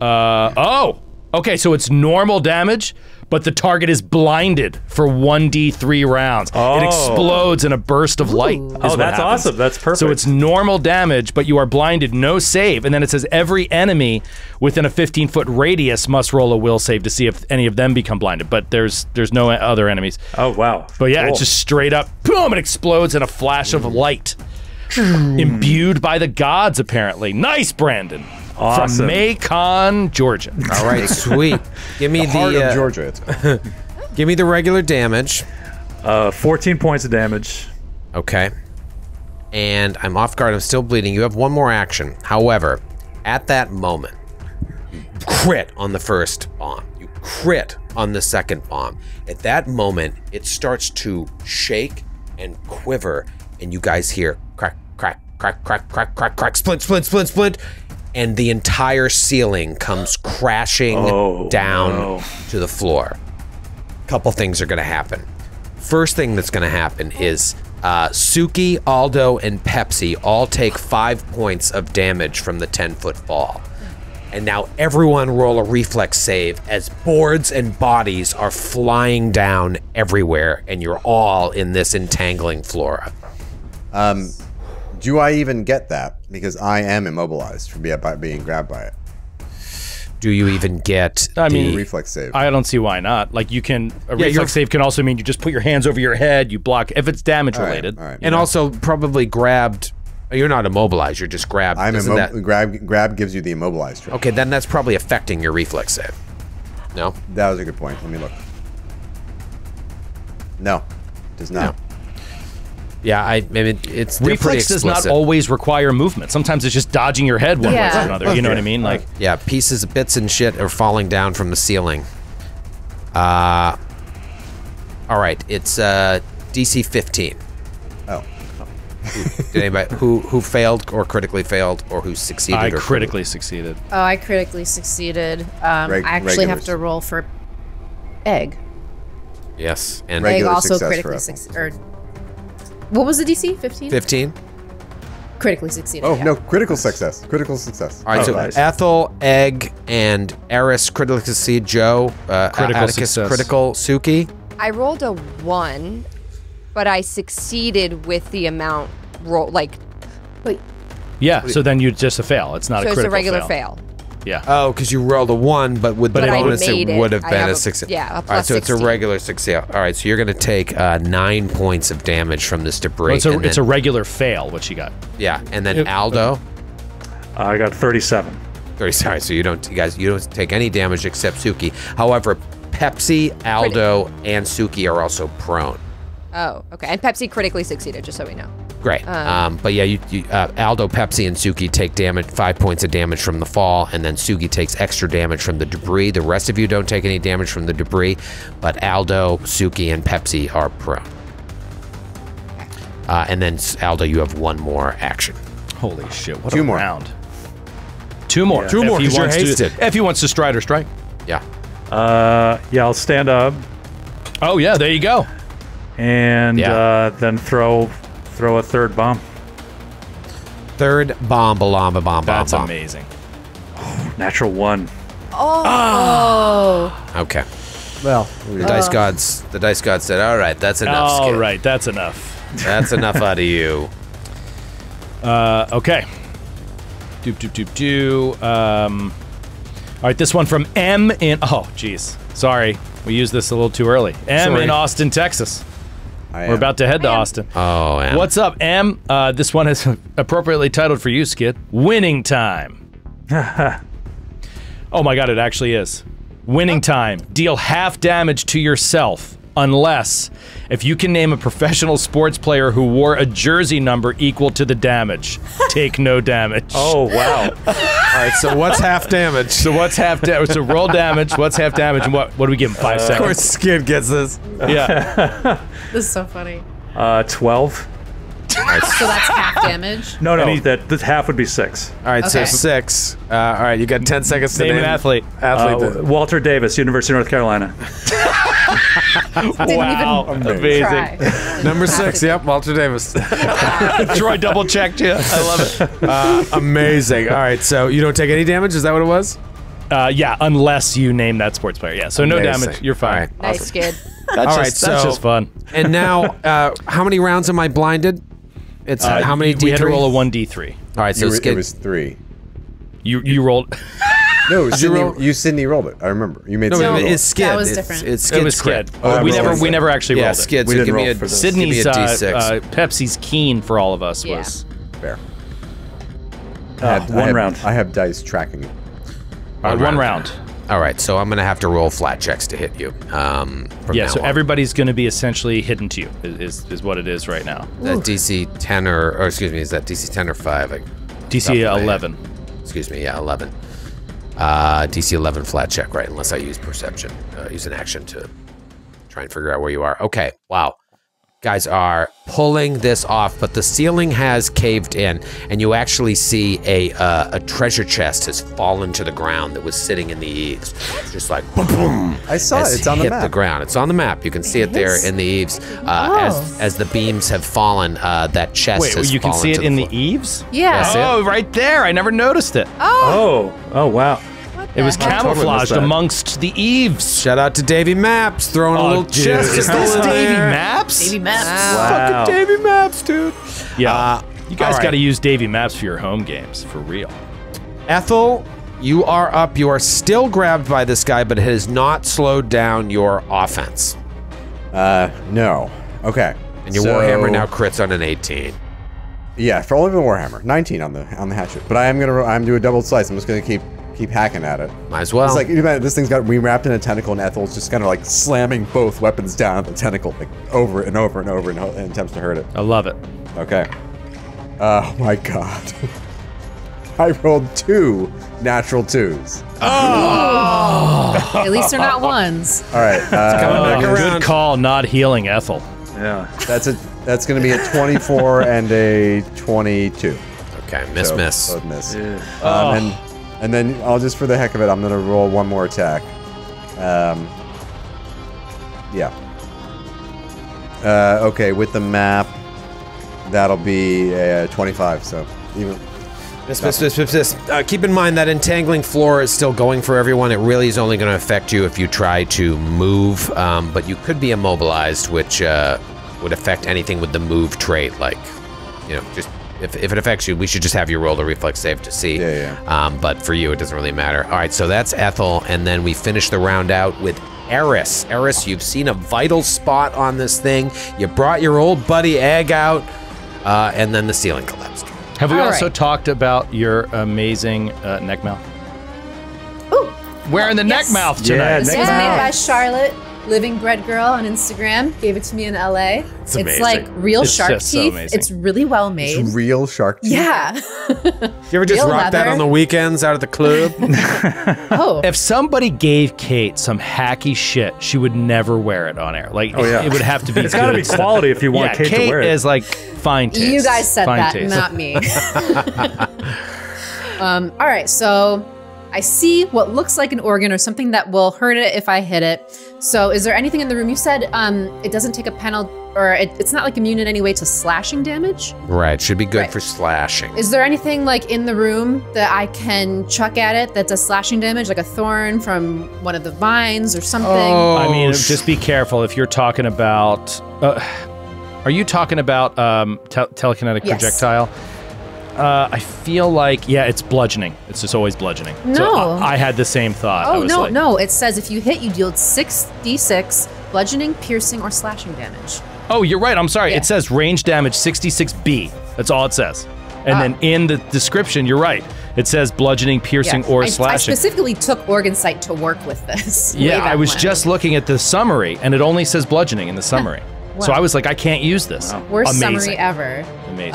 uh, oh, okay. So it's normal damage, but the target is blinded for one d three rounds. It Oh. explodes in a burst of light. Oh, that's happens. awesome. That's perfect. So it's normal damage, but you are blinded, no save. And then it says every enemy within a 15 foot radius must roll a will save to see if any of them become blinded. But there's there's no other enemies. Oh wow. But yeah, Cool. it just straight up boom, it explodes in a flash of light. Imbued by the gods, apparently. Nice, Brandon. From Macon, Georgia. All right, sweet. Give me the, Heart uh, of Georgia. It's called. give me the regular damage. uh, 14 points of damage. Okay. And I'm off guard. I'm still bleeding. You have one more action. However, at that moment, you crit on the first bomb. You crit on the second bomb. At that moment, it starts to shake and quiver, and you guys hear crack, crack, crack, crack, crack, crack, crack, splint, splint, splint, splint, and the entire ceiling comes crashing Oh, down no. to the floor. A couple things are going to happen. First thing that's going to happen is uh, Suki, Aldo, and Pepsi all take five points of damage from the 10 foot fall. And now everyone roll a reflex save as boards and bodies are flying down everywhere, and you're all in this entangling flora. Um, do I even get that? Because I am immobilized from being grabbed by it. Do you even get I mean, the- Reflex save. I don't see why not. Like you can a you're- reflex save can also mean you just put your hands over your head, you block if it's damage All right, related. all right. and also probably grabbed? You're not immobilized. You're just grabbed. I'm Isn't immo- that- grab. Grab gives you the immobilized trait. okay, then that's probably affecting your reflex save. No. That was a good point. Let me look. No, does not. Yeah, I, I mean it's they're Reflex does not always require movement. Sometimes it's just dodging your head one way or another. You know what I mean? Like Yeah, pieces, of bits, and shit are falling down from the ceiling. Uh, all right, it's uh, DC 15. Oh, Did anybody who who failed or critically failed or who succeeded? I or critically succeeded. Oh, I critically succeeded. Um, Reg- I actually have to roll for egg. Yes, and Right. Egg also critically succeeded. Or what was the DC? Fifteen. fifteen. Critically succeeded. Oh yeah. no, critical success. Critical success. All right, Oh, so nice. Ethel, Egg, and Eris critically succeed. Joe, uh, Critical Atticus, success. critical. Suki. I rolled a one, but I succeeded with the amount roll. Like, Wait. Yeah, so then you just a fail. It's not so a it's a regular fail. fail. Yeah. Oh, because you rolled a one, but with But the it I bonus, it it. would have been a a- six. yeah, a All right, plus so it's a 16. regular success. All right, so you're going to take uh, nine points of damage from this debris. Well, it's a and it's a regular fail. What you got? yeah, and then It- Aldo. I got 37. Very sorry. So you don't, you guys, you don't take any damage except Suki. However, Pepsi, Aldo, and Suki are also prone. Oh, okay. And Pepsi critically succeeded, just so we know. Great. Um, but yeah, you, you uh, Aldo, Pepsi, and Suki take damage, five points of damage from the fall, and then Suki takes extra damage from the debris. The rest of you don't take any damage from the debris, but Aldo, Suki, and Pepsi are prone. Uh, and then Aldo, you have one more action. Holy shit! What Two a more. round. Two more. Two If more, he 'cause you're wants to- if he wants to stride or strike. Yeah. Uh, yeah, I'll stand up Oh yeah, there you go. and Yeah. uh, then throw throw a third bomb. Third bomb, bomb, bomb, bomb, That's bomb. amazing. Natural one. Oh. Okay. Well, the dice gods, the dice gods said, "All right, that's enough. All Skid. right, that's enough. That's enough out of you." Uh, okay. Doop doop doop doo. Um, all right, this one from M in. Oh, jeez. Sorry, we used this a little too early. M Sorry. in Austin, Texas. I We're about to head to Austin. Oh, and What's up, M? Uh, this one is appropriately titled for you, Skid. Winning time. oh my god, it actually is. Winning time. Deal half damage to yourself unless if you can name a professional sports player who wore a jersey number equal to the damage. Take no damage. Oh wow! All right, so what's half damage? So what's half damage? So roll damage. What's half damage? And what? What do we give him? Five seconds. Of course. Skid gets this. Yeah. This is so funny. Uh, twelve. So that's half damage. No, no, he- that this half would be six. All right, so six. Uh, all right, you got ten seconds to Name name an athlete. Athlete. Uh, Walter Davis, University of North Carolina. Didn't Wow. even Amazing. try. Number six. Yep, Walter Davis. Troy double checked you. I love it. uh, amazing. All right, so you don't take any damage. Is that what it was? Uh, yeah, unless you name that sports player. Yeah, so no damage. You're fine. right. Nice, kid. That's All just, right, that's so- just fun. And now, uh, how many rounds am I blinded? It's Uh, how many? We had to roll a one d three. All right, so You were- Skid. it was three. You you rolled. No, it was you Sydney, roll- you Sydney rolled it. I remember. You made no, Sydney it- roll it's it. Skid. That was It's- different. It's, It was crit. Skid. Oh, we it never was we never actually Yeah, rolled it. Skid. We So didn't give me roll a for this. give me Sydney's a uh, D6. uh, Pepsi's keen for all of us Yeah. was. Fair. Uh, I have- I one have- round. I have dice tracking it. Uh, one round. All right, so I'm gonna have to roll flat checks to hit you. Um, from Yeah, now so on. everybody's going to be essentially hidden to you. Is, is is what it is right now. that DC 10 or, or excuse me, is that DC 10 or 5? Like, DC Roughly. eleven. excuse me, yeah, 11. Uh, DC 11 flat check, right? Unless I use perception, uh, use an action to try and figure out where you are. Okay, wow. Guys are pulling this off, but the ceiling has caved in, and you actually see a uh, a treasure chest has fallen to the ground that was sitting in the eaves, just like boom, boom. I saw it. It's on the hit map. the ground. It's on the map. You can see it there in the eaves. Uh, Oh. as as the beams have fallen, uh, that chest Wait, has you can fallen see to it in the floor. eaves. Yeah. Yes, it- Oh, right there. I never noticed it. Oh, oh wow. It was totally camouflaged that. amongst the eaves. Shout out to Davy Maps throwing a Oh, little dude. chest. Is this Davy. Maps? Baby Maps. Wow. Fucking Davy Maps, dude. Yeah. Uh, you guys all right. got to use Davy Maps for your home games for real. Ethel, you are up. You are still grabbed by this guy, but it has not slowed down your offense. Uh, no. Okay. And your So- Warhammer now crits on an 18. Yeah, for only the Warhammer, 19 on the on the hatchet. But I am gonna I'm do a double slice. I'm just gonna keep keep hacking at it. Might as well. It's like you this thing's got we wrapped in a tentacle, and Ethel's just kind of like slamming both weapons down at the tentacle, like over and over and over in, ho- in attempts to hurt it. I love it. Okay. Oh my god. I rolled two natural twos. Oh! At least they're not ones. All right. Uh, Coming back Oh, around. good call, not healing Ethel. Yeah. that's a That's going to be a 24 and a 22. Okay, miss, So, miss. both miss. Yeah. Um, and and then I'll just for the heck of it, I'm gonna roll one more attack. Um, yeah. Uh, okay, with the map, that'll be uh, 25. So even Miss, miss, miss, miss, miss. Uh, keep in mind that entangling flora is still going for everyone. It really is only going to affect you if you try to move, um, but you could be immobilized, which uh, would affect anything with the move trait. Like, you know, just if, if it affects you, we should just have you roll a reflex save to see. Yeah, Um, but for you, it doesn't really matter. All right, so that's Ethel, and then we finish the round out with Eris. Eris, you've seen a vital spot on this thing. You brought your old buddy Egg out, uh, and then the ceiling collapsed. Have we All also right. talked about your amazing uh, neck mouth? Ooh. Wearing the Yes. neck mouth Yeah, tonight. This neck was made by Charlotte, Living Bread Girl on Instagram. Gave it to me in LA. It's, amazing. like real It's shark just so teeth. amazing. it's really well made. it's real shark teeth. yeah. You ever just Real rock that on the weekends out at the club? oh. If somebody gave Kate some hacky shit, she would never wear it on air. Like, Oh, yeah. it would have to be. It's got to be quality if you want yeah, Kate, Kate to wear it. it. is like fine taste. You guys said Fine that, taste. not me. um, all right, so I see what looks like an organ or something that will hurt it if I hit it. So, is there anything in the room? You said um, it doesn't take a penalty, or it, it's not like immune in any way to slashing damage. right, should be good Right. for slashing. Is there anything like in the room that I can chuck at it that does slashing damage, like a thorn from one of the vines or something? Oh, I mean, sh- just be careful if you're talking about. Uh, are you talking about um, tel- telekinetic Yes. projectile? Uh, I feel like yeah, it's bludgeoning. It's just always bludgeoning. So No. I, I had the same thought. I Oh was no, like, no! It says if you hit, you deal six d6 bludgeoning, piercing, or slashing damage. Oh, you're right. I'm sorry. Yeah. It says range damage 66B. That's all it says. And Oh. then in the description, you're right. It says bludgeoning, piercing, or I, I slashing. specifically took organ sight to work with this. yeah, I was when. just looking at the summary, and it only says bludgeoning in the summary. So I was like, I can't use this. worst Amazing. summary ever. Amazing.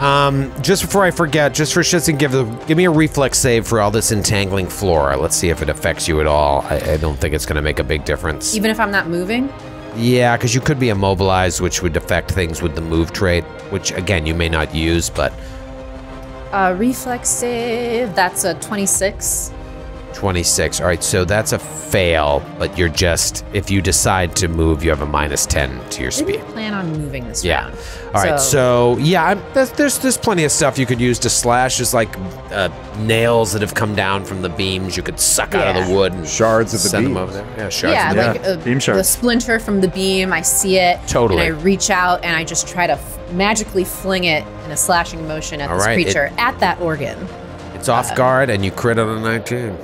Um, Um, just before I forget, just for shits and give give me a reflex save for all this entangling flora. Let's see if it affects you at all. I, I don't think it's going to make a big difference. even if I'm not moving, Yeah, because you could be immobilized, which would affect things with the move trait, which again you may not use, but uh, reflex save. That's a 26. 26. All right, so that's a fail, but you're just if you decide to move, you have a minus 10 to your I didn't speed. plan on moving this Yeah. round. All right, so yeah, I'm, there's, there's there's plenty of stuff you could use to slash. There's like uh, nails that have come down from the beams. You could suck out of the wood and Shards of the send them beam. over there. Yeah, shards. yeah, of the- Yeah, like uh, beam the shards. splinter from the beam. I see it. Totally. And I reach out and I just try to f- magically fling it in a slashing motion at All this right, it- creature at that organ. It's off guard, and you crit on a 19.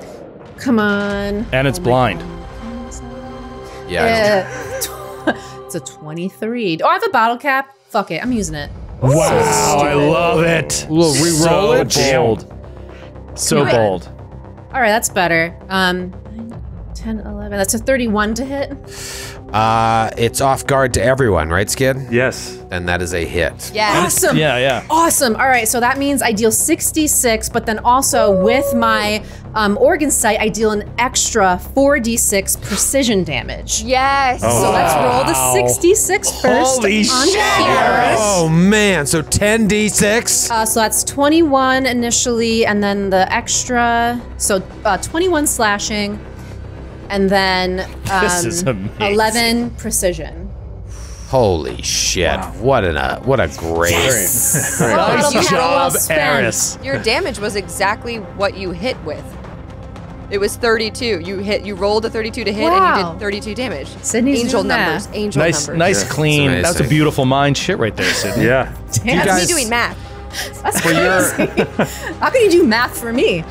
Come on. And it's Oh blind. God. Yeah. Yeah. it's a 23. Oh, I have a bottle cap. Fuck it. I'm using it. Wow, I love it. We'll re-roll it. So bold. So Right. bold. All right, that's better. Um, 10, 11. That's a 31 to hit. Uh, it's off guard to everyone, right, Skid? Yes. And that is a hit. Yeah. Awesome. Yeah, yeah. Awesome. All right, so that means I deal 66, but then also with my um, organ sight, I deal an extra 4d6 precision damage. Yes. So let's roll the 66 first Holy shit. Paris. Oh man, so 10d6. Uh, so that's 21 initially, and then the extra, so uh, 21 slashing, and then um, This is amazing. 11 precision. Holy shit! What an uh, what a great. Very, very Nice nice. job, job. Eris. Your damage was exactly what you hit with. It was 32. You hit. You rolled a 32 to hit, and you did 32 damage. Sydney's angel doing numbers. math. Angel Nice, numbers. nice, Yeah, clean. it's That's a beautiful mind shit right there, Sydney. Yeah. Damn, That's guys- me doing math. that's crazy. How can you do math for me?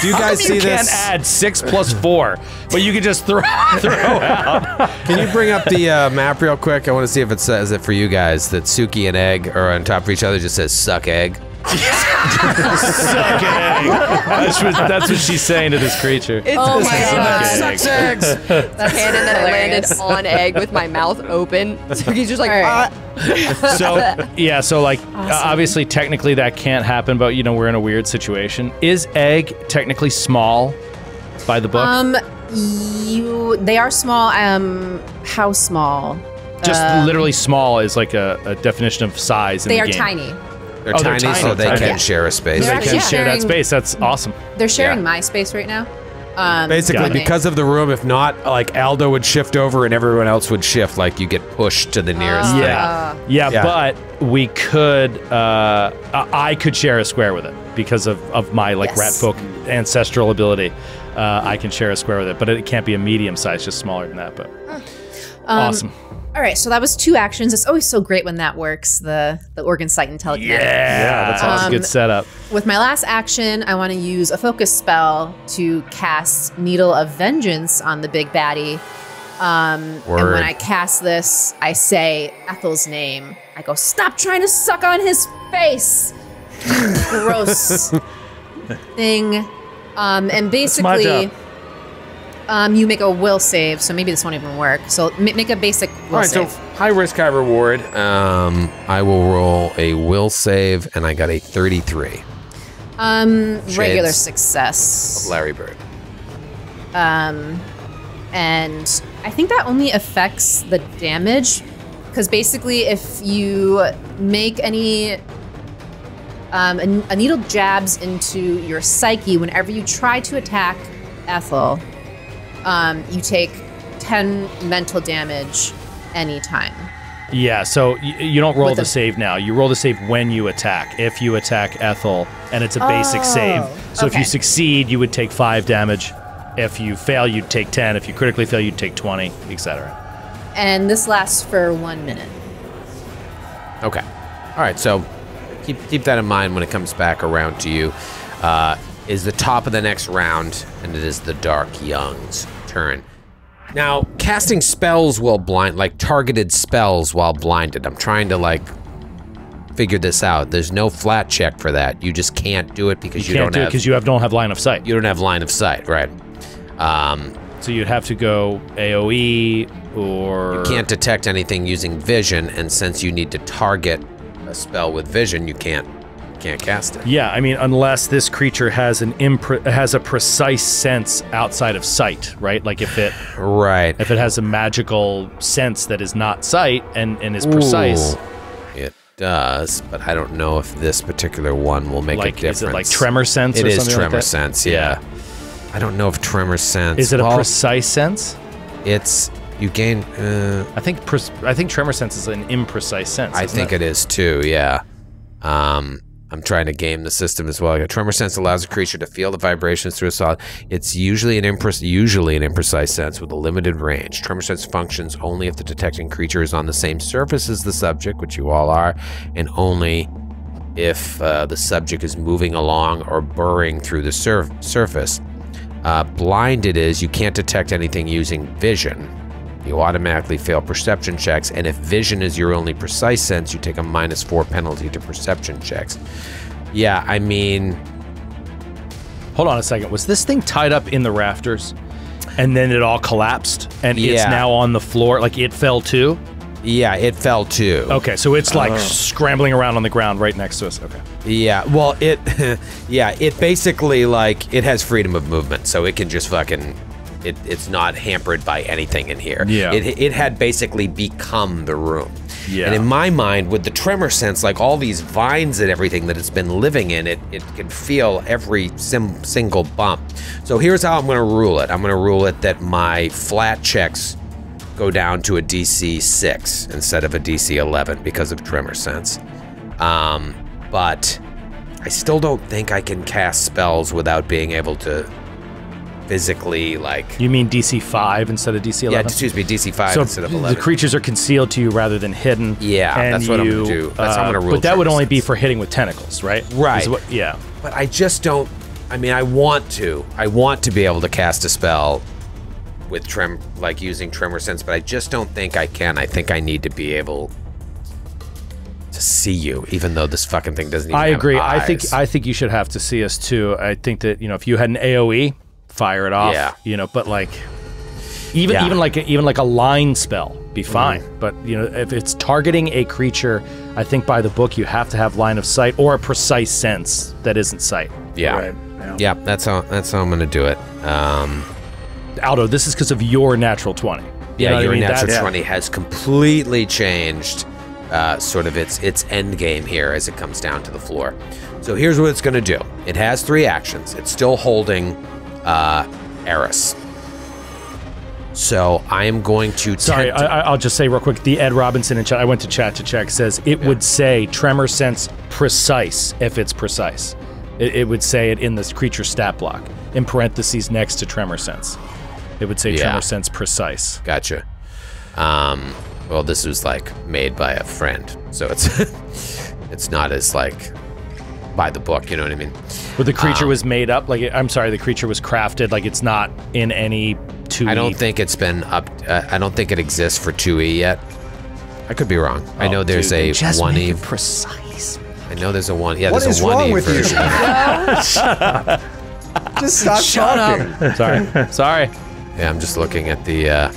Do you guys see You can't this? add six plus four, but you can just throw throw out. Can you bring up the uh, map real quick? I want to see if it says it for you guys that Suki and Egg are on top of each other. Just says suck egg. Suck egg. That's what, that's what she's saying to this creature. It's Oh my Suck god. egg. eggs. That's cannon that landed on egg with my mouth open. So he's just like, All right. "Ah." So yeah, so like uh, obviously technically that can't happen, but you know we're in a weird situation. Is egg technically small by the book? Um, you, they are small. Um, how small? Just literally small is like a, a definition of size. In They the are game. tiny. They're Oh, they're tiny, so they Okay. can share a space. They They're can actually share that space. That's awesome. They're sharing Yeah. my space right now. Um, Basically, because of the room, if not, like Aldo would shift over and everyone else would shift, like you get pushed to the nearest thing. Yeah. yeah, Yeah. but we could. Uh, I I could share a square with it because of, of my like Yes. rat folk ancestral ability. Uh, I can share a square with it, but it can't be a medium size, just smaller than that. But awesome. All right, so that was two actions. It's always so great when that works. The the organ sight and telekinetic. Yeah, that's awesome. Good setup. With my last action, I want to use a focus spell to cast Needle of Vengeance on the big baddie. Um, and when I cast this, I say Ethel's name. I go, "Stop trying to suck on his face, you gross thing." Um, and my basically, job. Um, you make a will save. So maybe this won't even work. So ma- make a basic will All right, save. so high risk, high reward. Um, I will roll a will save, and I got a 33. um, regular success. Larry Bird. Um, and I think that only affects the damage because basically, if you make any um, a, a needle jabs into your psyche whenever you try to attack Ethel, um, you take ten mental damage anytime. Yeah, so you don't roll With the the- save now. You roll the save when you attack. If you attack Ethel, and it's a basic Oh, save. So if you succeed, you would take five damage. If you fail, you'd take ten. If you critically fail, you'd take twenty, etc. And this lasts for one minute. Okay. All right. So keep keep that in mind when it comes back around to you. Uh, is the top of the next round, and it is the Dark Young's turn. Now, casting spells while blind, like targeted spells while blinded. I'm trying to like figure this out. There's no flat check for that. You just can't do it because You, you, can't don't do have because you have don't have line of sight. you don't have line of sight, right? Um, So you'd have to go AOE or you can't detect anything using vision, and since you need to target a spell with vision, you can't can't cast it. Yeah, I mean, unless this creature has an impre- has a precise sense outside of sight, right? Like if it Right. if it has a magical sense that is not sight and and is precise, Ooh, it does, but I don't know if this particular one will make a difference. is it like tremor sense? It or is something tremor like sense. Yeah. I don't know if tremor sense. Is it a precise sense? It's you gain. Uh, I think I think tremor sense is an imprecise sense. I think it is too. Yeah. Um, I'm trying to game the system as well. A tremor sense allows a creature to feel the vibrations through a solid. It's usually an impre- usually an imprecise sense with a limited range. Tremor sense functions only if the detecting creature is on the same surface as the subject, which you all are, and only if uh, the subject is moving along or burrowing through the sur- surface. Uh, blinded is you can't detect anything using vision. You automatically fail perception checks, and if vision is your only precise sense, you take a minus four penalty to perception checks. Yeah, I mean, Hold on a second. Was this thing tied up in the rafters, and then it all collapsed, and it's now on the floor? Like it fell too? yeah, it fell too. Okay, so it's like oh. scrambling around on the ground right next to us. Okay. Yeah, well, it, yeah, it basically like it has freedom of movement, so it can just fucking, it, it's not hampered by anything in here. Yeah. it it had basically become the room. Yeah. and in my mind, with the tremor sense, like all these vines and everything that it's been living in, it it can feel every sim- single bump. So here's how I'm going to rule it. I'm going to rule it that my flat checks go down to a DC six instead of a DC eleven because of tremor sense. Um, but I still don't think I can cast spells without being able to physically like. You mean DC five instead of DC eleven? Yeah, excuse me, DC five so instead of eleven. the creatures are concealed to you rather than hidden. Yeah, that's what I'm gonna do. That's how I'm uh, gonna rule But that would only be for hitting with tentacles, right? Right. What- yeah. but I just don't. I mean, I want to. I want to be able to cast a spell with trem, like using tremor sense, but I just don't think I can. I think I need to be able to see you, even though this fucking thing doesn't. Even I agree. I think. I think you should have to see us too. I think that you know if you had an AOE, fire it off. Yeah. You know, but like even Yeah. even like a, even like a line spell be fine. But you know if it's targeting a creature, I think by the book you have to have line of sight or a precise sense that isn't sight. Yeah. Right. Yeah. Yeah, that's how that's how I'm gonna do it. Um, Aldo, this is because of your natural twenty. You yeah, know what I your mean? natural That's- twenty has completely changed, uh, sort of its its end game here as it comes down to the floor. So here's what it's going to do. It has three actions. It's still holding uh, Eris. So I am going to. Sorry, I, I- I'll just say real quick. The Ed Robinson in chat. I went to chat to check. Says it would say tremor sense precise if it's precise. It, it would say it in this creature stat block in parentheses next to tremor sense. It would say Yeah. tremor sense precise. Gotcha. Um, well, this was like made by a friend, so it's it's not as like by the book. You know what I mean? But the creature Um, was made up. Like I'm sorry, the creature was crafted. Like it's not in any two. I don't think it's been up. Uh, I don't think it exists for two E yet. I could be wrong. I know there's a one E. precise. I know there's a one. Yeah, What there's is a one wrong E with you? version. Just stop Shut talking. up. Sorry, sorry. Yeah, I'm just looking at the. Uh,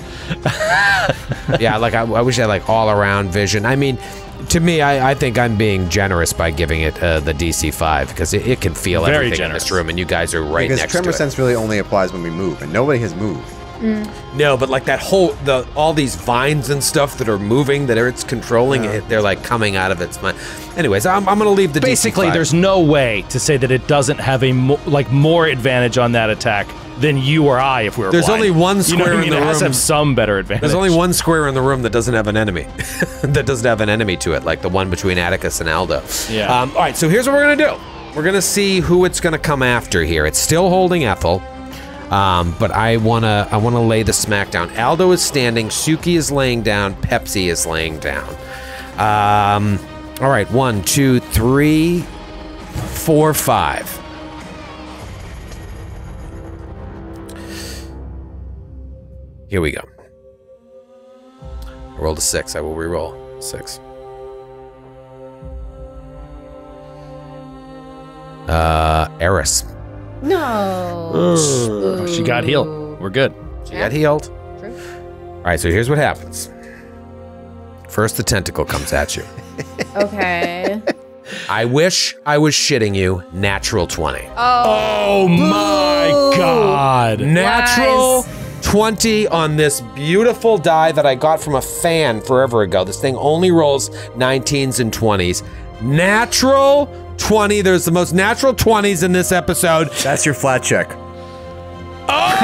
yeah, like I, I wish I had like all around vision. I mean, to me, I, I think I'm being generous by giving it uh, the DC five because it, it can feel Very everything in this room, and you guys are right because next tremor to it. sense really only applies when we move, and nobody has moved. No, but like that whole the all these vines and stuff that are moving that are, it's controlling it, they're like coming out of its mind. Anyways, I'm, I'm gonna leave the Basically, DC5. there's no way to say that it doesn't have a mo- like more advantage on that attack than you or I if we were. There's blind. only one You know square what I in mean? the It has to room. have some better advantage. There's only one square in the room that doesn't have an enemy. that doesn't have an enemy to it, like the one between Atticus and Aldo. Yeah. Um, all right, so here's what we're gonna do. We're gonna see who it's gonna come after here. It's still holding Ethel. Um, but I wanna I wanna lay the smackdown. Aldo is standing, Suki is laying down, Pepsi is laying down. Um, all right, one, two, three, four, five. Here we go. I rolled a six. I will re-roll six. Uh, Eris. No. Oh, she got healed. We're good. She got healed. True. All right, so here's what happens. First, the tentacle comes at you. Okay. I wish I was shitting you. Natural 20. Oh my god! Natural 20 on this beautiful die that I got from a fan forever ago. This thing only rolls 19s and 20s. Natural 20. There's the most natural 20s in this episode. That's your flat check. Oh, oh,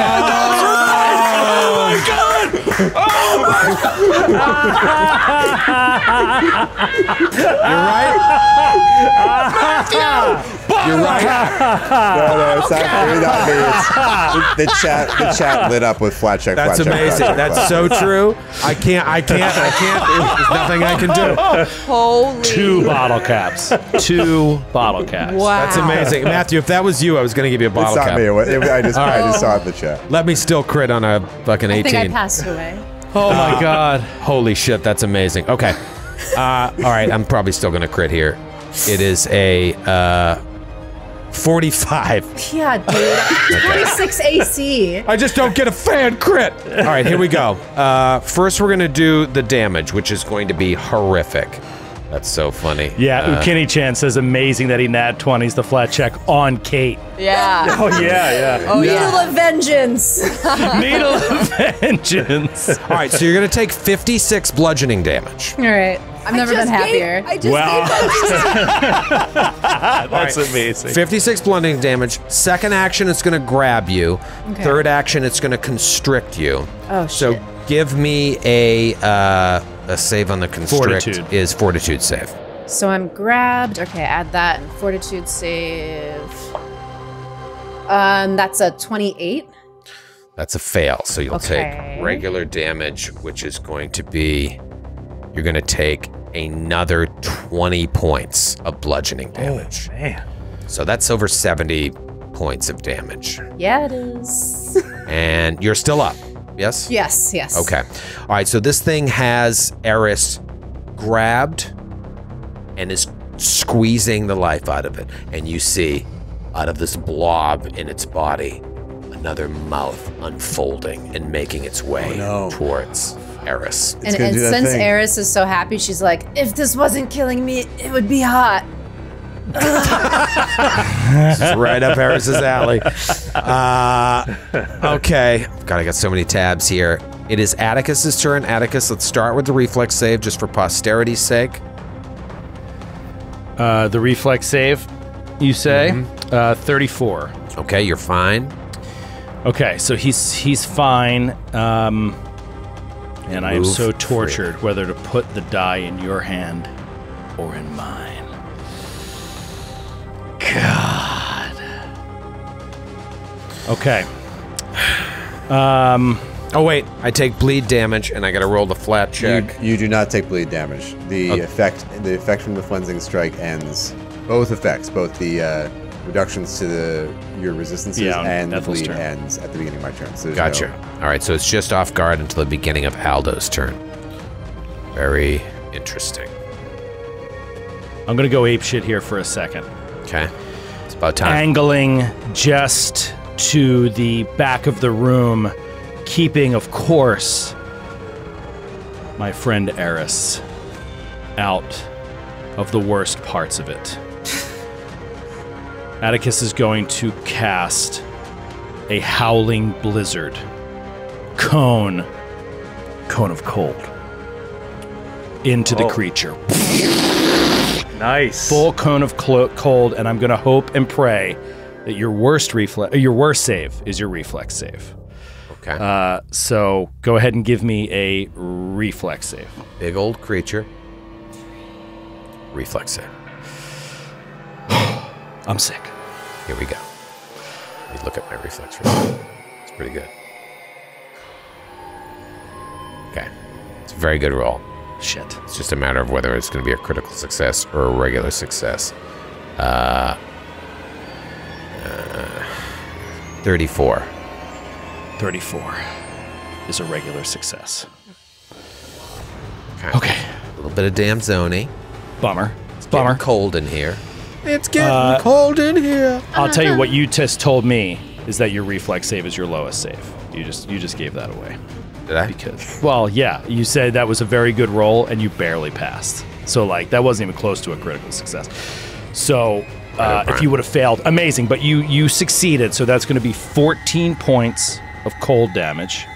right. oh my god! Oh my god! You're right. You're right. No, no, it's not, it's not me. It's, the, the chat, the chat lit up with flat check. That's flat check, amazing. flat check, That's flat so true. I can't. I can't. I can't. There's nothing I can do. Holy. Two bottle caps. Two bottle caps. Wow. That's amazing, Matthew. If that was you, I was going to give you a check. bottle It's not cap. me. It was- it- I just, I just saw it in the chat. Let me still crit on a fucking I think I 18. passed away. Oh my god. Holy shit, that's amazing. Okay. Uh, all right, I'm probably still going to crit here. It is a uh, 45. Yeah, dude. 26 AC. I just don't get a fan crit. All right, here we go. Uh, first, we're going to do the damage, which is going to be horrific. That's so funny. Yeah, Uh, Ukini Chan says amazing that he nat 20s the flat check on Kate. Yeah. Oh yeah, yeah. Oh Needle yeah. of vengeance. Needle of vengeance. all right, so you're going to take 56 bludgeoning damage. All right. I've never been Just gave- happier. I just Wow. gave that That's amazing. 56 bludgeoning damage. Second action, it's going to grab you. Okay. Third action, it's going to constrict you. Oh, So shit. give me a uh, a save on the constrict. Fortitude. Is fortitude save. So I'm grabbed. Okay, add that and fortitude save. Um, that's a 28. That's a fail. So you'll Okay. take regular damage, which is going to be you're going to take another 20 points of bludgeoning damage. Man. So that's over 70 points of damage. Yeah, it is. And you're still up. Yes? yes, yes. Okay. All right. So this thing has Eris grabbed and is squeezing the life out of it. And you see out of this blob in its body another mouth unfolding and making its way oh, no. towards Eris. And, and since thing. Eris is so happy, she's like, if this wasn't killing me, it would be hot. It's right up Eris's alley. Uh, okay. God, I got so many tabs here. It is Atticus's turn. Atticus, let's start with the reflex save just for posterity's sake. Uh, the reflex save, you say? Uh, 34. Okay, you're fine. Okay, so he's he's fine. Um, and I am Move so free. tortured whether to put the die in your hand or in mine. God. Okay. Um, Oh wait, I take bleed damage and I gotta roll the flat check. You, you do not take bleed damage. The Okay. effect the effect from the cleansing strike ends. Both effects, both the uh, reductions to the your resistances Yeah, and the Ethel's bleed turn. ends at the beginning of my turn. So there's Gotcha. no- All right, so it's just off guard until the beginning of Aldo's turn. Very interesting. I'm gonna go ape shit here for a second. Okay, it's about time. angling just to the back of the room, keeping, of course, my friend Eris out of the worst parts of it. Atticus is going to cast a howling blizzard cone, cone of cold, into the Oh. creature Nice. full cone of clo- cold, and I'm gonna hope and pray that your worst reflex, your worst save is your reflex save. okay, Uh, so go ahead and give me a reflex save. big old creature. Reflex save. I'm sick. Here we go. Let me look at my reflex. rate. It's pretty good. Okay, it's a very good roll. Shit. It's just a matter of whether it's going to be a critical success or a regular success. Uh, uh, 34. 34 is a regular success. Okay. Okay. A little bit of damn zoning. Bummer. Getting Bummer. cold in here. It's getting Uh, cold in here. I'll tell you what you just told me is that your reflex save is your lowest save. You just you just gave that away. Did I? Because well, yeah, you said that was a very good roll and you barely passed. So like that wasn't even close to a critical success. So uh, if you would have failed, amazing. But you you succeeded, so that's going to be 14 points of cold damage.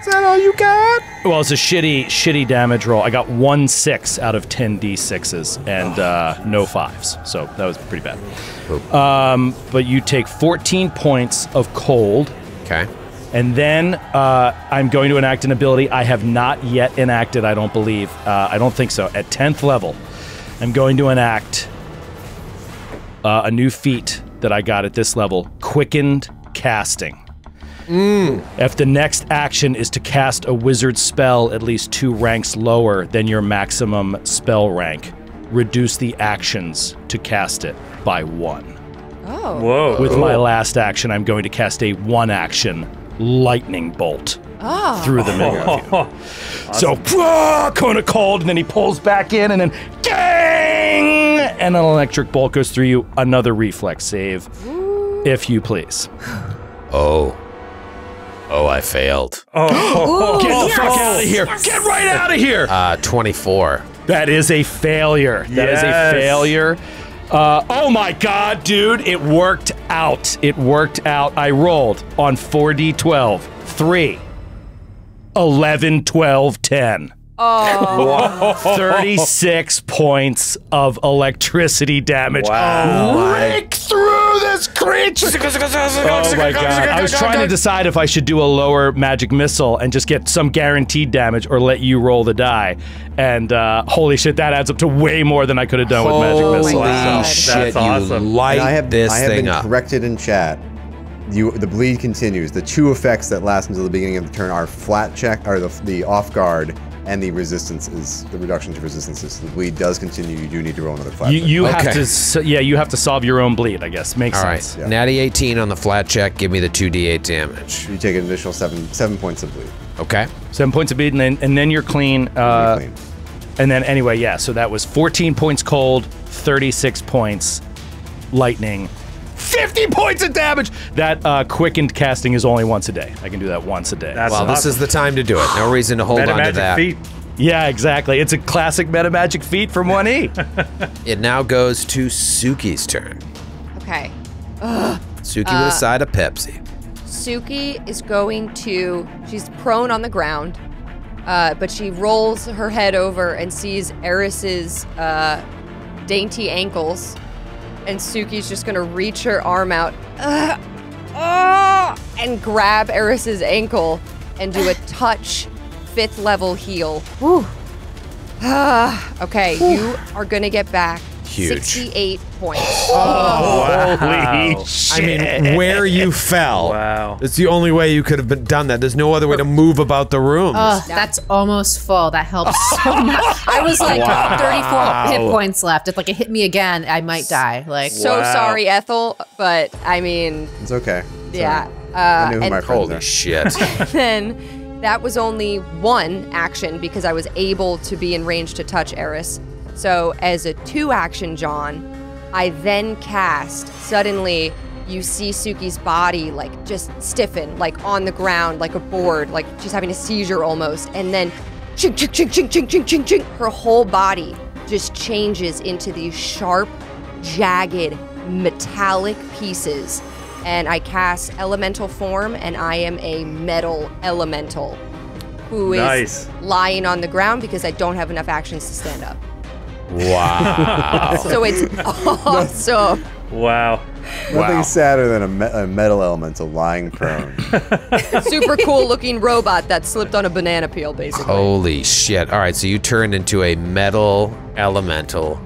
Is that all you got? Well, it's a shitty shitty damage roll. I got one six out of 10 d6s and uh, no fives, so that was pretty bad. Um, but you take 14 points of cold. Okay. And then uh, I'm going to enact an ability I have not yet enacted, I don't believe. Uh, I don't think so. At 10th level, I'm going to enact uh, a new feat that I got at this level Quickened Casting. If the next action is to cast a wizard spell at least two ranks lower than your maximum spell rank, reduce the actions to cast it by one. Oh. Whoa. With my last action, I'm going to cast a one action lightning bolt Oh. through the middle of you. So, ah, cone of and then he pulls back in, and then gang! And an electric bolt goes through you. Another reflex save, if you please. Oh. Oh, I failed. Oh, Get the fuck out of here! Get right out of here! Uh, 24. That is a failure. That is a failure. Uh, oh my god, dude, it worked out. It worked out. I rolled on 4d12. 3, 11, 12, 10. Oh. 36 points of electricity damage. Wow. Break through this creature. Oh my god. I was trying to decide if I should do a lower magic missile and just get some guaranteed damage or let you roll the die. And uh, holy shit, that adds up to way more than I could have done with magic Holy missile. God. shit, That's awesome. you light And I have, this I have thing been up. corrected in chat. You, the bleed continues. The two effects that last until the beginning of the turn are flat check, or the, the off guard, and the resistance is the reduction to resistances. The bleed does continue. You do need to roll another flat. You, check. you have to, yeah, you have to solve your own bleed, I guess. Makes All right. sense. Natty 18 on the flat check. Give me the 2d8 damage. You take an additional seven seven points of bleed. Okay. Seven points of bleed, and then, and then you're clean. Uh, Clean. And then anyway, yeah. So that was 14 points cold, 36 points lightning, 50 points of damage. That uh, quickened casting is only once a day. I can do that once a day. That's Well, this is the time to do it. No reason to hold on to magic that. feat. yeah, exactly. It's a classic meta magic feat from 1E. It now goes to Suki's turn. Okay. Suki with a side of Pepsi. Suki is going to. She's prone on the ground, uh, but she rolls her head over and sees Eris's uh, dainty ankles, and Suki's just gonna reach her arm out uh, uh, and grab Eris's ankle and do a touch fifth level heal. Whew. Okay, you are gonna get back Huge. 68 points. Oh, wow. Holy shit. I mean, where you fell. Wow. It's the only way you could have been done that. There's no other way to move about the room. Ugh, that's almost full. That helps so much. I was like 34 hit points left. If like it hit me again, I might die. Like So Wow. sorry, Ethel, but I mean, It's okay. It's yeah. all right. Uh, I knew who and my Holy are. shit. then that was only one action because I was able to be in range to touch Eris. So as a two action, John, I then cast. Suddenly, you see Suki's body like just stiffen, like on the ground, like a board, like she's having a seizure almost. And then, ching, ching, ching, ching, ching, ching, ching, ching, her whole body just changes into these sharp, jagged, metallic pieces. And I cast elemental form, and I am a metal elemental who is Nice. lying on the ground because I don't have enough actions to stand up. Wow. So it's awesome. Wow. Nothing sadder than a, me- a metal elemental lying prone. Super cool looking robot that slipped on a banana peel, basically. Holy shit. All right, so you turned into a metal elemental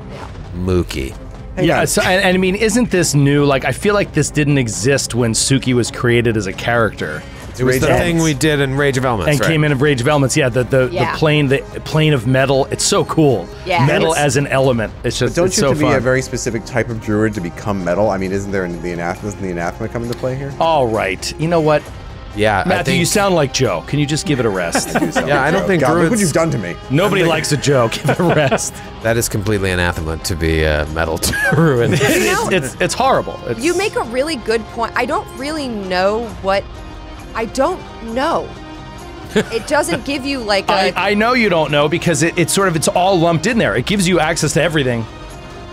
Mookie. yeah, so, and, and I mean, isn't this new? Like, I feel like this didn't exist when Suki was created as a character. It was the Rage thing we did in Rage of Elements, and right? came in of Rage of Elements. Yeah, the the, Yeah. the plane the plane of metal. It's so cool. Yeah. metal It's- as an element. It's just Don't it's you so have to be a very specific type of druid to become metal? I mean, isn't there the anathema? Doesn't the anathema come into play here? All right, you know what, yeah, I Matthew? think, You sound like Joe. Can you just give it a rest? Yeah, I don't think God, look what you've done to me. Nobody likes a joke. Give it a rest. that is completely anathema to be a metal druid. it's, it's it's horrible. It's, You make a really good point. I don't really know what. I don't know. It doesn't give you like a. I, I know you don't know because it, it's sort of it's all lumped in there. It gives you access to everything,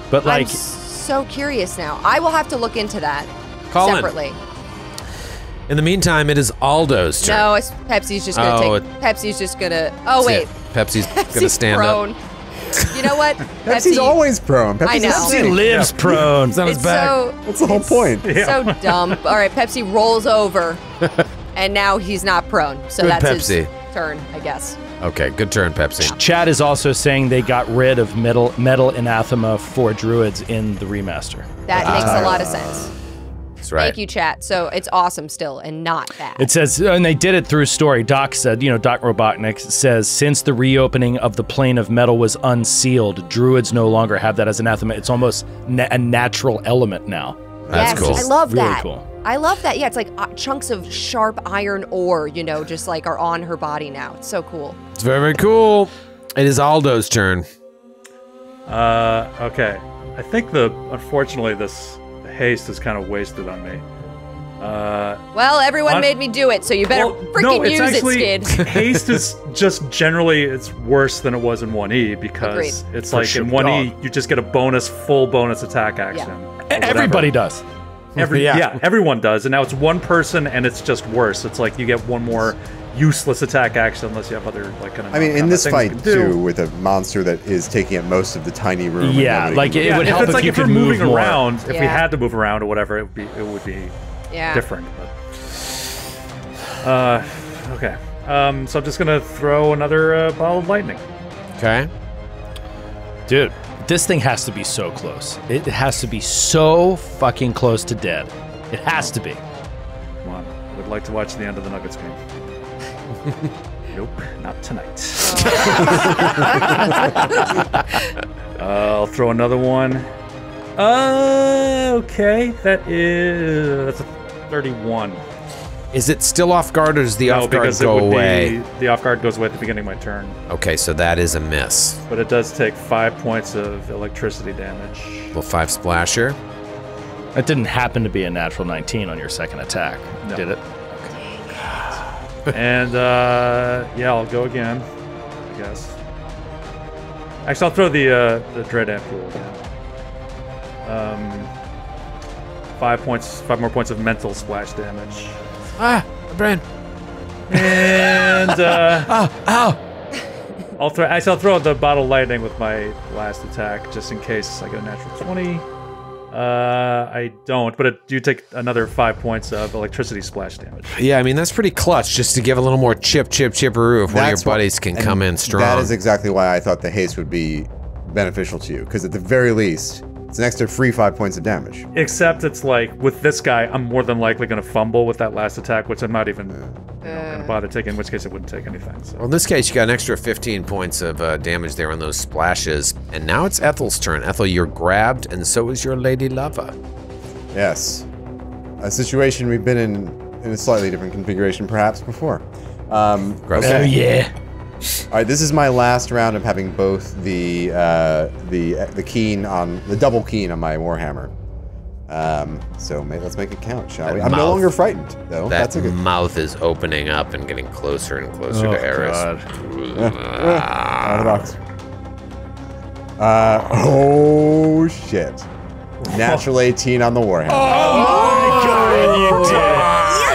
but like I'm like so curious now. I will have to look into that Call separately. In the meantime, it is Aldo's turn. No, it's, Pepsi's just gonna Oh, take. Pepsi's just gonna. Oh wait, That's. Pepsi's gonna Pepsi's stand prone. up. You know what? Pepsi's always prone. Pepsi's I know. Pepsi insane. lives prone. It's so. That's the whole point. So dumb. All right, Pepsi rolls over, and now he's not prone. So Good that's Pepsi. his turn, I guess. Okay, good turn, Pepsi. Chad is also saying they got rid of metal metal anathema for druids in the remaster. That makes a lot of sense. Ah. That's right. Thank you, chat. So it's awesome still, and not bad. It says, and they did it through story. Doc said, you know, Doc Robotnik says, since the reopening of the plane of metal was unsealed, druids no longer have that as anathema. It's almost na- a natural element now. That's yes, cool. I love Really that. cool. I love that. Yeah, it's like uh, chunks of sharp iron ore, you know, just like are on her body now. It's so cool. It's very, very cool. It is Aldo's turn. Uh, okay. I think the unfortunately this haste is kind of wasted on me. Uh, Well, everyone On- made me do it, so you better well, freaking no, use actually it, Skid. haste is just generally it's worse than it was in 1e because Agreed. it's For like sure. in 1e you just get a bonus full bonus attack action. or whatever. Everybody does. Every, Yeah. yeah. everyone does, and now it's one person, and it's just worse. It's like you get one more useless attack action unless you have other like kind of. I mean, in this things you fight can do. too, with a monster that is taking up most of the tiny room. Yeah, nobody like can it would if help it's if like you if we're could move moving more. around, if we had to move around or whatever, it would be it would be Yeah. different. But uh, okay. Um, so I'm just gonna throw another uh, ball of lightning. Okay. Dude, this thing has to be so close. It has to be so fucking close to dead. It has to be. Come on, I would like to watch the end of the Nuggets game. nope, not tonight. Uh, I'll throw another one. Uh, okay, that is that's a 31. Is it still off guard or does the no, off guard go away? be the off guard goes away at the beginning of my turn, Okay, so that is a miss. but it does take five points of electricity damage. Little five splasher. That didn't happen to be a natural 19 on your second attack, No. did it? and uh, yeah, I'll go again. I guess. Actually, I'll throw the uh, the dread ampoule again. Um, five points, five more points of mental splash damage. Ah, my brain. And uh, Oh, ow. I'll throw. Actually, I'll throw out the bottle lightning with my last attack, just in case I get a natural twenty. Uh, I don't, but it, you take another five points of electricity splash damage. Yeah, I mean that's pretty clutch just to give a little more chip, chip, chipperoo if one of your why- buddies can come in strong. That is exactly why I thought the haste would be beneficial to you, because at the very least, it's an extra free five points of damage. Except it's like with this guy, I'm more than likely going to fumble with that last attack, which I'm not even you know, going to bother taking. In which case, it wouldn't take anything. So well, in this case, you got an extra 15 points of uh, damage there on those splashes. And now it's Ethel's turn. Ethel, you're grabbed, and so is your lady lover. Yes, a situation we've been in in a slightly different configuration, perhaps before. Um, Gross. okay. Oh yeah. All right, this is my last round of having both the uh, the the keen on the double keen on my warhammer. Um, so may, let's make it count, shall That we? I'm no longer frightened, though. That That's a good. mouth is opening up and getting closer and closer Oh, to Eris. God. Out of the box. Uh, oh shit! Natural 18 on the warhammer. Oh, oh my god! You did it!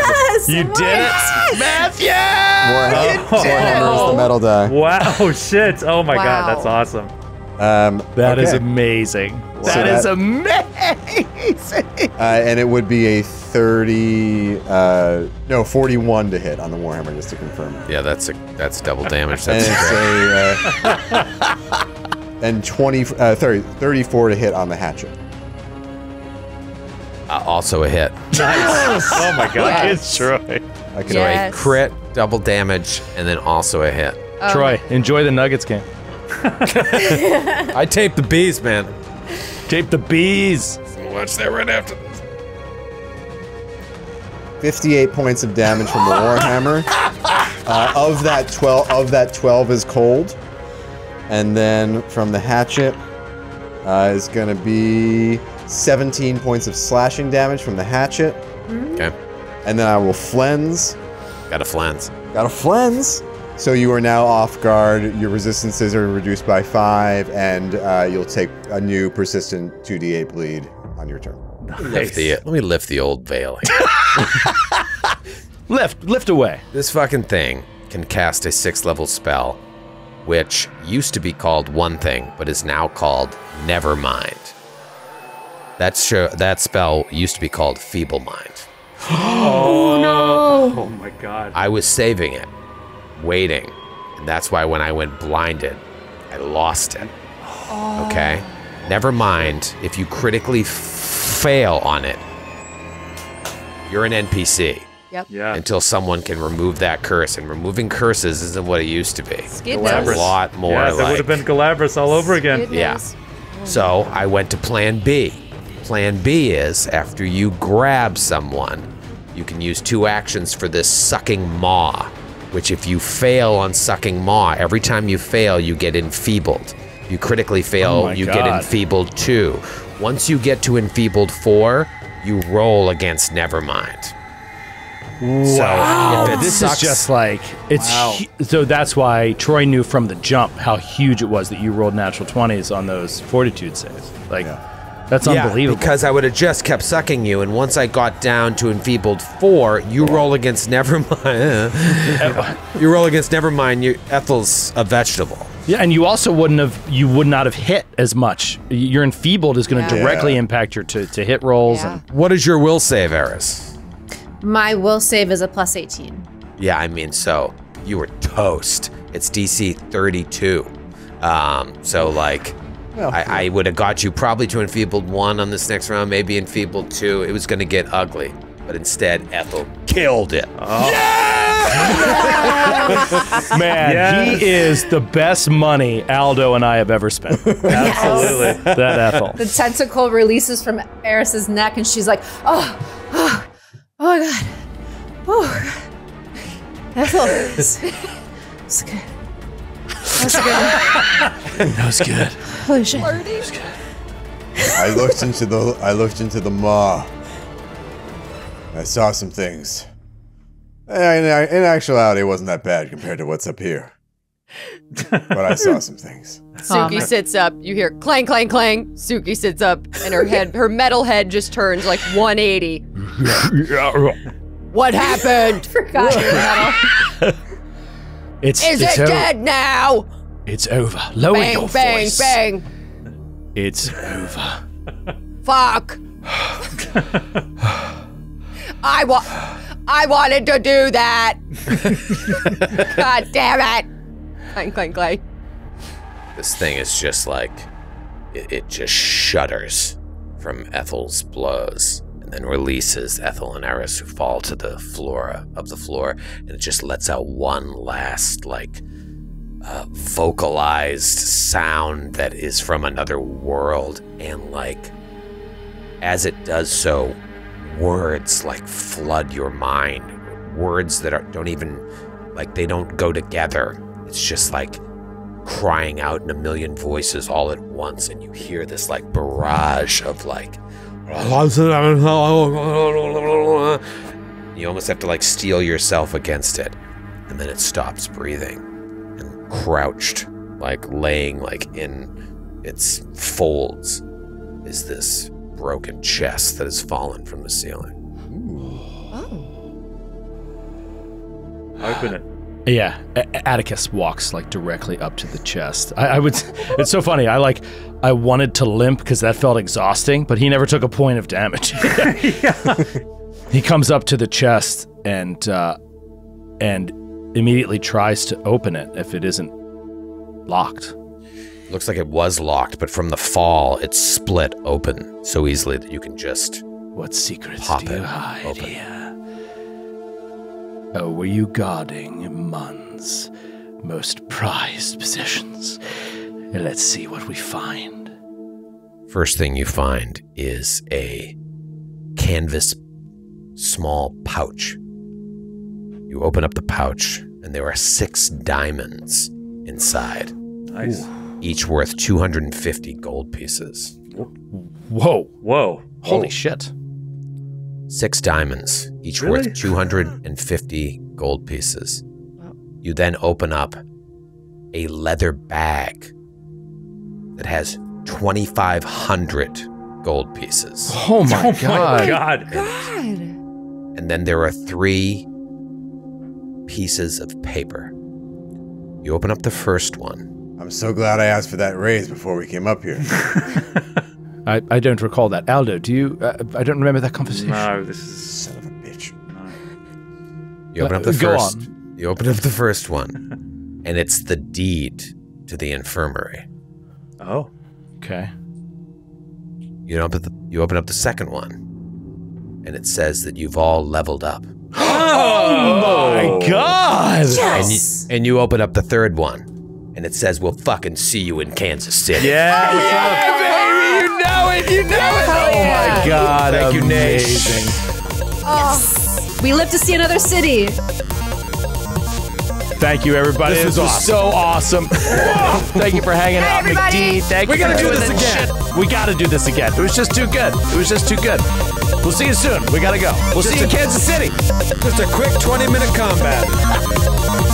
Yes! You did it, Matthew. Warhammer, warhammer is the metal die. wow, shit! Oh my god, that's awesome. Um, That is okay. amazing. So that is that- amazing. Uh, and it would be a 30, uh, no, 41 to hit on the Warhammer, just to confirm. Yeah, that's a that's double damage. And That's it's a, uh, and 20, uh, 30, 34 to hit on the hatchet. Uh, also a hit. Oh my god. Yes. Troy. I can So Yes. a crit, double damage, and then also a hit. Oh, Troy, enjoy the Nuggets game. I taped the bees, man. Tape the bees. Watch that right after 58 points of damage from the Warhammer. Uh, of that 12, of that 12 is cold. And then from the hatchet uh, is going to be 17 points of slashing damage from the hatchet. Okay, And then I will flense. got a flense. Got a flense. So you are now off guard. Your resistances are reduced by five, and uh, you'll take a new persistent 2d8 bleed on your turn. Lift the, let me lift the old veil. here. Lift, lift away. this fucking thing can cast a six level spell, which used to be called one thing, but is now called Nevermind. That show, that spell used to be called Feeble Mind. Oh, oh no. Oh my god. I was saving it, waiting, and that's why when I went blinded, I lost it. Okay? Never mind if you critically f- fail on it, you're an NPC Yep. Yeah. until someone can remove that curse. And removing curses isn't what it used to be. Skid It's a lot more yeah, that would have been Galabras all over again. Skid Yeah. So I went to plan B. Plan B is after you grab someone, you can use two actions for this sucking maw, which if you fail on sucking maw, every time you fail, you get enfeebled. You critically fail, Oh my you get enfeebled two. Once you get to enfeebled four, you roll against Nevermind. So if it this sucks, is just like it's hu- so that's why Troy knew from the jump how huge it was that you rolled natural 20s on those fortitude saves. Like that's Yeah, unbelievable. because I would have just kept sucking you, and once I got down to enfeebled four, you roll against Nevermind. you roll against Nevermind. You Ethel's a vegetable. yeah, and you also wouldn't have you would not have hit as much. Your enfeebled is going to Yeah. directly Yeah. impact your to, to hit rolls Yeah. and What is your will save, Eris? My will save is a plus 18. Yeah, I mean, so you were toast. It's DC 32. Um, so like, Well, I, I would have got you probably to enfeebled one on this next round, maybe enfeebled two. It was going to get ugly, but instead Ethel killed it. oh man, Yes. he is the best money Aldo and I have ever spent. Absolutely. that Ethel. The tentacle releases from Eris's neck, and she's like, "Oh, oh, oh my god, oh, that feels it's good. That's good. That was good. Holy shit! I looked into the I looked into the maw. I saw some things. Eh, In, in actuality, it wasn't that bad compared to what's up here. But I saw some things. Suki sits up. You hear clang, clang, clang. Suki sits up, and her head, her metal head, just turns like 180. What happened? Forgot your metal. It's Is it's it over. dead now? It's over. Lower Bang, your bang, voice. bang. It's over. Fuck. I wa- I wanted to do that. God damn it. Clank, clank, clank. This thing is just like it, it just shudders from Ethel's blows and then releases Ethel and Eris who fall to the floor of the floor and it just lets out one last like uh, vocalized sound that is from another world. And like as it does so words like flood your mind. Words that are, don't even like they don't go together. It's just like crying out in a million voices all at once. And you hear this like barrage of like you almost have to like steel yourself against it. And then it stops breathing crouched like laying like in its folds is this broken chest that has fallen from the ceiling Open it. Yeah, Atticus walks like directly up to the chest. I, I would. It's so funny. I like. I wanted to limp because that felt exhausting, but he never took a point of damage. He comes up to the chest and uh, and immediately tries to open it if it isn't locked. looks like it was locked but from the fall it's split open so easily that you can just What secrets Pop do you it hide open. here? Oh, were you guarding Mun's most prized possessions? Let's see what we find. First thing you find is a canvas small pouch. You open up the pouch, and there are six diamonds inside, Nice. each worth 250 gold pieces. Whoa! Whoa. Holy shit! Six diamonds, each Really? worth 250 gold pieces. You then open up a leather bag that has 2,500 gold pieces. Oh my oh god! God. God. And then there are three pieces of paper. You open up the first one. I'm so glad I asked for that raise before we came up here. I, I don't recall that. Aldo, do you? Uh, I don't remember that conversation. No, this is. A son of a bitch. You open up the Uh, go first. on. You open up the first one, and it's the deed to the infirmary. Oh. Okay. You open the, you open up the second one, and it says that you've all leveled up. Oh my oh. god! And you, and you open up the third one, and it says we'll fucking see you in Kansas City. Yeah. Oh, baby, you know it, you know it. Oh my god! Thank you, Nate. amazing. Oh, we live to see another city. Thank you, everybody. This This, was was so awesome. Thank you for hanging out, McD. Thank We you. gotta for do this again. shit. We gotta do this again. It was just too good. It was just too good. We'll see you soon. We gotta go. We'll see you in Kansas City. Just a quick 20 minute combat.